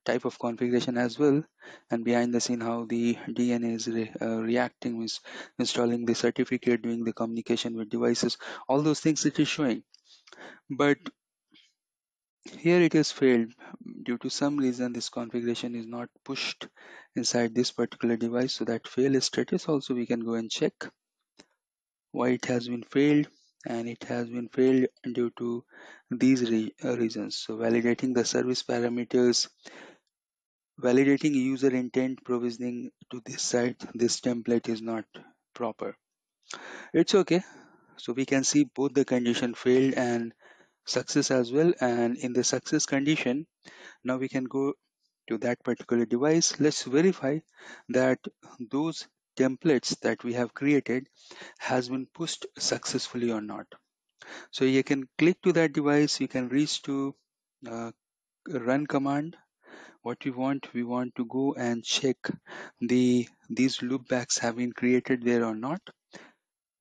type of configuration as well and behind the scene how the DNA is re, uh, reacting with installing the certificate doing the communication with devices all those things it is showing. But here it has failed due to some reason. This configuration is not pushed inside this particular device so that fail status also we can go and check why it has been failed and it has been failed due to these re uh, reasons. So validating the service parameters validating user intent provisioning to this site this template is not proper. It's okay. So we can see both the condition failed and success as well. And in the success condition now we can go to that particular device. Let's verify that those templates that we have created has been pushed successfully or not. So you can click to that device. You can reach to uh, run command what we want we want to go and check the these loopbacks have been created there or not.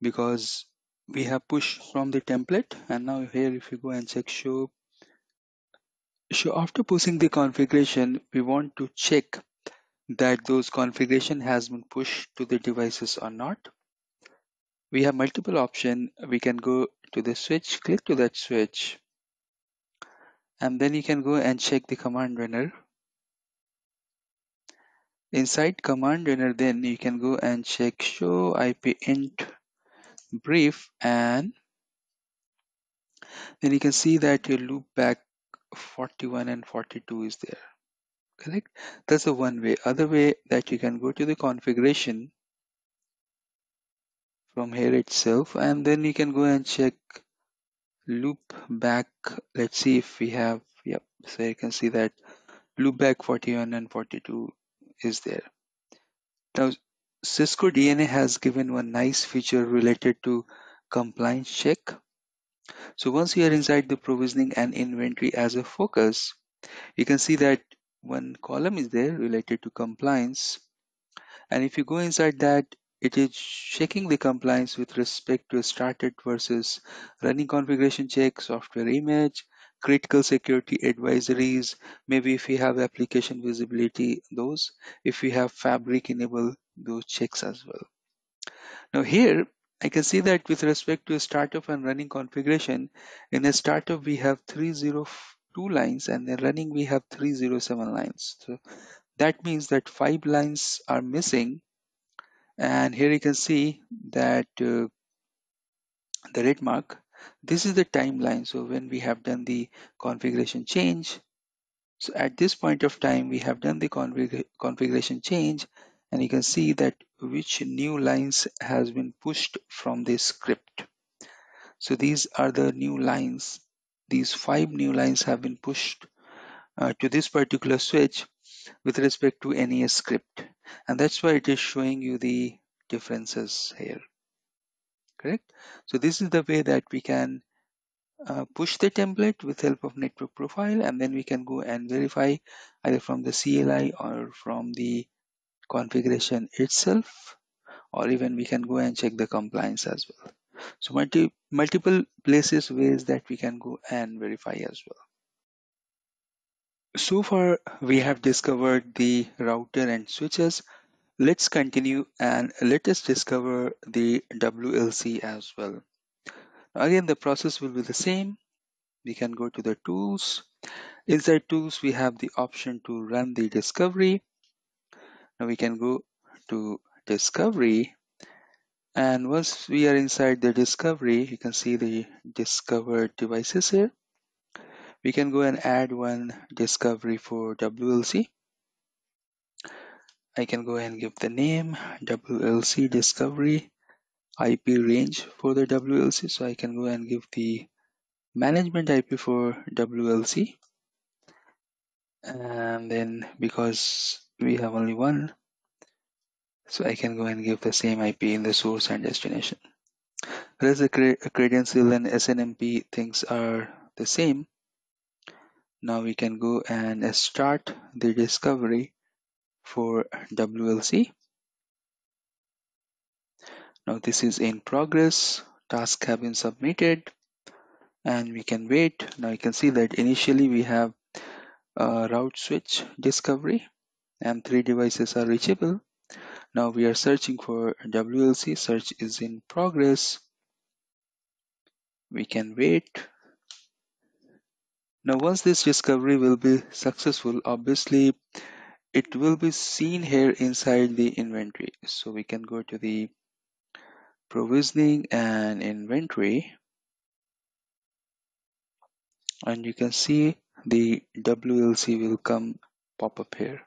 Because we have pushed from the template and now here if you go and check show so after pushing the configuration we want to check that those configuration has been pushed to the devices or not. We have multiple option. We can go to the switch click to that switch. And then you can go and check the command runner inside command runner then you can go and check show ip int brief and then you can see that your loopback 41 and 42 is there. Correct? That's the one way. Other way that you can go to the configuration from here itself and then you can go and check loop back. Let's see if we have yep so you can see that loop back 41 and 42 is there. Now cisco dna has given one nice feature related to compliance check. So once you are inside the provisioning and inventory as a focus you can see that one column is there related to compliance. And if you go inside that it is checking the compliance with respect to started versus running configuration check, software image, critical security advisories, maybe if we have application visibility, those, if we have fabric enable, those checks as well. Now here, I can see that with respect to startup and running configuration, in a startup we have 302 lines and then running we have 307 lines. So that means that five lines are missing and here you can see that uh, the red mark this is the timeline. So when we have done the configuration change so at this point of time we have done the config configuration change and you can see that which new lines has been pushed from this script. So these are the new lines. These five new lines have been pushed uh, to this particular switch with respect to NES script. And that's why it is showing you the differences here correct? So this is the way that we can uh, push the template with help of network profile and then we can go and verify either from the CLI or from the configuration itself or even we can go and check the compliance as well. So multi, multiple places ways that we can go and verify as well. So far we have discovered the router and switches. Let's continue and let us discover the WLC as well. Again the process will be the same. We can go to the tools. Inside tools we have the option to run the discovery. Now we can go to discovery and once we are inside the discovery you can see the discovered devices here we can go and add one discovery for WLC I can go and give the name WLC discovery IP range for the WLC so I can go and give the management IP for WLC and then because we have only one so I can go and give the same IP in the source and destination. Whereas the cre credential and SNMP things are the same. Now we can go and start the discovery for WLC. Now this is in progress. Tasks have been submitted and we can wait. Now you can see that initially we have a route switch discovery and three devices are reachable now we are searching for WLC. Search is in progress. We can wait. Now once this discovery will be successful, obviously it will be seen here inside the inventory. So we can go to the provisioning and inventory and you can see the WLC will come pop up here.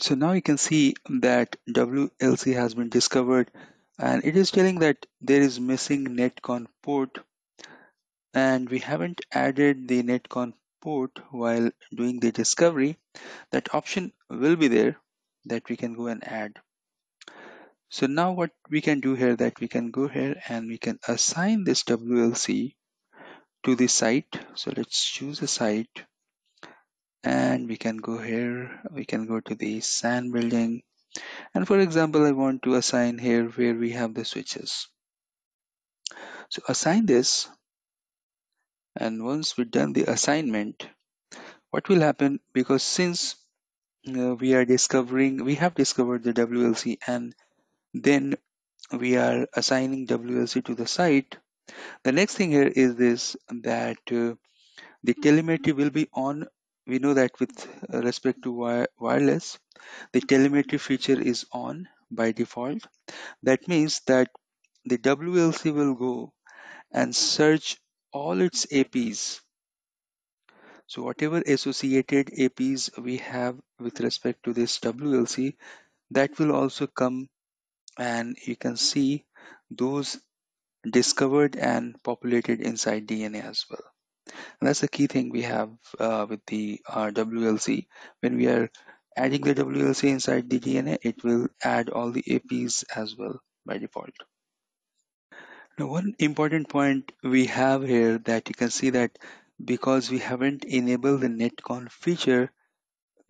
So now you can see that WLC has been discovered and it is telling that there is missing netconf port and we haven't added the netconf port while doing the discovery. That option will be there that we can go and add. So now what we can do here that we can go here and we can assign this WLC to the site. So let's choose a site and we can go here we can go to the sand building and for example I want to assign here where we have the switches so assign this and once we've done the assignment what will happen? Because since uh, we are discovering we have discovered the WLC and then we are assigning WLC to the site the next thing here is this that uh, the telemetry will be on. We know that with respect to wire wireless the telemetry feature is on by default. That means that the WLC will go and search all its APs so whatever associated APs we have with respect to this WLC that will also come and you can see those discovered and populated inside DNA as well and that's the key thing we have uh, with the uh, WLC. When we are adding the WLC inside the DNA, it will add all the APs as well by default. Now, one important point we have here that you can see that because we haven't enabled the netconf feature,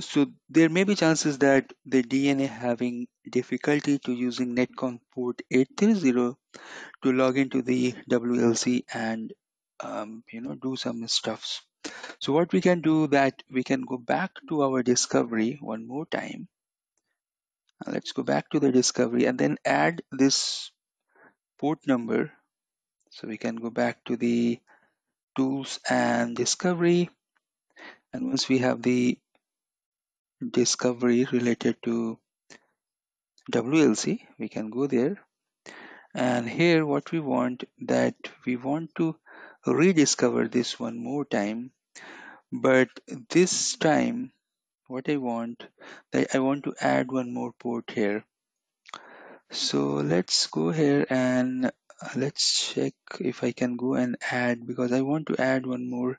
so there may be chances that the DNA having difficulty to using netconf port 830 to log into the WLC and um, you know do some stuffs. So what we can do that we can go back to our discovery one more time. Let's go back to the discovery and then add this port number so we can go back to the tools and discovery. And once we have the discovery related to WLC we can go there. And here what we want that we want to rediscover this one more time. But this time what I want that I want to add one more port here. So let's go here and uh, let's check if I can go and add because I want to add one more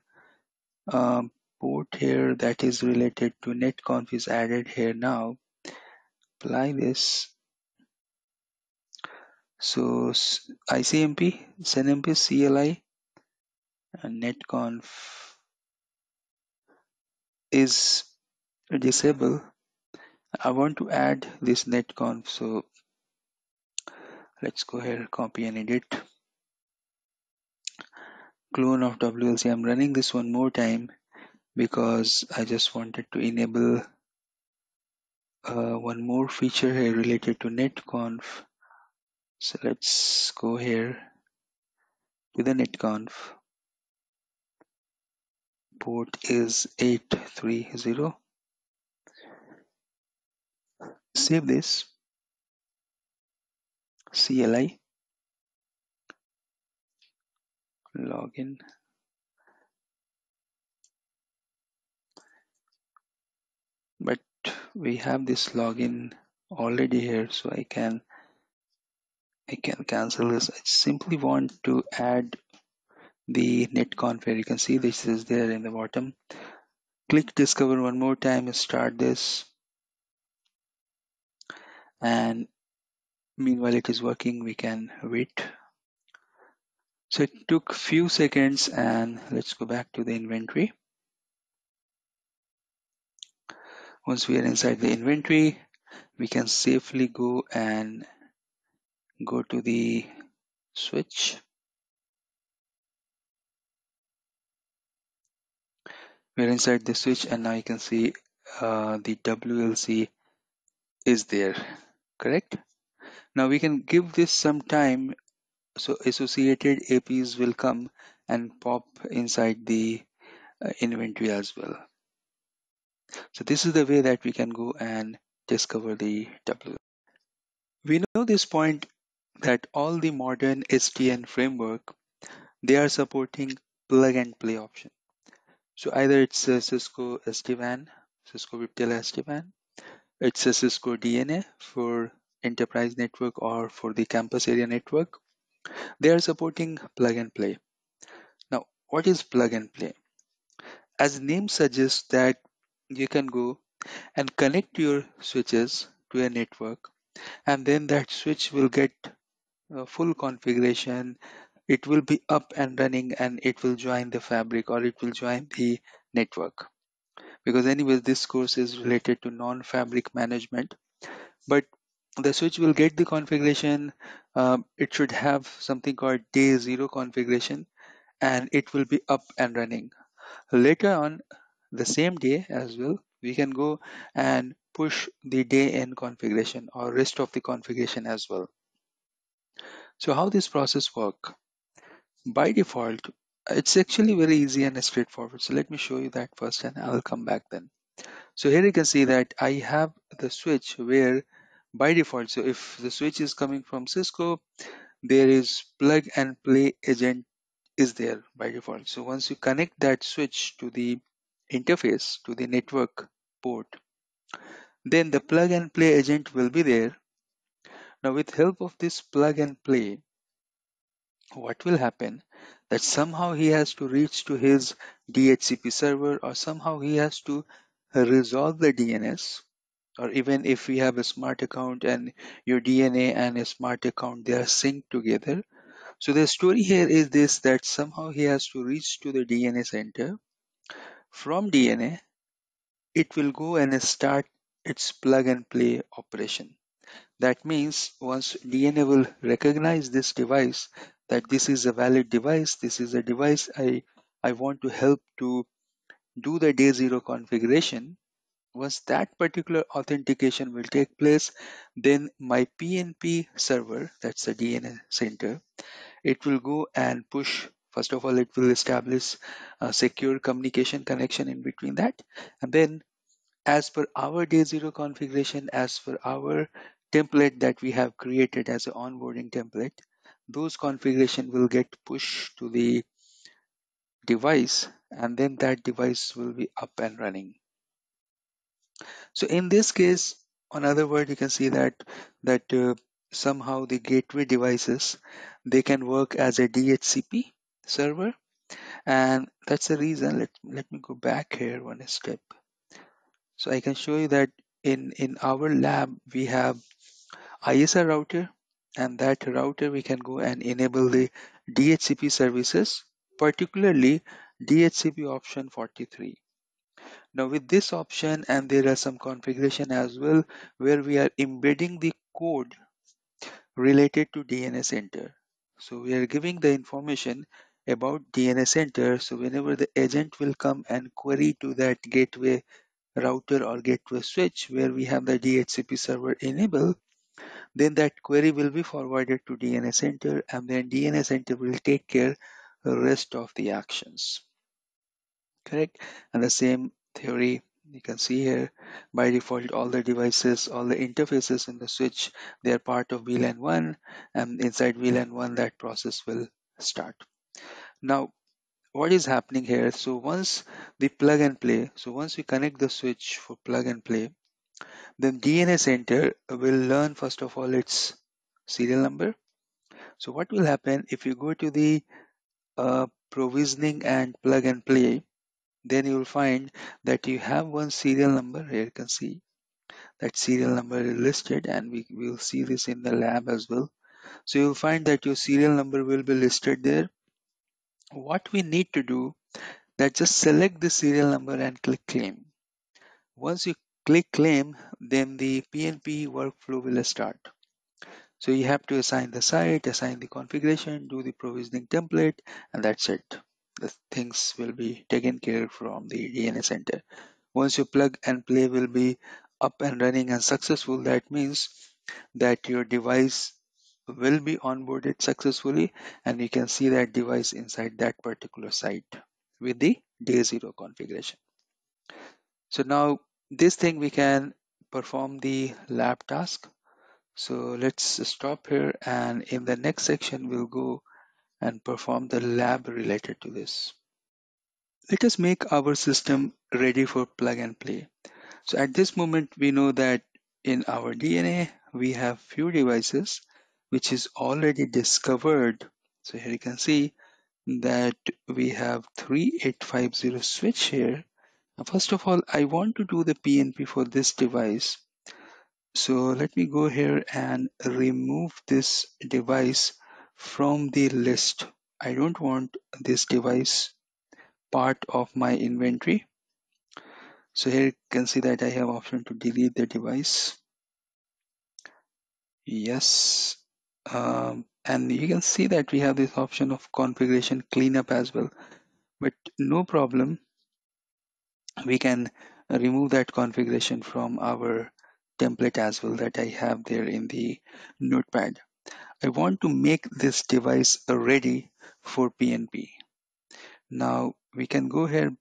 um, port here that is related to netconf is added here now apply this So ICMP, SNMP, CLI, and netconf is disabled. I want to add this netconf. So let's go and copy and edit. Clone of WLC. I'm running this one more time because I just wanted to enable uh, one more feature here related to netconf. So let's go here to the netconf. Port is 830. Save this. CLI. Login. But we have this login already here so I can I can cancel this. I simply want to add the netconf where you can see this is there in the bottom. Click discover one more time start this and meanwhile it is working we can wait. So it took few seconds and let's go back to the inventory. Once we are inside the inventory we can safely go and go to the switch we're inside the switch and now you can see uh, the WLC is there correct now we can give this some time so associated APs will come and pop inside the uh, inventory as well so this is the way that we can go and discover the W. we know this point that all the modern SDN framework they are supporting plug and play option so either it's a Cisco SD-WAN, Cisco Viptela SD-WAN, it's a Cisco DNA for enterprise network or for the campus area network. They are supporting plug and play. Now, what is plug and play? As the name suggests that you can go and connect your switches to a network and then that switch will get uh, full configuration it will be up and running and it will join the fabric or it will join the network because anyways this course is related to non-fabric management but the switch will get the configuration. Um, it should have something called day zero configuration and it will be up and running. Later on the same day as well we can go and push the day in configuration or rest of the configuration as well. So how this process work? By default it's actually very easy and straightforward. So let me show you that first and I'll come back then. So here you can see that I have the switch where by default. So if the switch is coming from Cisco there is plug and play agent is there by default. So once you connect that switch to the interface to the network port then the plug and play agent will be there. Now with help of this plug and play what will happen? That somehow he has to reach to his DHCP server or somehow he has to resolve the DNS or even if we have a smart account and your DNA and a smart account they are synced together. So the story here is this that somehow he has to reach to the DNA center. From DNA it will go and start its plug and play operation. That means once DNA will recognize this device that this is a valid device this is a device i i want to help to do the day zero configuration once that particular authentication will take place then my pnp server that's the dna center it will go and push first of all it will establish a secure communication connection in between that. And then as per our day zero configuration as per our template that we have created as an onboarding template those configuration will get pushed to the device and then that device will be up and running so in this case on other word you can see that that uh, somehow the gateway devices they can work as a DHCP server and that's the reason let, let me go back here one step so I can show you that in in our lab we have ISR router and that router we can go and enable the DHCP services, particularly DHCP option 43. Now with this option and there are some configuration as well where we are embedding the code related to DNA Center. So we are giving the information about DNA Center. So whenever the agent will come and query to that gateway router or gateway switch where we have the DHCP server enabled, then that query will be forwarded to DNA Center and then DNA Center will take care the rest of the actions. Correct? And the same theory you can see here by default all the devices all the interfaces in the switch they are part of VLAN 1 and inside VLAN 1 that process will start. Now what is happening here so once the plug and play so once we connect the switch for plug and play then DNA Center will learn first of all its serial number. So what will happen if you go to the uh, provisioning and plug and play, then you will find that you have one serial number. Here you can see that serial number is listed and we will see this in the lab as well. So you'll find that your serial number will be listed there. What we need to do that just select the serial number and click claim. Once you click claim, then the PNP workflow will start. So you have to assign the site, assign the configuration, do the provisioning template, and that's it. The things will be taken care from the DNA center. Once your plug and play will be up and running and successful, that means that your device will be onboarded successfully and you can see that device inside that particular site with the day zero configuration. So now this thing we can perform the lab task. So let's stop here and in the next section we'll go and perform the lab related to this. Let us make our system ready for plug and play. So at this moment we know that in our DNA we have few devices which is already discovered. So here you can see that we have 3850 switch here Now, First of all, I want to do the PNP for this device. So let me go here and remove this device from the list. I don't want this device part of my inventory. So here you can see that I have option to delete the device. Yes. Um, and you can see that we have this option of configuration cleanup as well. But no problem we can remove that configuration from our template as well that I have there in the notepad. I want to make this device ready for PNP. Now we can go here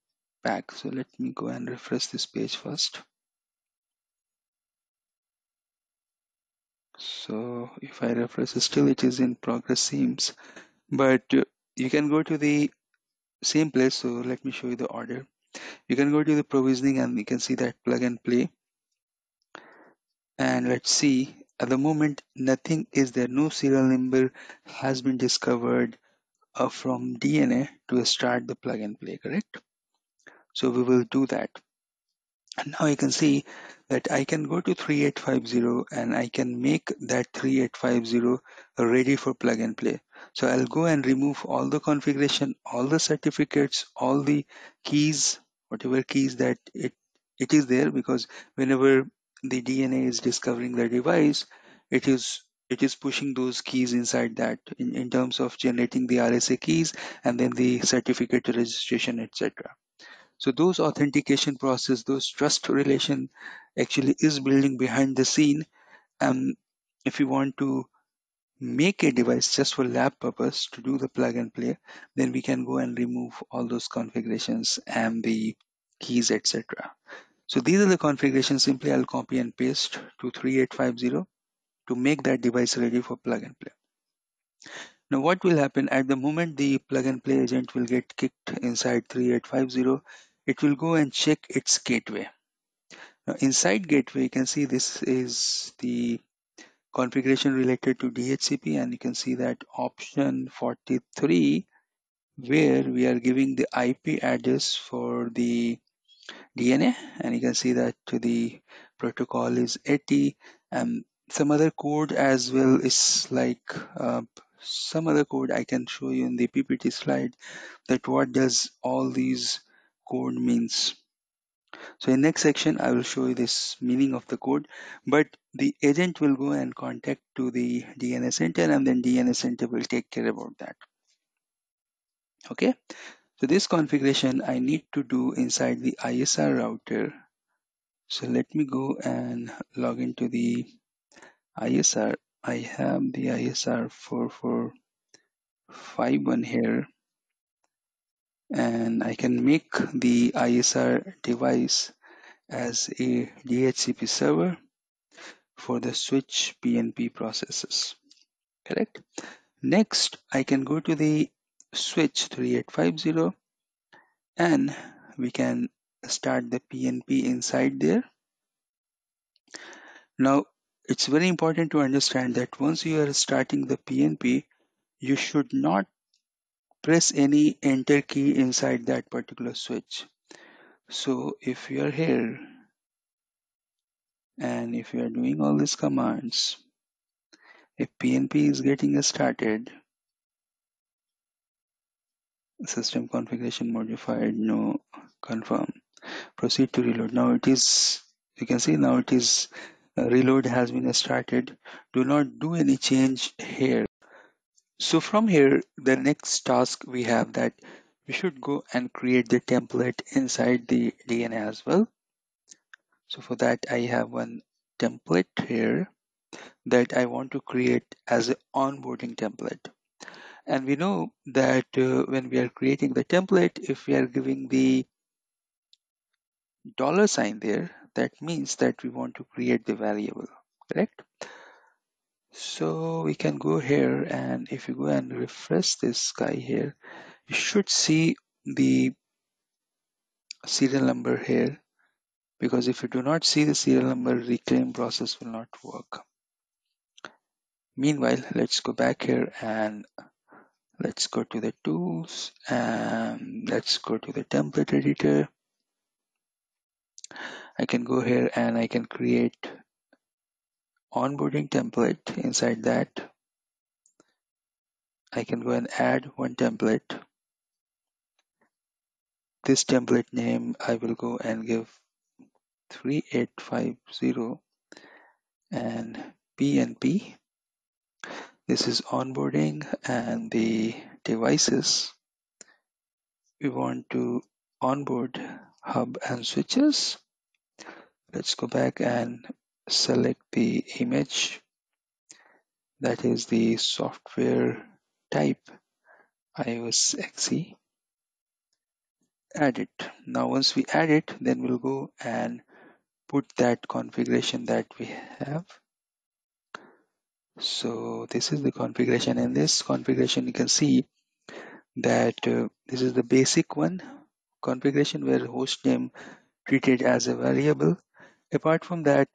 back. So let me go and refresh this page first. So if I refresh, still it is in progress seems, but uh, you can go to the same place. So let me show you the order you can go to the provisioning and you can see that plug and play and let's see at the moment nothing is there. No serial number has been discovered uh, from DNA to start the plug and play correct? So we will do that. And now you can see that I can go to 3850 and I can make that 3850 ready for plug and play. So I'll go and remove all the configuration, all the certificates, all the keys, whatever keys that it, it is there because whenever the DNA is discovering the device, it is it is pushing those keys inside that in, in terms of generating the RSA keys and then the certificate registration, etc. So those authentication process, those trust relation actually is building behind the scene. And if you want to make a device just for lab purpose to do the plug and play, then we can go and remove all those configurations and the keys, etc. So these are the configurations. Simply I'll copy and paste to 3850 to make that device ready for plug and play. Now what will happen at the moment the plug and play agent will get kicked inside 3850, it will go and check its gateway. Now inside gateway, you can see this is the configuration related to DHCP and you can see that option 43 where we are giving the IP address for the DNA and you can see that to the protocol is 80 and some other code as well is like uh, some other code I can show you in the PPT slide that what does all these code means. So in next section, I will show you this meaning of the code, but the agent will go and contact to the DNA center and then DNA center will take care about that. Okay, so this configuration I need to do inside the ISR router. So let me go and log into the ISR. I have the ISR 4451 here and I can make the ISR device as a DHCP server for the switch PNP processes. Correct. Next, I can go to the switch 3850 and we can start the PNP inside there. Now, it's very important to understand that once you are starting the PNP, you should not press any enter key inside that particular switch. So if you are here and if you are doing all these commands, if PNP is getting started, system configuration modified, no, confirm, proceed to reload. Now it is, you can see now it is, uh, reload has been started. Do not do any change here. So from here, the next task we have that we should go and create the template inside the DNA as well. So for that, I have one template here that I want to create as an onboarding template. And we know that uh, when we are creating the template, if we are giving the dollar sign there, that means that we want to create the variable, correct? So we can go here and if you go and refresh this guy here, you should see the serial number here because if you do not see the serial number, reclaim process will not work. Meanwhile, let's go back here and let's go to the tools and let's go to the template editor. I can go here and I can create onboarding template inside that. I can go and add one template. This template name I will go and give 3850 and PNP. This is onboarding and the devices. We want to onboard hub and switches. Let's go back and select the image. That is the software type IOS XE. Add it. Now once we add it, then we'll go and put that configuration that we have. So this is the configuration. In this configuration, you can see that uh, this is the basic one configuration where host name treated as a variable. Apart from that,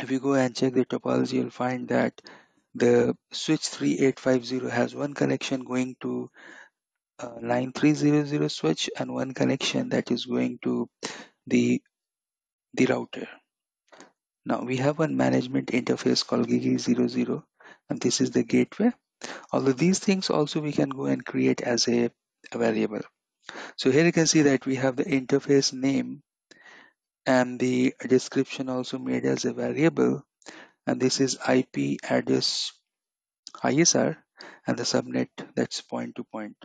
if you go and check the topology, you'll find that the switch 3850 has one connection going to uh, line 300 switch and one connection that is going to the the router. Now we have one management interface called Gigi00 and this is the gateway. Although these things also we can go and create as a, a variable. So here you can see that we have the interface name and the description also made as a variable and this is IP address ISR and the subnet that's point to point.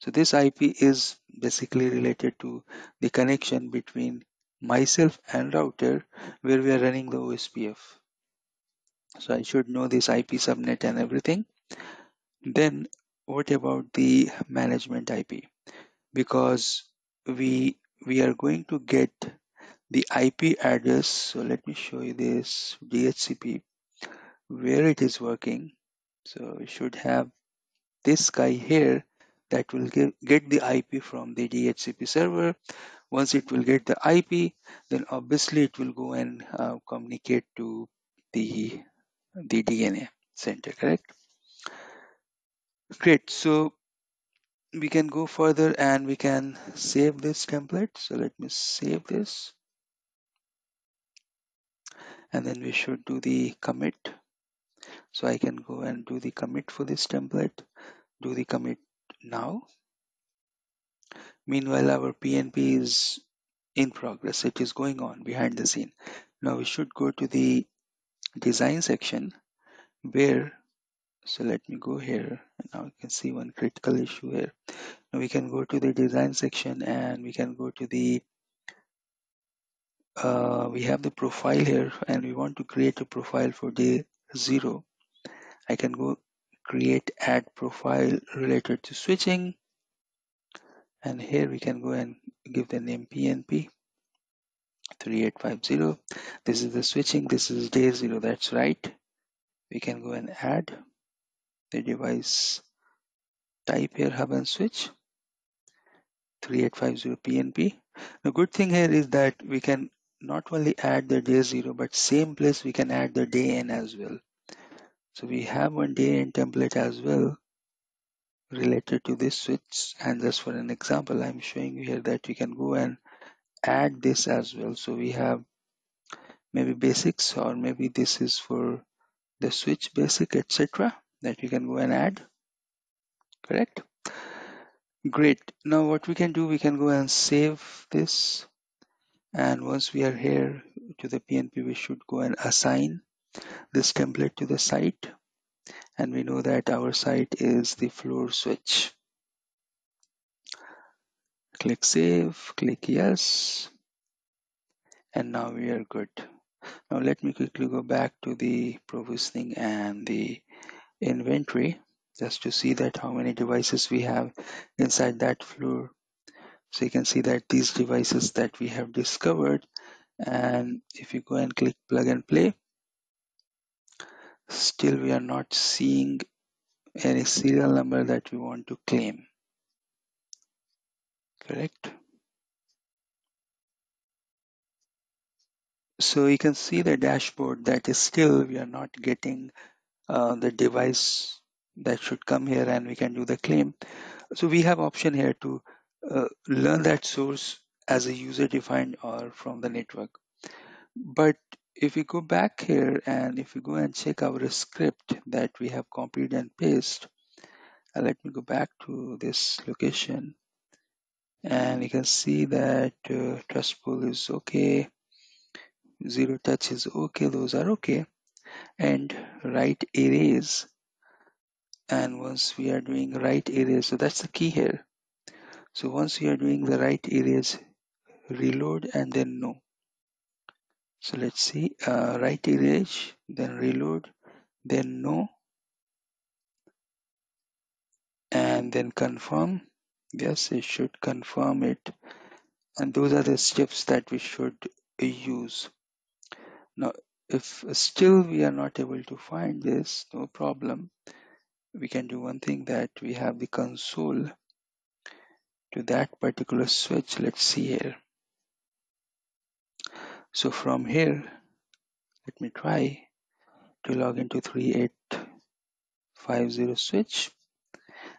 So this IP is basically related to the connection between myself and router where we are running the OSPF. So I should know this IP subnet and everything. Then what about the management IP? Because we we are going to get the IP address. So let me show you this DHCP where it is working. So we should have this guy here that will get the IP from the DHCP server. Once it will get the IP, then obviously it will go and uh, communicate to the the DNA center, correct? Great. So we can go further and we can save this template. So let me save this. and then we should do the commit so I can go and do the commit for this template do the commit now meanwhile our PNP is in progress. It is going on behind the scene. Now we should go to the design section where so let me go here now you can see one critical issue here. Now we can go to the design section and we can go to the uh, we have the profile here and we want to create a profile for day zero. I can go create add profile related to switching and here we can go and give the name PNP 3850 this is the switching. This is day zero. That's right. We can go and add the device. Type here hub and switch 3850 PNP the good thing here is that we can not only add the day zero but same place we can add the day n as well. So we have one day n template as well related to this switch. And just for an example I'm showing you here that you can go and add this as well. So we have maybe basics or maybe this is for the switch basic etc that you can go and add. Correct? Great. Now what we can do we can go and save this. And once we are here to the PNP we should go and assign this template to the site and we know that our site is the floor switch. Click save click yes. And now we are good. Now let me quickly go back to the provisioning and the inventory just to see that how many devices we have inside that floor. So you can see that these devices that we have discovered and if you go and click plug and play still we are not seeing any serial number that we want to claim. Correct? So you can see the dashboard that is still we are not getting uh, the device that should come here and we can do the claim. So we have option here to uh, learn that source as a user defined or from the network. But if we go back here and if we go and check our script that we have copied and paste uh, let me go back to this location. And you can see that uh, trust pool is okay. Zero touch is okay. Those are okay. And write erase. And once we are doing write erase so that's the key here. So once we are doing the write erase reload and then no so let's see uh, write erase then reload then no and then confirm. Yes it should confirm it. And those are the steps that we should use. Now if still we are not able to find this no problem. We can do one thing that we have the console to that particular switch. Let's see here so from here let me try to log into 3850 switch.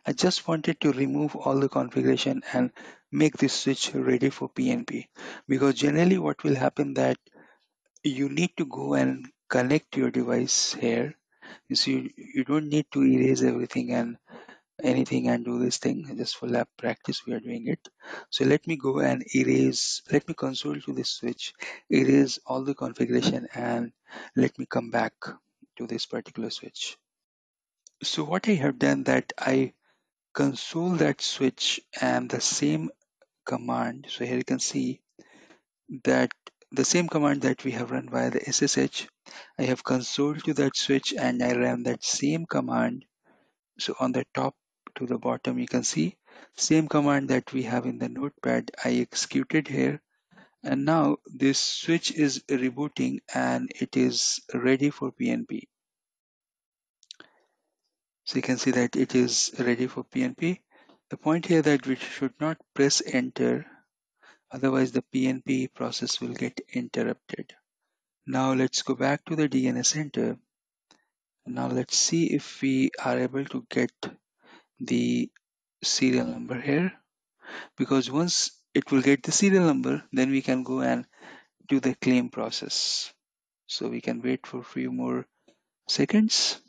I just wanted to remove all the configuration and make this switch ready for PNP because generally what will happen that you need to go and connect your device here. You, you don't need to erase everything and anything and do this thing just for lab practice we are doing it. So let me go and erase let me console to this switch erase all the configuration and let me come back to this particular switch. So what I have done that I console that switch and the same command so here you can see that the same command that we have run via the SSH I have console to that switch and I ran that same command. So on the top to the bottom you can see same command that we have in the notepad I executed here and now this switch is rebooting and it is ready for PNP so you can see that it is ready for PNP. The point here that we should not press enter, otherwise the PNP process will get interrupted. Now let's go back to the DNA center. Now let's see if we are able to get the serial number here because once it will get the serial number then we can go and do the claim process. So we can wait for a few more seconds.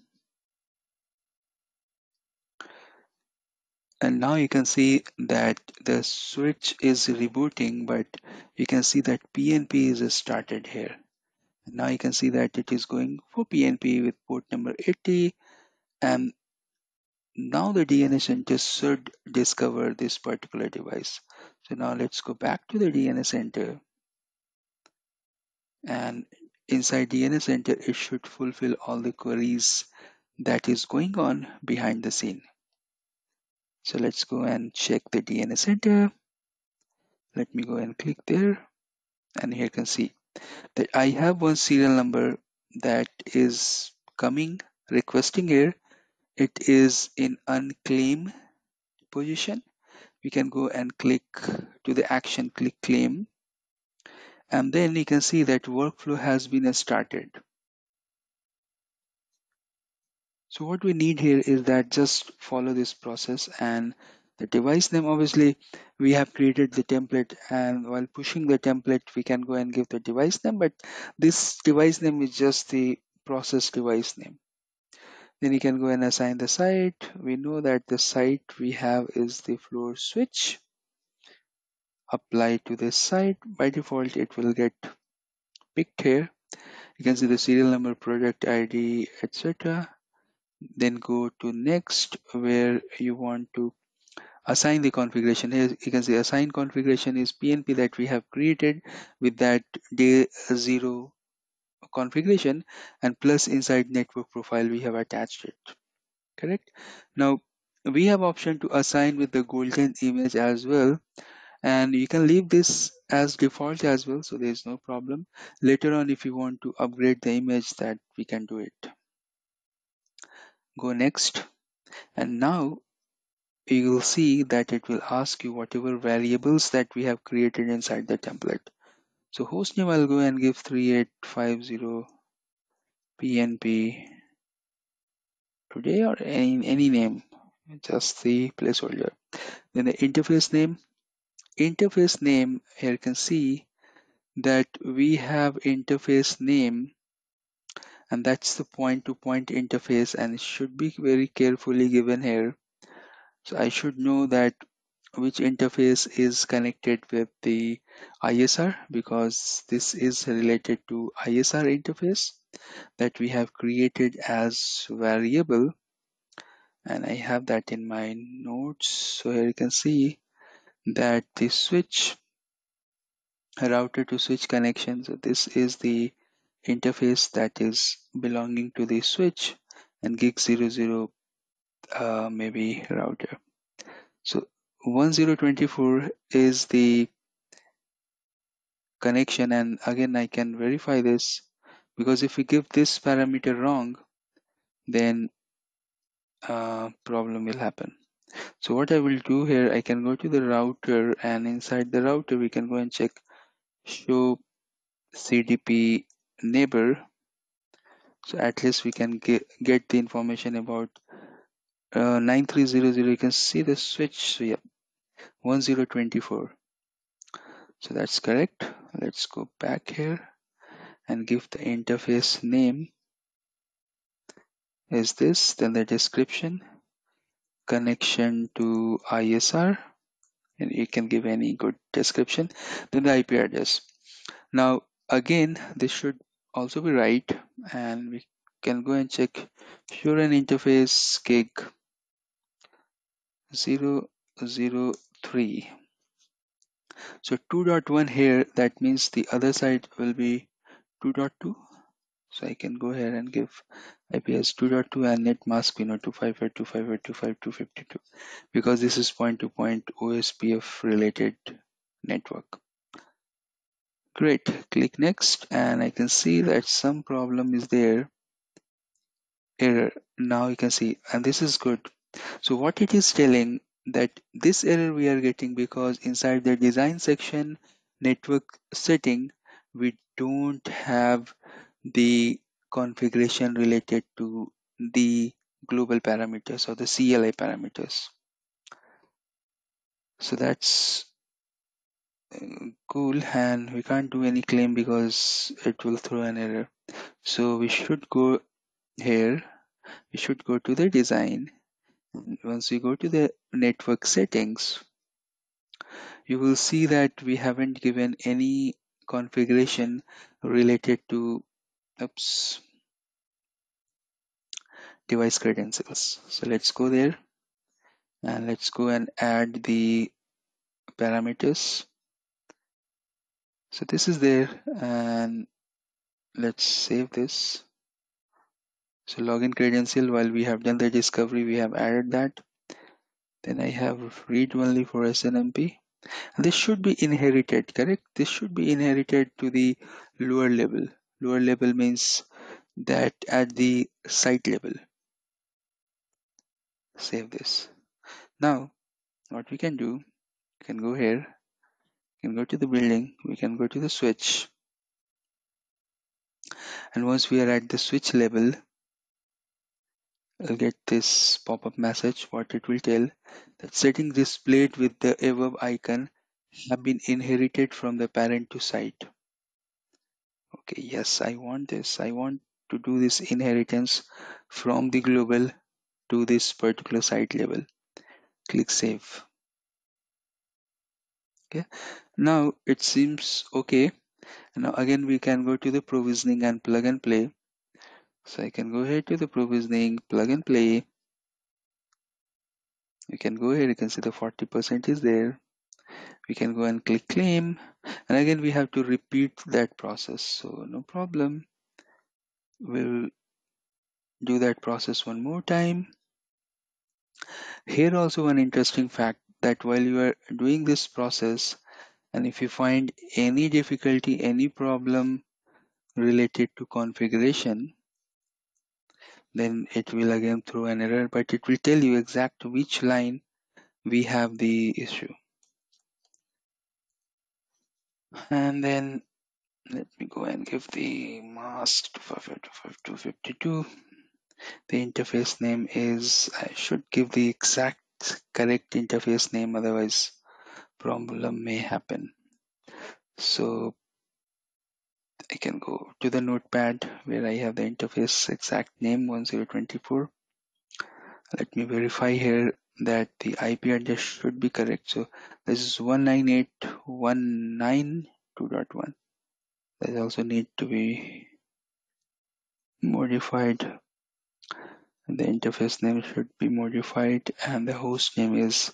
And now you can see that the switch is rebooting, but you can see that PNP is started here. Now you can see that it is going for PNP with port number 80 and now the DNA center should discover this particular device. So now let's go back to the DNA center and inside DNA center it should fulfill all the queries that is going on behind the scene. So let's go and check the DNA center. Let me go and click there and here you can see that I have one serial number that is coming requesting here it is in unclaim position. We can go and click to the action click claim. And then you can see that workflow has been started. So what we need here is that just follow this process and the device name obviously we have created the template. And while pushing the template we can go and give the device name. But this device name is just the process device name then you can go and assign the site. We know that the site we have is the floor switch. Apply to this site. By default, it will get picked here. You can see the serial number, project ID, etc. Then go to next where you want to assign the configuration. Here you can see assign configuration is PNP that we have created with that day zero configuration and plus inside network profile we have attached it correct? Now we have option to assign with the golden image as well and you can leave this as default as well so there is no problem. Later on if you want to upgrade the image that we can do it. Go next and now you will see that it will ask you whatever variables that we have created inside the template so hostname I'll go and give 3850 PNP today or any, any name just the placeholder. Then the interface name. Interface name here you can see that we have interface name and that's the point to point interface and it should be very carefully given here. So I should know that which interface is connected with the ISR because this is related to ISR interface that we have created as variable. And I have that in my notes. So here you can see that the switch router to switch connection. So this is the interface that is belonging to the switch and gig 00 uh, maybe router. So 1024 is the connection. And again I can verify this because if we give this parameter wrong then uh, problem will happen. So what I will do here I can go to the router and inside the router we can go and check show CDP neighbor. So at least we can get, get the information about uh, 9300 you can see the switch. So yeah 1024 so that's correct. Let's go back here and give the interface name. Is this then the description connection to ISR and you can give any good description then the IP address. Now again this should also be right and we can go and check sure an interface gig 003 so 2.1 here that means the other side will be 2.2 so I can go ahead and give IP as 2.2 and net mask you know 255.258.252 because this is point-to-point OSPF related network. Great, click next and I can see that some problem is there. Error, now you can see and this is good. So what it is telling that this error we are getting because inside the design section network setting we don't have the configuration related to the global parameters or the CLI parameters. So that's uh, cool and we can't do any claim because it will throw an error. So we should go here. We should go to the design once we go to the network settings you will see that we haven't given any configuration related to oops device credentials. So let's go there and let's go and add the parameters. So this is there and let's save this so login credential while we have done the discovery we have added that. Then I have read only for SNMP this should be inherited correct? This should be inherited to the lower level. Lower level means that at the site level. Save this. Now what we can do we can go here we can go to the building we can go to the switch. And once we are at the switch level I'll get this pop-up message. What it will tell that settings displayed with the above icon have been inherited from the parent to site. Okay yes I want this. I want to do this inheritance from the global to this particular site level. Click save. Okay now it seems okay. Now again we can go to the provisioning and plug and play so I can go here to the provisioning plug and play. You can go here you can see the 40% is there. We can go and click claim. And again we have to repeat that process. So no problem. We'll do that process one more time. Here also an interesting fact that while you are doing this process and if you find any difficulty any problem related to configuration then it will again throw an error but it will tell you exact which line we have the issue. And then let me go and give the mask 252 the interface name is I should give the exact correct interface name otherwise problem may happen. So I can go to the notepad where I have the interface exact name 1024 let me verify here that the IP address should be correct. So this is 198.192.1 that also need to be modified. The interface name should be modified and the host name is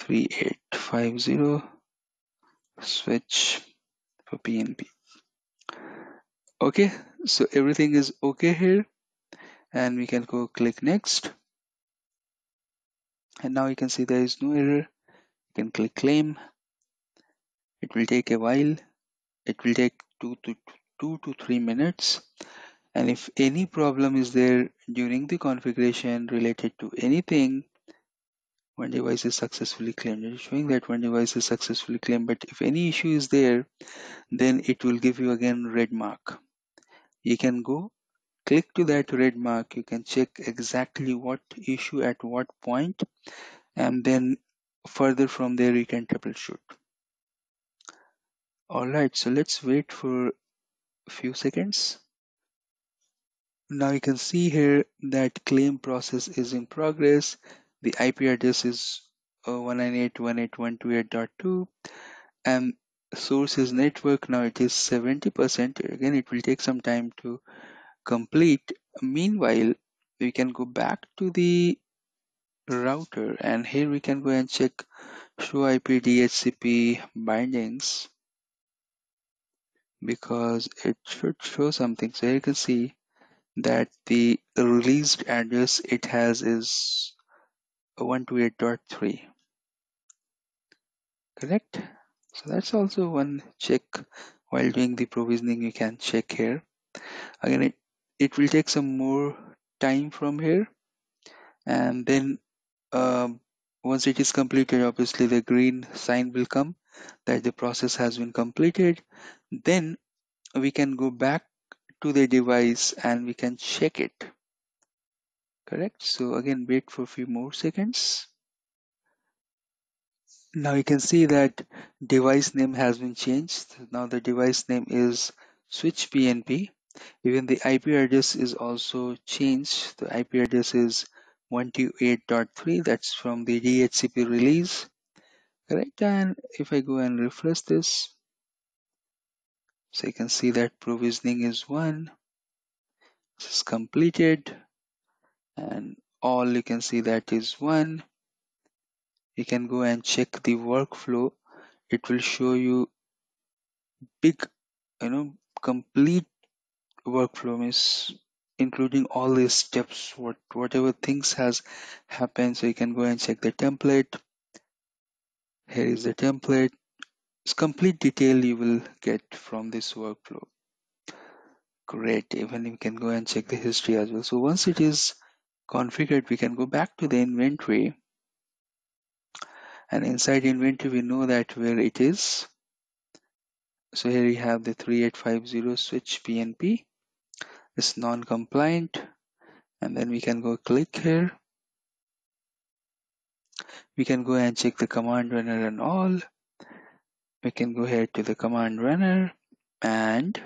3850 switch for PNP okay so everything is okay here. And we can go click next. And now you can see there is no error. You can click claim. It will take a while. It will take two to two to three minutes. And if any problem is there during the configuration related to anything one device is successfully claimed it's showing that one device is successfully claimed but if any issue is there then it will give you again red mark. You can go click to that red mark. You can check exactly what issue at what point and then further from there you can troubleshoot. Alright so let's wait for a few seconds. Now you can see here that claim process is in progress the IP address is uh, 198.168.128.2 and source is network. Now it is 70% again it will take some time to complete. Meanwhile we can go back to the router. And here we can go and check show IP DHCP bindings. Because it should show something. So you can see that the released address it has is 128.3 correct? So that's also one check while doing the provisioning. You can check here. Again it, it will take some more time from here. And then um, once it is completed obviously the green sign will come that the process has been completed. Then we can go back to the device and we can check it correct so again wait for a few more seconds Now you can see that device name has been changed. Now the device name is switch PNP. Even the IP address is also changed. The IP address is 128.3. That's from the DHCP release. Correct. And if I go and refresh this, so you can see that provisioning is one. This is completed. And all you can see that is one. You can go and check the workflow. It will show you big, you know, complete workflow is including all these steps, what whatever things has happened. So you can go and check the template. Here is the template. It's complete detail you will get from this workflow. Great. Even you can go and check the history as well. So once it is configured, we can go back to the inventory. And inside inventory, we know that where it is. So here we have the 3850 switch PNP. It's non-compliant. And then we can go click here. We can go and check the command runner and all. We can go here to the command runner and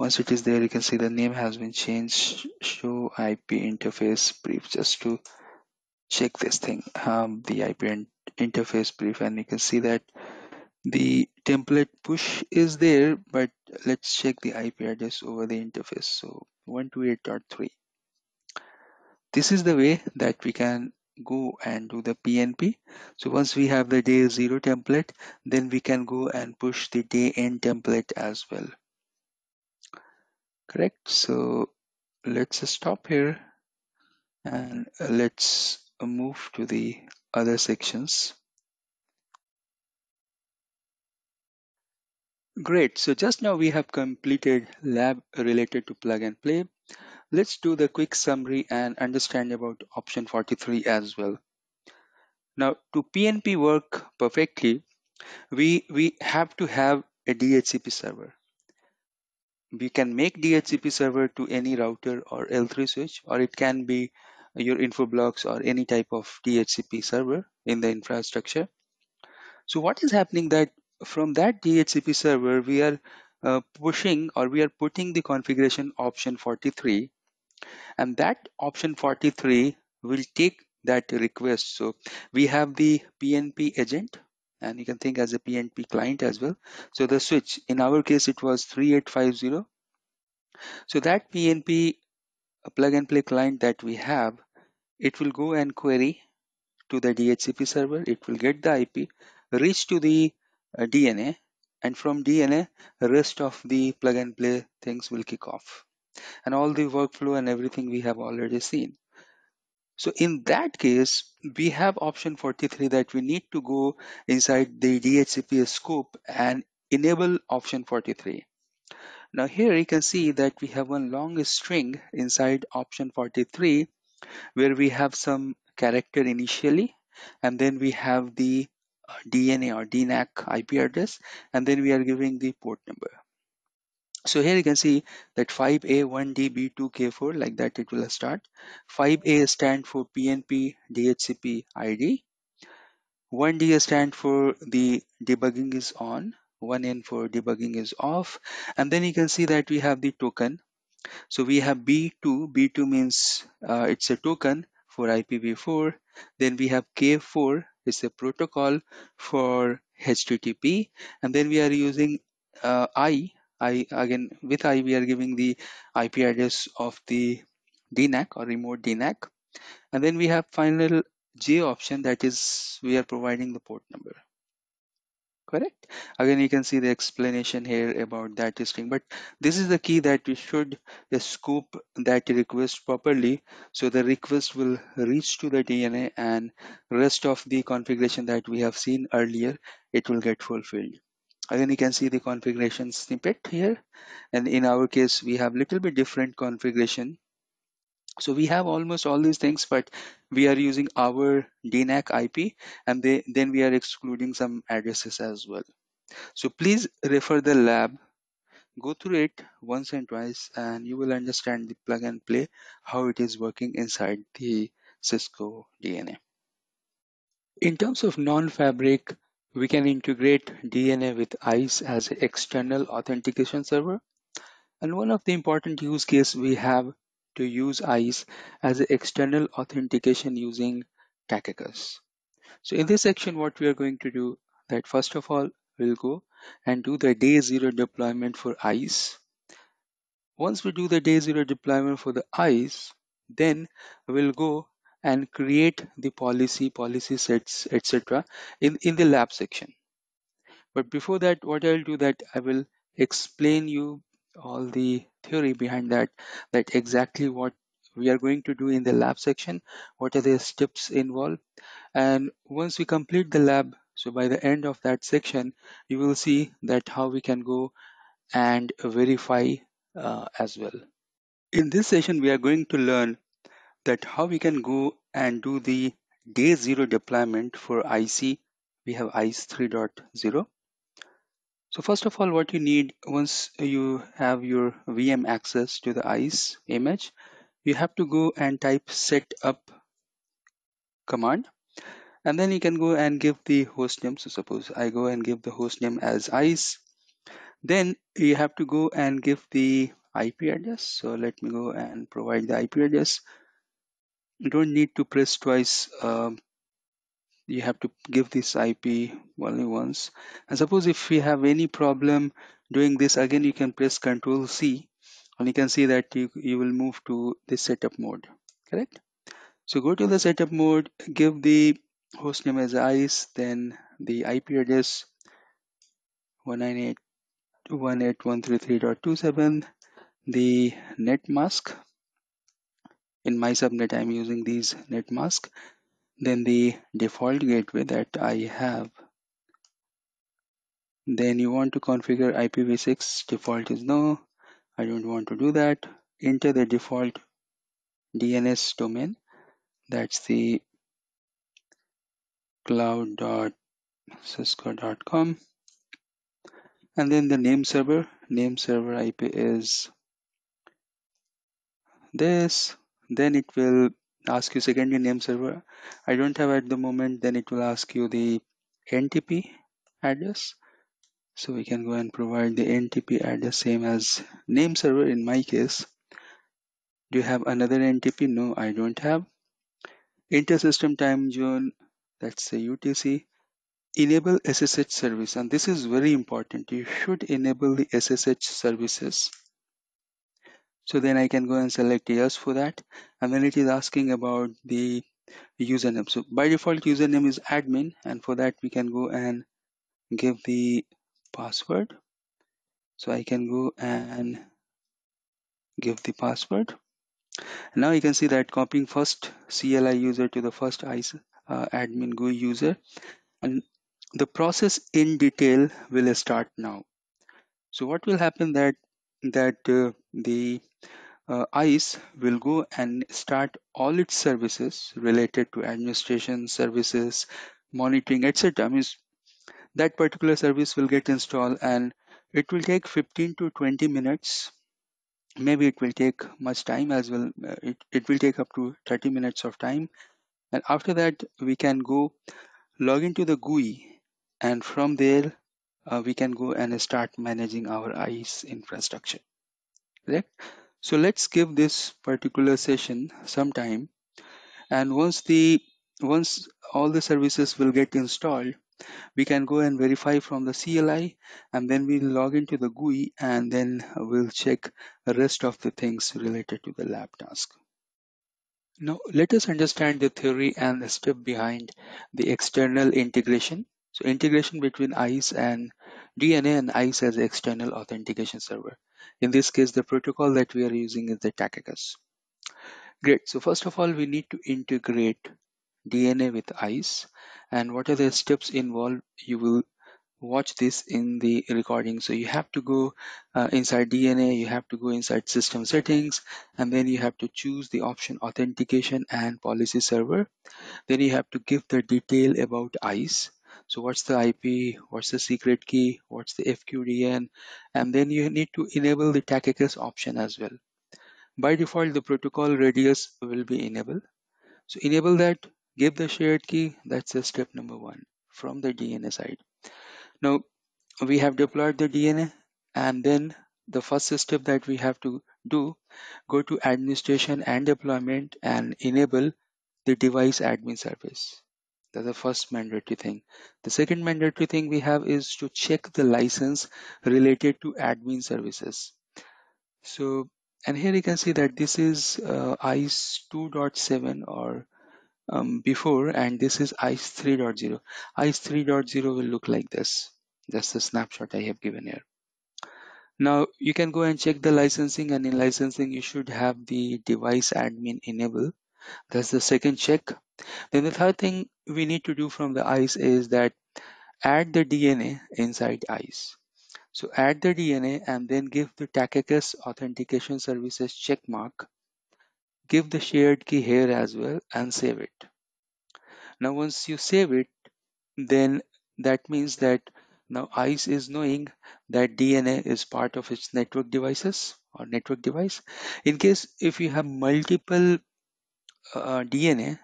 once it is there, you can see the name has been changed. Show IP interface brief just to check this thing, um, the IP interface brief, and you can see that the template push is there, but let's check the IP address over the interface. So 128.3. This is the way that we can go and do the PNP. So once we have the day zero template, then we can go and push the day end template as well. Correct. So let's stop here and let's move to the other sections. Great. So just now we have completed lab related to plug and play. Let's do the quick summary and understand about option 43 as well. Now to PNP work perfectly, we, we have to have a DHCP server. We can make DHCP server to any router or L3 switch, or it can be your Infoblox or any type of DHCP server in the infrastructure. So what is happening that from that DHCP server, we are uh, pushing or we are putting the configuration option 43 and that option 43 will take that request. So we have the PNP agent and you can think as a PNP client as well. So the switch, in our case, it was 3850. So that PNP plug and play client that we have, it will go and query to the DHCP server. It will get the IP, reach to the uh, DNA, and from DNA, rest of the plug and play things will kick off. And all the workflow and everything we have already seen. So in that case, we have option 43 that we need to go inside the DHCP scope and enable option 43. Now here you can see that we have one long string inside option 43 where we have some character initially and then we have the uh, DNA or DNAC IP address and then we are giving the port number. So here you can see that 5A1DB2K4 like that it will start. 5A stand for PNP DHCP ID. 1D stand for the debugging is on. 1N for debugging is off. And then you can see that we have the token. So we have B2. B2 means uh, it's a token for IPv4. Then we have K4 is a protocol for HTTP. And then we are using uh, I I again with I we are giving the IP address of the DNAC or remote DNAC and then we have final J option that is we are providing the port number. Correct? Again you can see the explanation here about that string but this is the key that we should scope that request properly so the request will reach to the DNA and rest of the configuration that we have seen earlier it will get fulfilled again you can see the configuration snippet here. And in our case we have little bit different configuration. So we have almost all these things but we are using our dnac ip and they, then we are excluding some addresses as well. So please refer the lab. Go through it once and twice and you will understand the plug and play how it is working inside the cisco dna In terms of non-fabric, we can integrate DNA with ISE as an external authentication server. And one of the important use case we have to use ISE as an external authentication using TACACS. So in this section, what we are going to do that first of all, we'll go and do the day zero deployment for ISE. Once we do the day zero deployment for the ISE, then we'll go and create the policy, policy sets, etc. in, in the lab section. But before that, what I'll do that I will explain you all the theory behind that, that exactly what we are going to do in the lab section, what are the steps involved. And once we complete the lab, so by the end of that section, you will see that how we can go and verify uh, as well. In this session, we are going to learn that how we can go and do the day zero deployment for ISE. We have ISE 3.0. So first of all, what you need once you have your VM access to the ISE image, you have to go and type setup command and then you can go and give the host name. So suppose I go and give the host name as ISE. Then you have to go and give the IP address. So let me go and provide the IP address. You don't need to press twice um, you have to give this IP only once. And suppose if you have any problem doing this again, you can press Control C and you can see that you, you will move to the setup mode, correct? So go to the setup mode, give the host name as ISE, then the IP address 198.181.133.27, the net mask. In my subnet, I'm using these net mask then the default gateway that I have. Then you want to configure IPv6 default is no. I don't want to do that. Enter the default DNS domain. That's the cloud.cisco.com and then the name server. Name server IP is this then it will ask you secondary name server. I don't have at the moment then it will ask you the NTP address. So we can go and provide the NTP address same as name server in my case. Do you have another NTP no I don't have. Intersystem time zone that's the UTC enable SSH service and this is very important. You should enable the SSH services so then I can go and select yes for that. And then it is asking about the username. So by default username is admin. And for that we can go and give the password. So I can go and give the password. Now you can see that copying first CLI user to the first ISE uh, admin GUI user. And the process in detail will start now. So what will happen that that uh, the uh, ISE will go and start all its services related to administration services, monitoring, etc. Means that particular service will get installed and it will take 15 to 20 minutes. Maybe it will take much time as well. Uh, it, it will take up to 30 minutes of time. And after that, we can go log into the GUI and from there, uh, we can go and start managing our ISE infrastructure. Correct? So let's give this particular session some time. And once the once all the services will get installed, we can go and verify from the CLI and then we'll log into the GUI and then we'll check the rest of the things related to the lab task. Now let us understand the theory and the step behind the external integration. So integration between ISE and DNA and ISE as external authentication server. In this case, the protocol that we are using is the TACACS. Great. So first of all, we need to integrate DNA with ISE. And what are the steps involved? You will watch this in the recording. So you have to go uh, inside DNA, you have to go inside system settings, and then you have to choose the option authentication and policy server. Then you have to give the detail about ISE. So what's the IP, what's the secret key, what's the FQDN, and then you need to enable the TACACS option as well. By default, the protocol radius will be enabled. So enable that, give the shared key. That's the step number one from the DNA side. Now we have deployed the DNA and then the first step that we have to do, go to administration and deployment and enable the device admin service. That's the first mandatory thing. The second mandatory thing we have is to check the license related to admin services. So, and here you can see that this is uh, ISE 2.7 or um, before, and this is ISE 3.0. ISE 3.0 will look like this. That's the snapshot I have given here. Now you can go and check the licensing and in licensing you should have the device admin enable. That's the second check. Then the third thing we need to do from the ISE is that add the DNA inside ISE. So add the DNA and then give the TACACS authentication services check mark. Give the shared key here as well and save it. Now once you save it, then that means that now ISE is knowing that DNA is part of its network devices or network device. In case if you have multiple uh, DNA,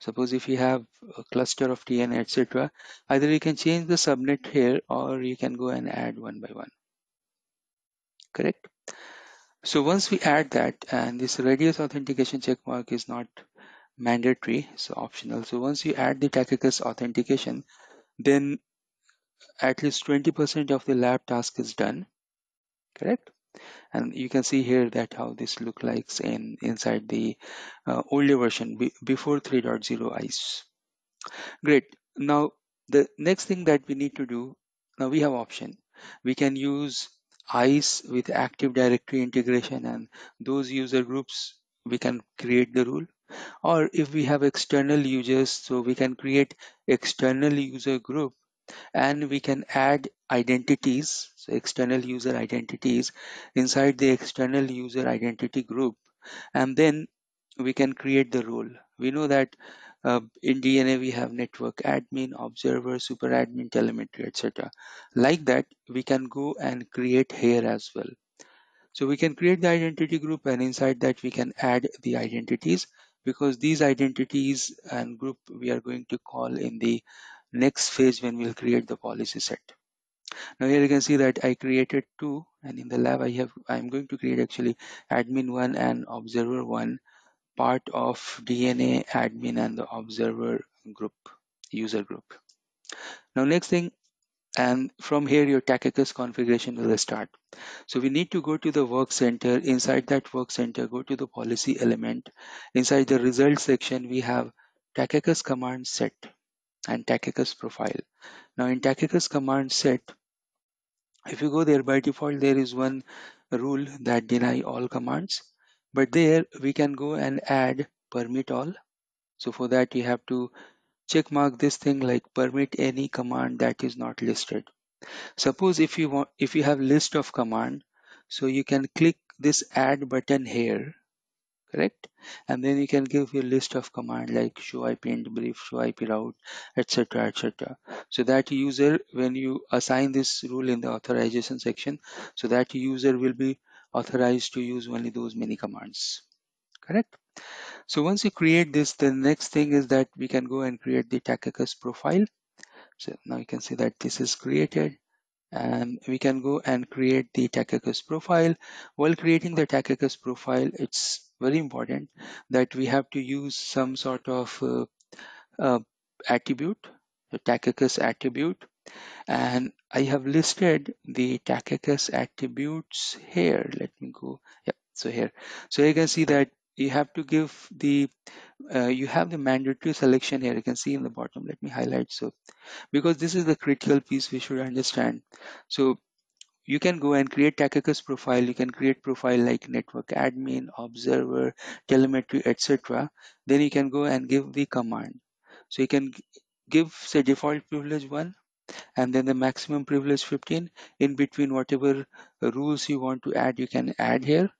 suppose if you have a cluster of DNA, etc., either you can change the subnet here or you can go and add one by one. Correct? So once we add that, and this radius authentication checkmark is not mandatory, so optional. So once you add the TACACS authentication, then at least 20% of the lab task is done. Correct? And you can see here that how this look like in inside the uh, older version before 3.0 ISE great. Now the next thing that we need to do now we have option. We can use ISE with active directory integration and those user groups we can create the rule. Or if we have external users so we can create external user group and we can add identities so external user identities inside the external user identity group. And then we can create the role. We know that uh, in dna we have network admin observer super admin telemetry etc like that we can go and create here as well. So we can create the identity group and inside that we can add the identities because these identities and group we are going to call in the next phase when we'll create the policy set. Now here you can see that I created two and in the lab I have I'm going to create actually admin one and observer one part of DNA admin and the observer group user group. Now next thing and from here your TACACS configuration will start. So we need to go to the work center. Inside that work center, go to the policy element. Inside the result section, we have TACACS command set and TACACS profile. Now in TACACS command set, if you go there by default, there is one rule that deny all commands, but there we can go and add permit all. So for that you have to check mark this thing like permit any command that is not listed. Suppose if you want, if you have list of command, so you can click this add button here correct? And then you can give your list of command like show ip int brief show ip route etc etc so that user when you assign this rule in the authorization section so that user will be authorized to use only those many commands. Correct? So once you create this the next thing is that we can go and create the TACACS profile. So now you can see that this is created and we can go and create the TACACS profile. While creating the TACACS profile, it's very important that we have to use some sort of uh, uh, attribute, the TACACS attribute, and I have listed the TACACS attributes here. Let me go. Yeah, so here. So you can see that you have to give the uh, you have the mandatory selection here you can see in the bottom let me highlight so because this is the critical piece we should understand so you can go and create TACACS profile. You can create profile like network admin observer telemetry etc then you can go and give the command. So you can give say default privilege 1 and then the maximum privilege 15 in between whatever rules you want to add you can add here.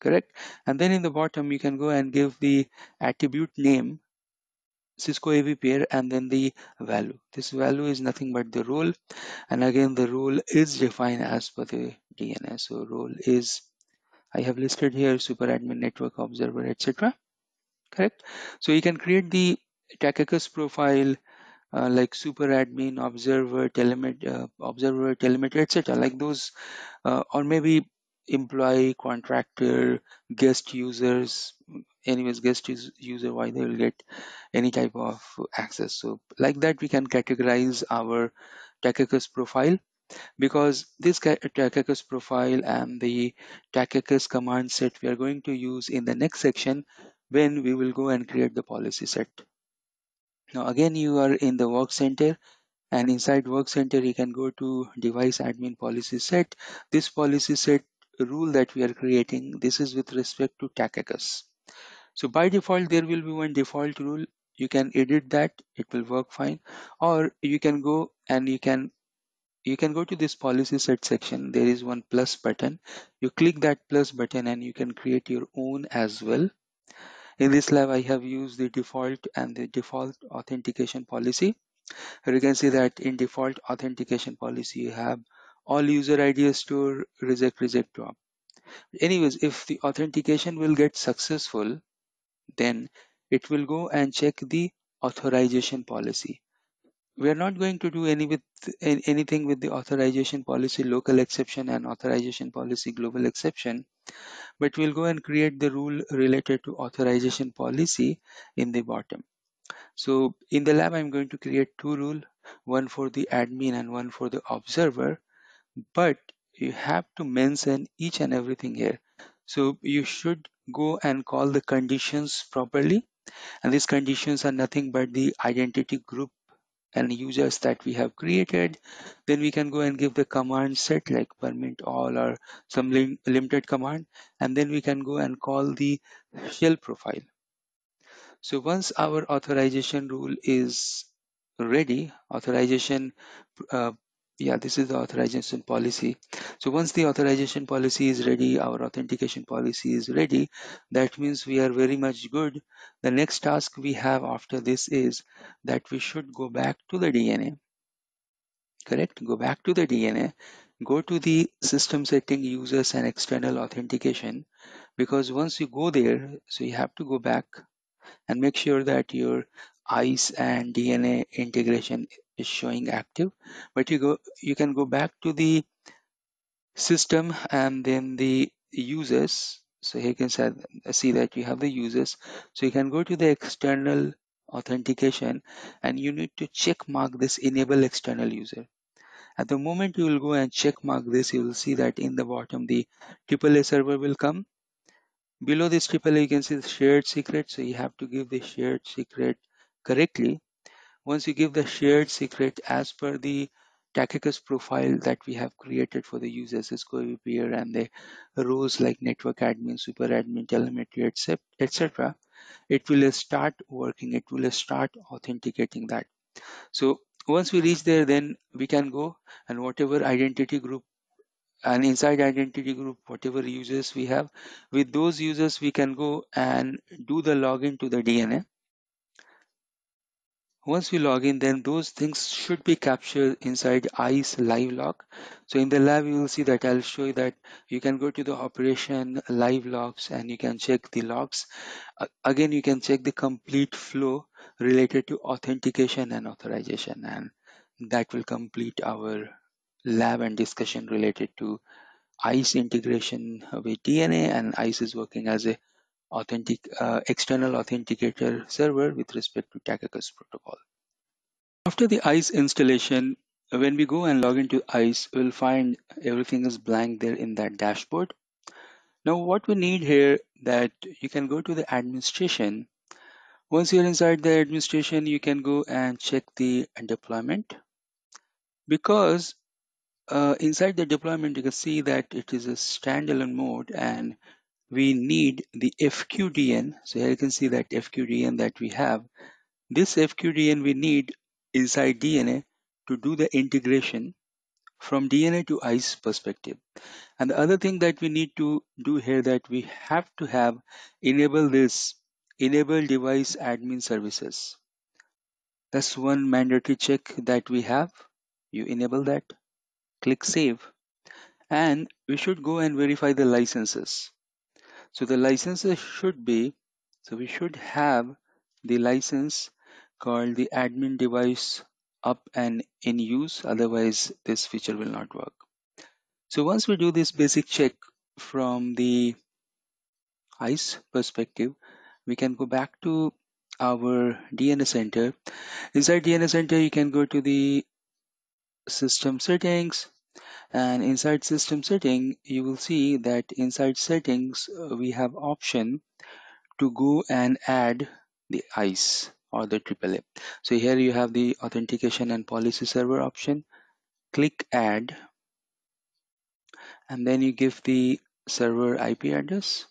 Correct? And then in the bottom you can go and give the attribute name Cisco AV pair and then the value. This value is nothing but the role and again the role is defined as per the DNS. So role is I have listed here super admin network observer etc. Correct. So you can create the TACACS profile uh, like super admin, observer, telemet, uh, observer, telemetry, etc. Like those, uh, or maybe employee, contractor, guest users. Anyways, guest user, why they will get any type of access. So like that, we can categorize our TACACS profile because this TACACS profile and the TACACS command set we are going to use in the next section when we will go and create the policy set. Now again you are in the work center and inside work center you can go to device admin policy set. This policy set rule that we are creating this is with respect to TACACS. So by default there will be one default rule. You can edit that it will work fine. Or you can go and you can you can go to this policy set section. There is one plus button. You click that plus button and you can create your own as well. In this lab i have used the default and the default authentication policy. You can see that in default authentication policy you have all user id store reject reject drop. Anyways if the authentication will get successful then it will go and check the authorization policy. We are not going to do any with anything with the authorization policy local exception and authorization policy global exception but we'll go and create the rule related to authorization policy in the bottom. So in the lab i'm going to create two rule one for the admin and one for the observer but you have to mention each and everything here. So you should go and call the conditions properly. And these conditions are nothing but the identity group and users that we have created. Then we can go and give the command set like permit all or some lim limited command. And then we can go and call the shell profile. So once our authorization rule is ready authorization uh, yeah this is the authorization policy. So once the authorization policy is ready our authentication policy is ready that means we are very much good. The next task we have after this is that we should go back to the dna correct? Go back to the dna go to the system setting users and external authentication because once you go there so you have to go back and make sure that your ISE and DNA integration is showing active. But you go, you can go back to the system and then the users. So here you can see that you have the users. So you can go to the external authentication and you need to check mark this enable external user. At the moment you will go and check mark this, you will see that in the bottom the AAA server will come below this triple you can see the shared secret so you have to give the shared secret correctly once you give the shared secret as per the TACACS profile that we have created for the users Cisco VPN and the roles like network admin, super admin, telemetry, etc. It will start working. It will start authenticating that. So once we reach there, then we can go and whatever identity group and inside identity group whatever users we have with those users we can go and do the login to the dna once we log in then those things should be captured inside ISE live log. So in the lab you will see that i'll show you that you can go to the operation live logs and you can check the logs. Again you can check the complete flow related to authentication and authorization and that will complete our lab and discussion related to ISE integration with DNA and ISE is working as a authentic uh, external authenticator server with respect to TACACS protocol. After the ISE installation, when we go and log into ISE, we'll find everything is blank there in that dashboard. Now what we need here that you can go to the administration. Once you're inside the administration, you can go and check the deployment. Because uh, inside the deployment, you can see that it is a standalone mode and we need the FQDN. So here you can see that FQDN that we have. This FQDN we need inside DNA to do the integration from DNA to ISE perspective. And the other thing that we need to do here that we have to have enable this enable device admin services. That's one mandatory check that we have. You enable that click save and we should go and verify the licenses so the licenses should be so we should have the license called the admin device up and in use otherwise this feature will not work. So once we do this basic check from the ISE perspective we can go back to our DNA center. Inside DNA center you can go to the system settings and inside system setting you will see that inside settings uh, we have option to go and add the ISE or the AAA. So here you have the authentication and policy server option. Click add and then you give the server IP address.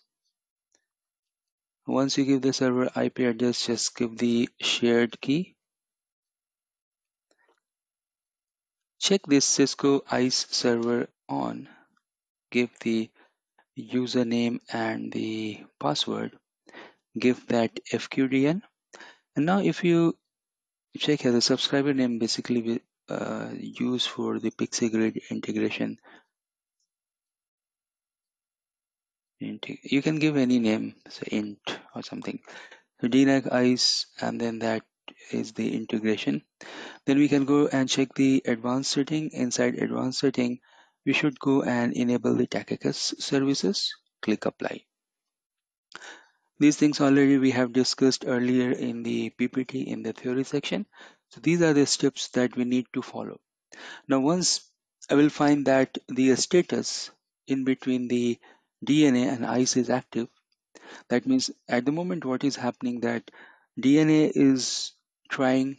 Once you give the server IP address, just give the shared key. Check this Cisco ISE server on. Give the username and the password. Give that FQDN. And now if you check here, the subscriber name basically uh, used for the pxGrid integration. You can give any name, say int or something. So DNAC ISE and then that is the integration. Then we can go and check the advanced setting. Inside advanced setting, we should go and enable the TACACS services. Click apply. These things already we have discussed earlier in the PPT in the theory section. So these are the steps that we need to follow. Now once I will find that the status in between the DNA and ISE is active, that means at the moment what is happening that DNA is trying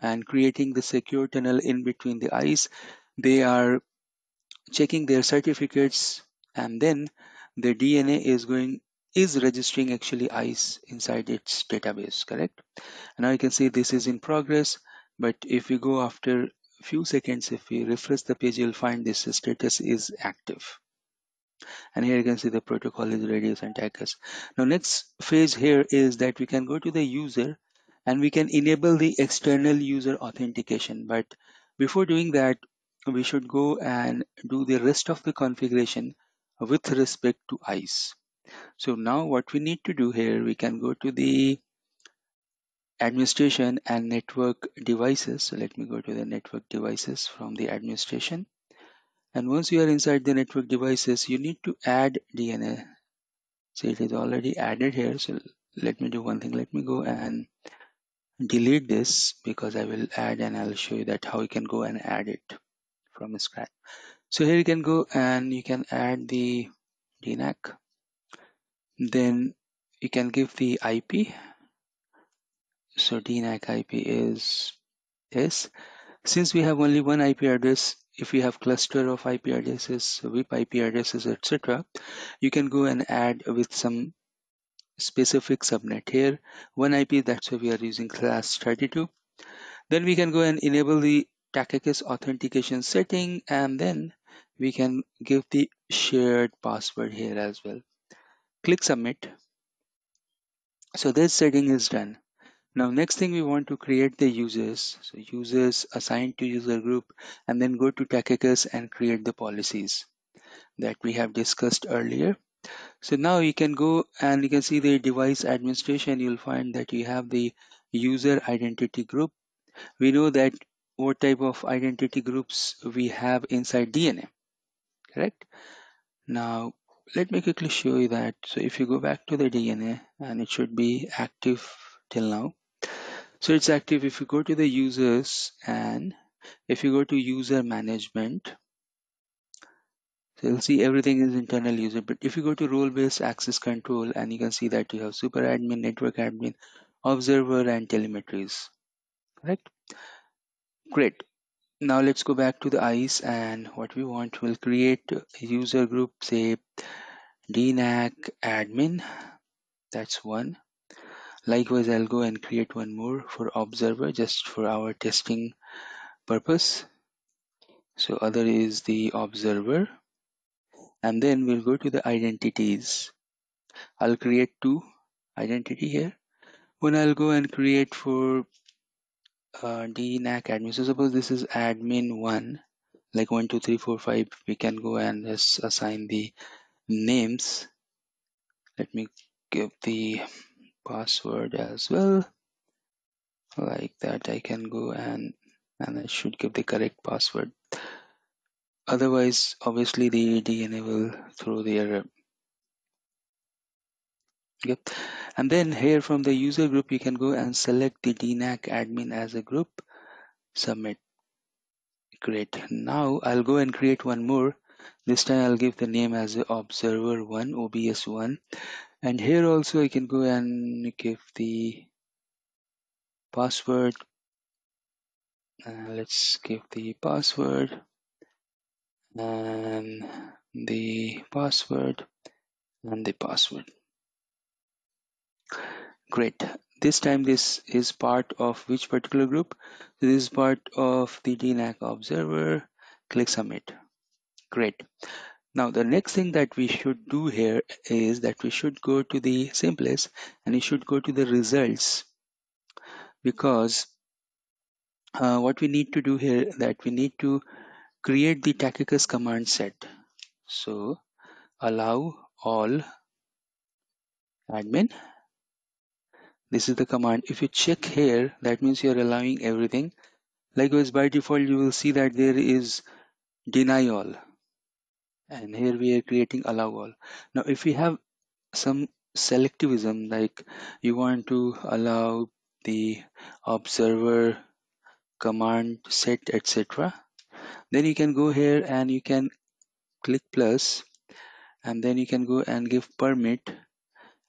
and creating the secure tunnel in between the ISE. They are checking their certificates and then the DNA is going is registering actually ICE inside its database, correct? Now you can see this is in progress, but if we go after a few seconds, if we refresh the page, you'll find this status is active. And here you can see the protocol is ready and TACACS. Now next phase here is that we can go to the user and we can enable the external user authentication. But before doing that, we should go and do the rest of the configuration with respect to ISE. So now what we need to do here, we can go to the administration and network devices. So let me go to the network devices from the administration. And once you are inside the network devices, you need to add DNA. So it is already added here. So let me do one thing. Let me go and delete this because I will add and I'll show you that how you can go and add it from scratch. So here you can go and you can add the DNAC then you can give the IP. So DNAC IP is this. Since we have only one IP address, if we have cluster of IP addresses, VIP IP addresses, etc., you can go and add with some specific subnet here. One IP, that's why we are using class 32. Then we can go and enable the TACACS authentication setting and then we can give the shared password here as well. Click submit. So this setting is done. Now next thing we want to create the users. So users assigned to user group and then go to TACACS and create the policies that we have discussed earlier so now you can go and you can see the device administration you'll find that you have the user identity group we know that what type of identity groups we have inside DNA correct now let me quickly show you that. So if you go back to the DNA and it should be active till now. So it's active if you go to the users and if you go to user management, so you'll see everything is internal user. But if you go to role-based access control and you can see that you have super admin, network admin, observer and telemetries, correct? Great. Now let's go back to the ISE and what we want, we'll create a user group, say DNAC admin. That's one. Likewise, I'll go and create one more for observer just for our testing purpose. So other is the observer and then we'll go to the identities. I'll create two identity here. One I'll go and create for uh, DNAC admin. So suppose this is admin one, like one, two, three, four, five. We can go and just assign the names. Let me give the password as well. like that I can go and and I should give the correct password otherwise obviously the DNA will throw the error Yep. And then here from the user group, you can go and select the DNAC admin as a group, submit. Great. Now I'll go and create one more. This time I'll give the name as observer1, OBS1. And here also I can go and give the password. Uh, let's give the password and the password and the password. Great. This time this is part of which particular group? This is part of the DNAC observer. Click submit. Great. Now the next thing that we should do here is that we should go to the same place and we should go to the results because uh, what we need to do here that we need to create the TACACS command set. So allow all admin. This is the command. If you check here that means you're allowing everything. Likewise by default you will see that there is deny all. And here we are creating allow all. Now if we have some selectivism like you want to allow the observer command set etc then you can go here and you can click plus and then you can go and give permit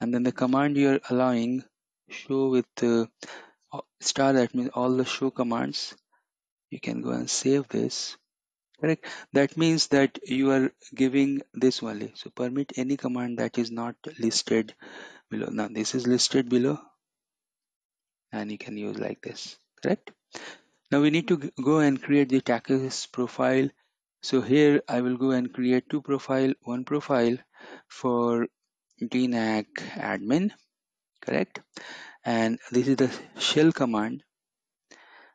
and then the command you're allowing show with uh, the star that means all the show commands. You can go and save this correct? That means that you are giving this only. So permit any command that is not listed below. Now this is listed below and you can use like this correct now we need to go and create the TACACS profile. So here I will go and create two profile one profile for DNAC admin correct? And this is the shell command.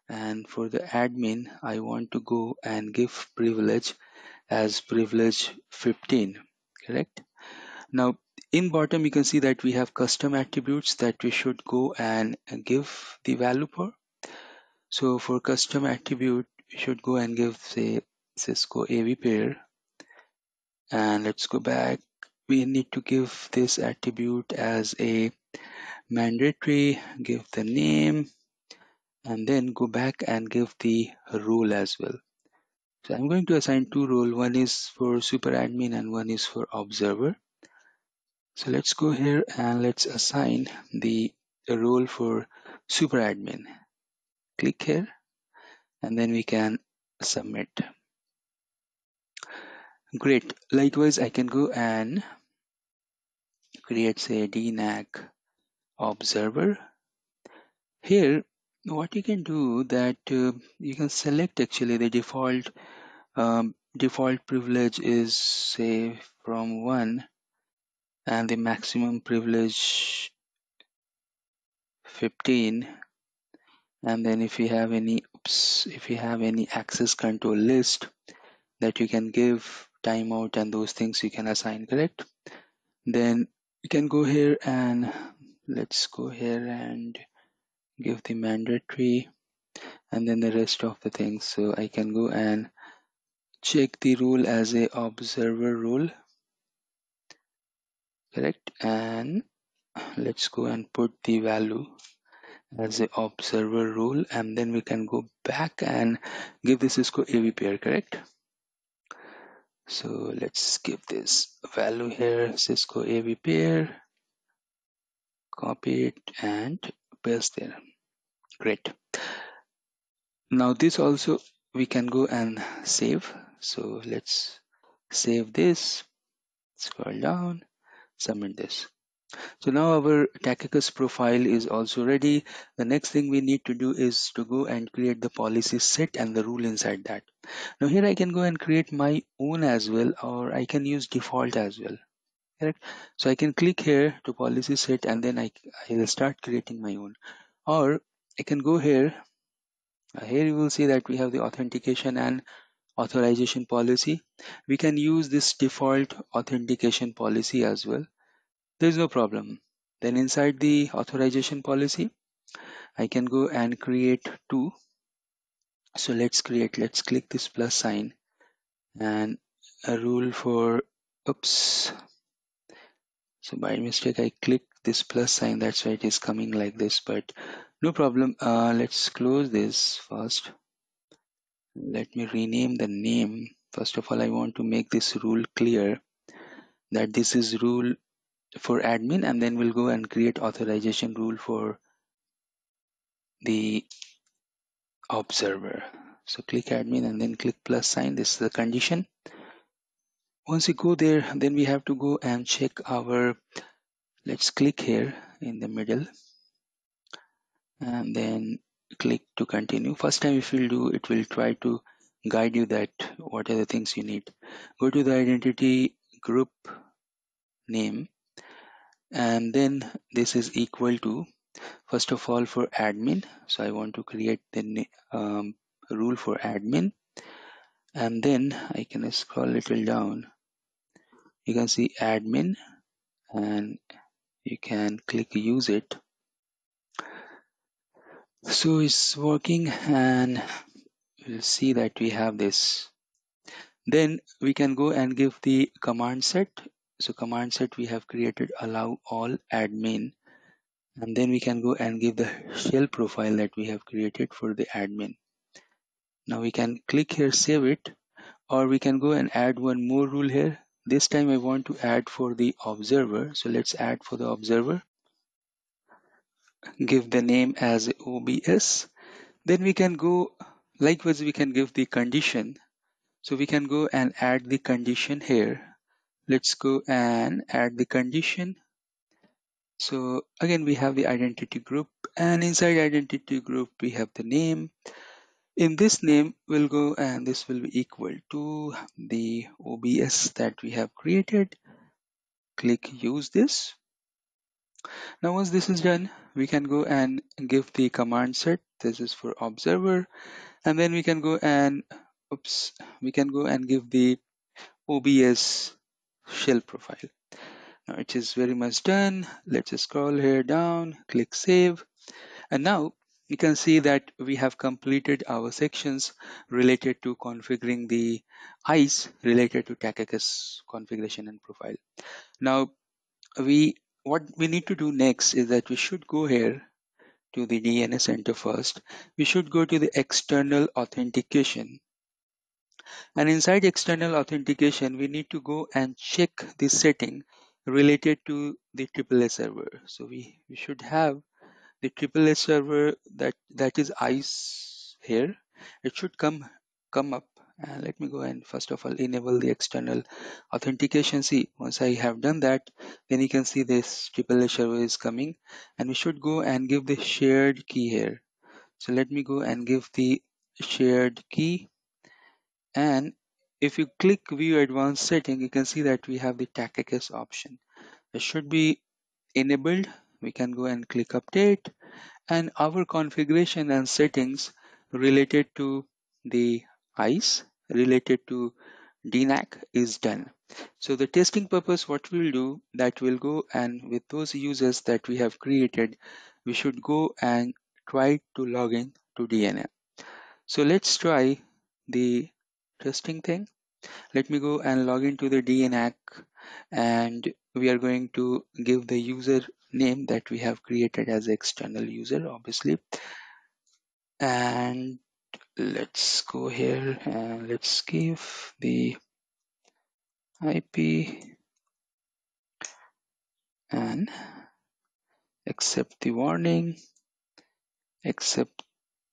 And for the admin I want to go and give privilege as privilege 15 correct? Now in bottom you can see that we have custom attributes that we should go and give the value for so for custom attribute we should go and give say cisco av pair. And let's go back. We need to give this attribute as a mandatory give the name and then go back and give the role as well. So i'm going to assign two role. One is for super admin and one is for observer. So let's go here and let's assign the role for super admin click here and then we can submit. Great. Likewise i can go and create say dnac observer. Here what you can do that uh, you can select actually the default um, default privilege is say from 1 and the maximum privilege 15 and then if you have any oops, if you have any access control list that you can give timeout and those things you can assign correct? Then you can go here and let's go here and give the mandatory and then the rest of the things. So I can go and check the rule as a observer rule correct? And let's go and put the value as a observer rule and then we can go back and give the Cisco AV pair correct? So let's give this value here. Cisco AV pair copy it and paste there. Great. Now this also we can go and save. So let's save this. Scroll down. Submit this so now our TACACS profile is also ready. The next thing we need to do is to go and create the policy set and the rule inside that. Now here I can go and create my own as well or I can use default as well. Correct? So I can click here to policy set and then I, I will start creating my own. Or I can go here. Uh, here you will see that we have the authentication and authorization policy. We can use this default authentication policy as well there is no problem. Then inside the authorization policy I can go and create two. So let's create let's click this plus sign and a rule for oops. So by mistake I clicked this plus sign. That's why it is coming like this but no problem. Uh, let's close this first. Let me rename the name. First of all I want to make this rule clear that this is rule for admin and then we'll go and create authorization rule for the observer. So click admin and then click plus sign. This is the condition. Once you go there then we have to go and check our let's click here in the middle and then click to continue. First time if you do it will try to guide you that what are the things you need. Go to the identity group name and then this is equal to first of all for admin. So I want to create the um, rule for admin. And then I can scroll little down. You can see admin and you can click use it. So it's working and we'll see that we have this. Then we can go and give the command set so command set we have created allow all admin. And then we can go and give the shell profile that we have created for the admin. Now we can click here save it or we can go and add one more rule here. This time I want to add for the observer. So let's add for the observer. Give the name as OBS then we can go likewise we can give the condition. So we can go and add the condition here let's go and add the condition. So again we have the identity group and inside identity group we have the name. In this name we'll go and this will be equal to the OBS that we have created. Click use this. Now once this is done we can go and give the command set. This is for observer. And then we can go and oops we can go and give the OBS shell profile now it is very much done let's scroll here down click save and now you can see that we have completed our sections related to configuring the ISE related to TACACS configuration and profile now we what we need to do next is that we should go here to the DNA center first. We should go to the external authentication. And inside external authentication, we need to go and check the setting related to the AAA server. So we, we should have the AAA server that, that is ISE here. It should come come up. And let me go and first of all enable the external authentication. See once I have done that then you can see this AAA server is coming. And we should go and give the shared key here. So let me go and give the shared key and if you click view advanced setting you can see that we have the TACACS option it should be enabled we can go and click update and our configuration and settings related to the ISE related to DNAC is done. So the testing purpose, what we'll do that we'll go and with those users that we have created, we should go and try to log in to DNAC. So let's try the testing thing. Let me go and log into the DNAC and we are going to give the user name that we have created as external user obviously and let's go here and let's give the IP and accept the warning accept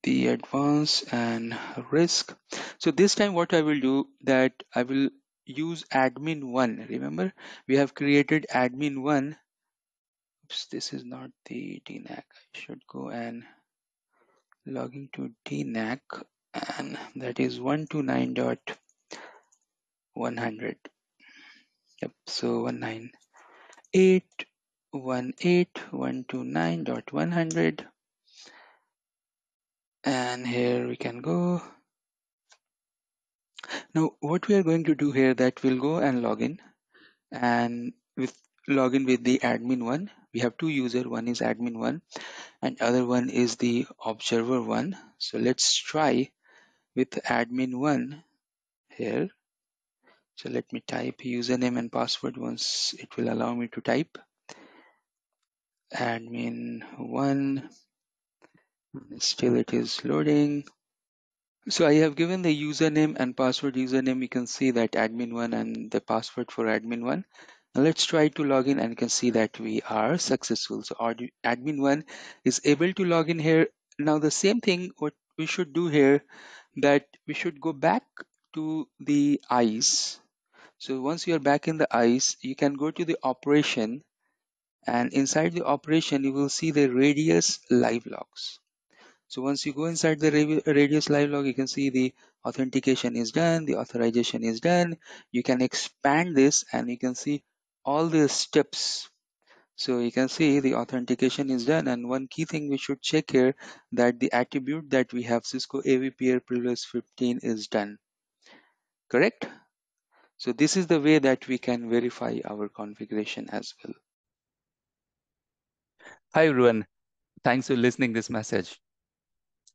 the advance and risk. So this time what I will do that I will use admin1 remember we have created admin1 oops this is not the DNAC I should go and log into DNAC and that is 129.100 yep so 198.128.129.100 and here we can go now what we are going to do here that we'll go and log in and with log in with the admin one. We have two user, one is admin one and other one is the observer one. So let's try with admin one here. So let me type username and password once it will allow me to type admin one still it is loading. So I have given the username and password. Username you can see that admin1 and the password for admin1 now let's try to log in and you can see that we are successful. So admin1 is able to log in here. Now the same thing what we should do here that we should go back to the ISE so once you are back in the ISE you can go to the operation and inside the operation you will see the radius live logs so once you go inside the Radius live log, you can see the authentication is done, the authorization is done. You can expand this and you can see all the steps. So you can see the authentication is done. And one key thing we should check here that the attribute that we have Cisco AVP AirPress 15 is done. Correct? So this is the way that we can verify our configuration as well. Hi everyone. Thanks for listening this message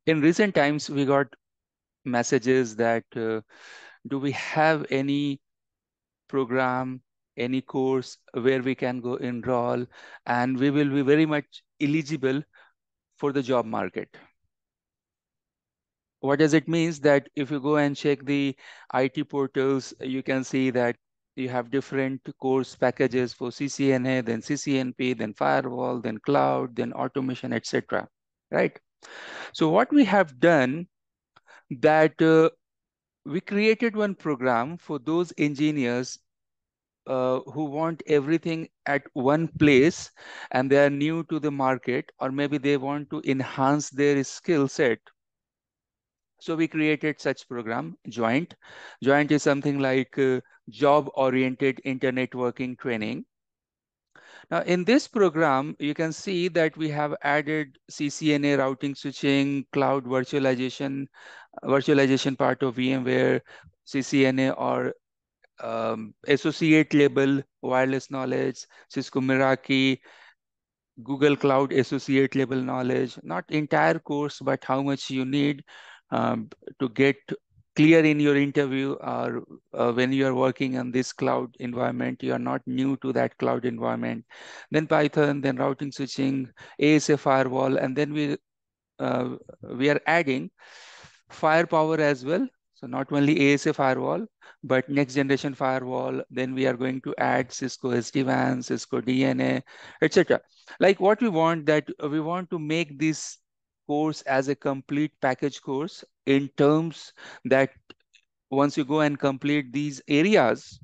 in recent times we got messages that uh, do we have any program any course where we can go enroll and we will be very much eligible for the job market? What does it means that if you go and check the IT portals you can see that you have different course packages for CCNA then CCNP then firewall then cloud then automation etc right so what we have done that uh, we created one program for those engineers uh, who want everything at one place and they are new to the market or maybe they want to enhance their skill set. So we created such program, Joint. Joint is something like uh, job-oriented internetworking training. Now in this program, you can see that we have added CCNA routing switching, cloud virtualization, virtualization part of VMware, CCNA or um, associate level wireless knowledge, Cisco Meraki, Google Cloud associate level knowledge, not entire course, but how much you need um, to get clear in your interview or uh, when you are working on this cloud environment, you are not new to that cloud environment. Then Python, then routing switching, ASA firewall, and then we uh, we are adding firepower as well. So not only ASA firewall, but next generation firewall. Then we are going to add Cisco SD-WAN, Cisco DNA, etc. Like what we want that we want to make this course as a complete package course in terms that once you go and complete these areas,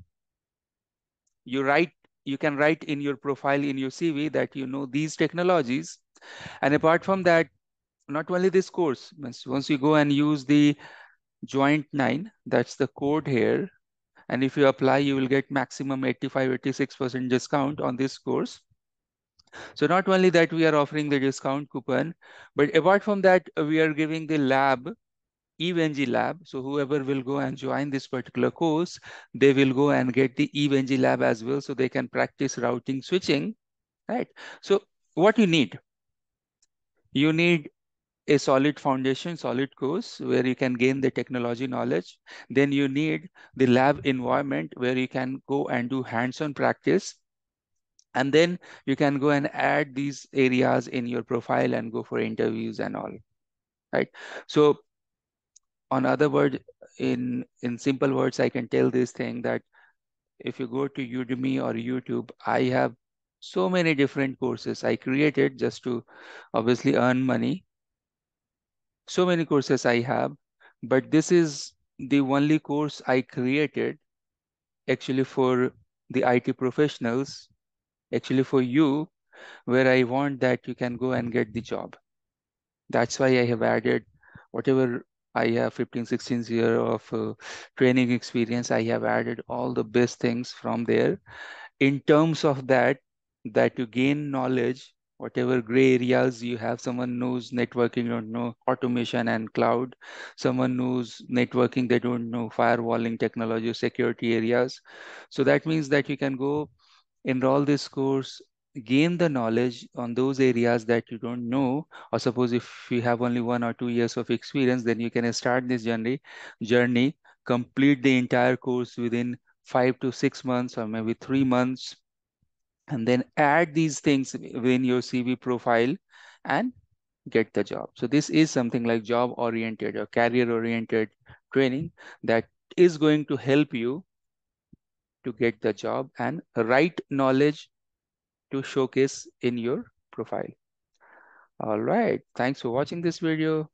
you write, you can write in your profile in your CV that you know these technologies. And apart from that, not only this course, once you go and use the joint nine, that's the code here. And if you apply, you will get maximum 85, 86% discount on this course. So not only that we are offering the discount coupon, but apart from that, we are giving the lab, EVE-NG lab. So whoever will go and join this particular course, they will go and get the EVE-NG lab as well. So they can practice routing switching, right? So what you need? You need a solid foundation, solid course where you can gain the technology knowledge. Then you need the lab environment where you can go and do hands-on practice and then you can go and add these areas in your profile and go for interviews and all, right? So on other words, in, in simple words, I can tell this thing that if you go to Udemy or YouTube, I have so many different courses I created just to obviously earn money. So many courses I have, but this is the only course I created actually for the IT professionals actually for you where I want that you can go and get the job. That's why I have added whatever I have 15, 16 years of uh, training experience. I have added all the best things from there. In terms of that, that you gain knowledge, whatever gray areas you have, someone knows networking, don't know automation and cloud. Someone knows networking, they don't know firewalling technology, security areas. So that means that you can go enroll this course, gain the knowledge on those areas that you don't know, or suppose if you have only one or two years of experience, then you can start this journey, journey, complete the entire course within five to six months or maybe three months, and then add these things within your CV profile and get the job. So this is something like job oriented or career oriented training that is going to help you to get the job and right knowledge to showcase in your profile. All right. Thanks for watching this video.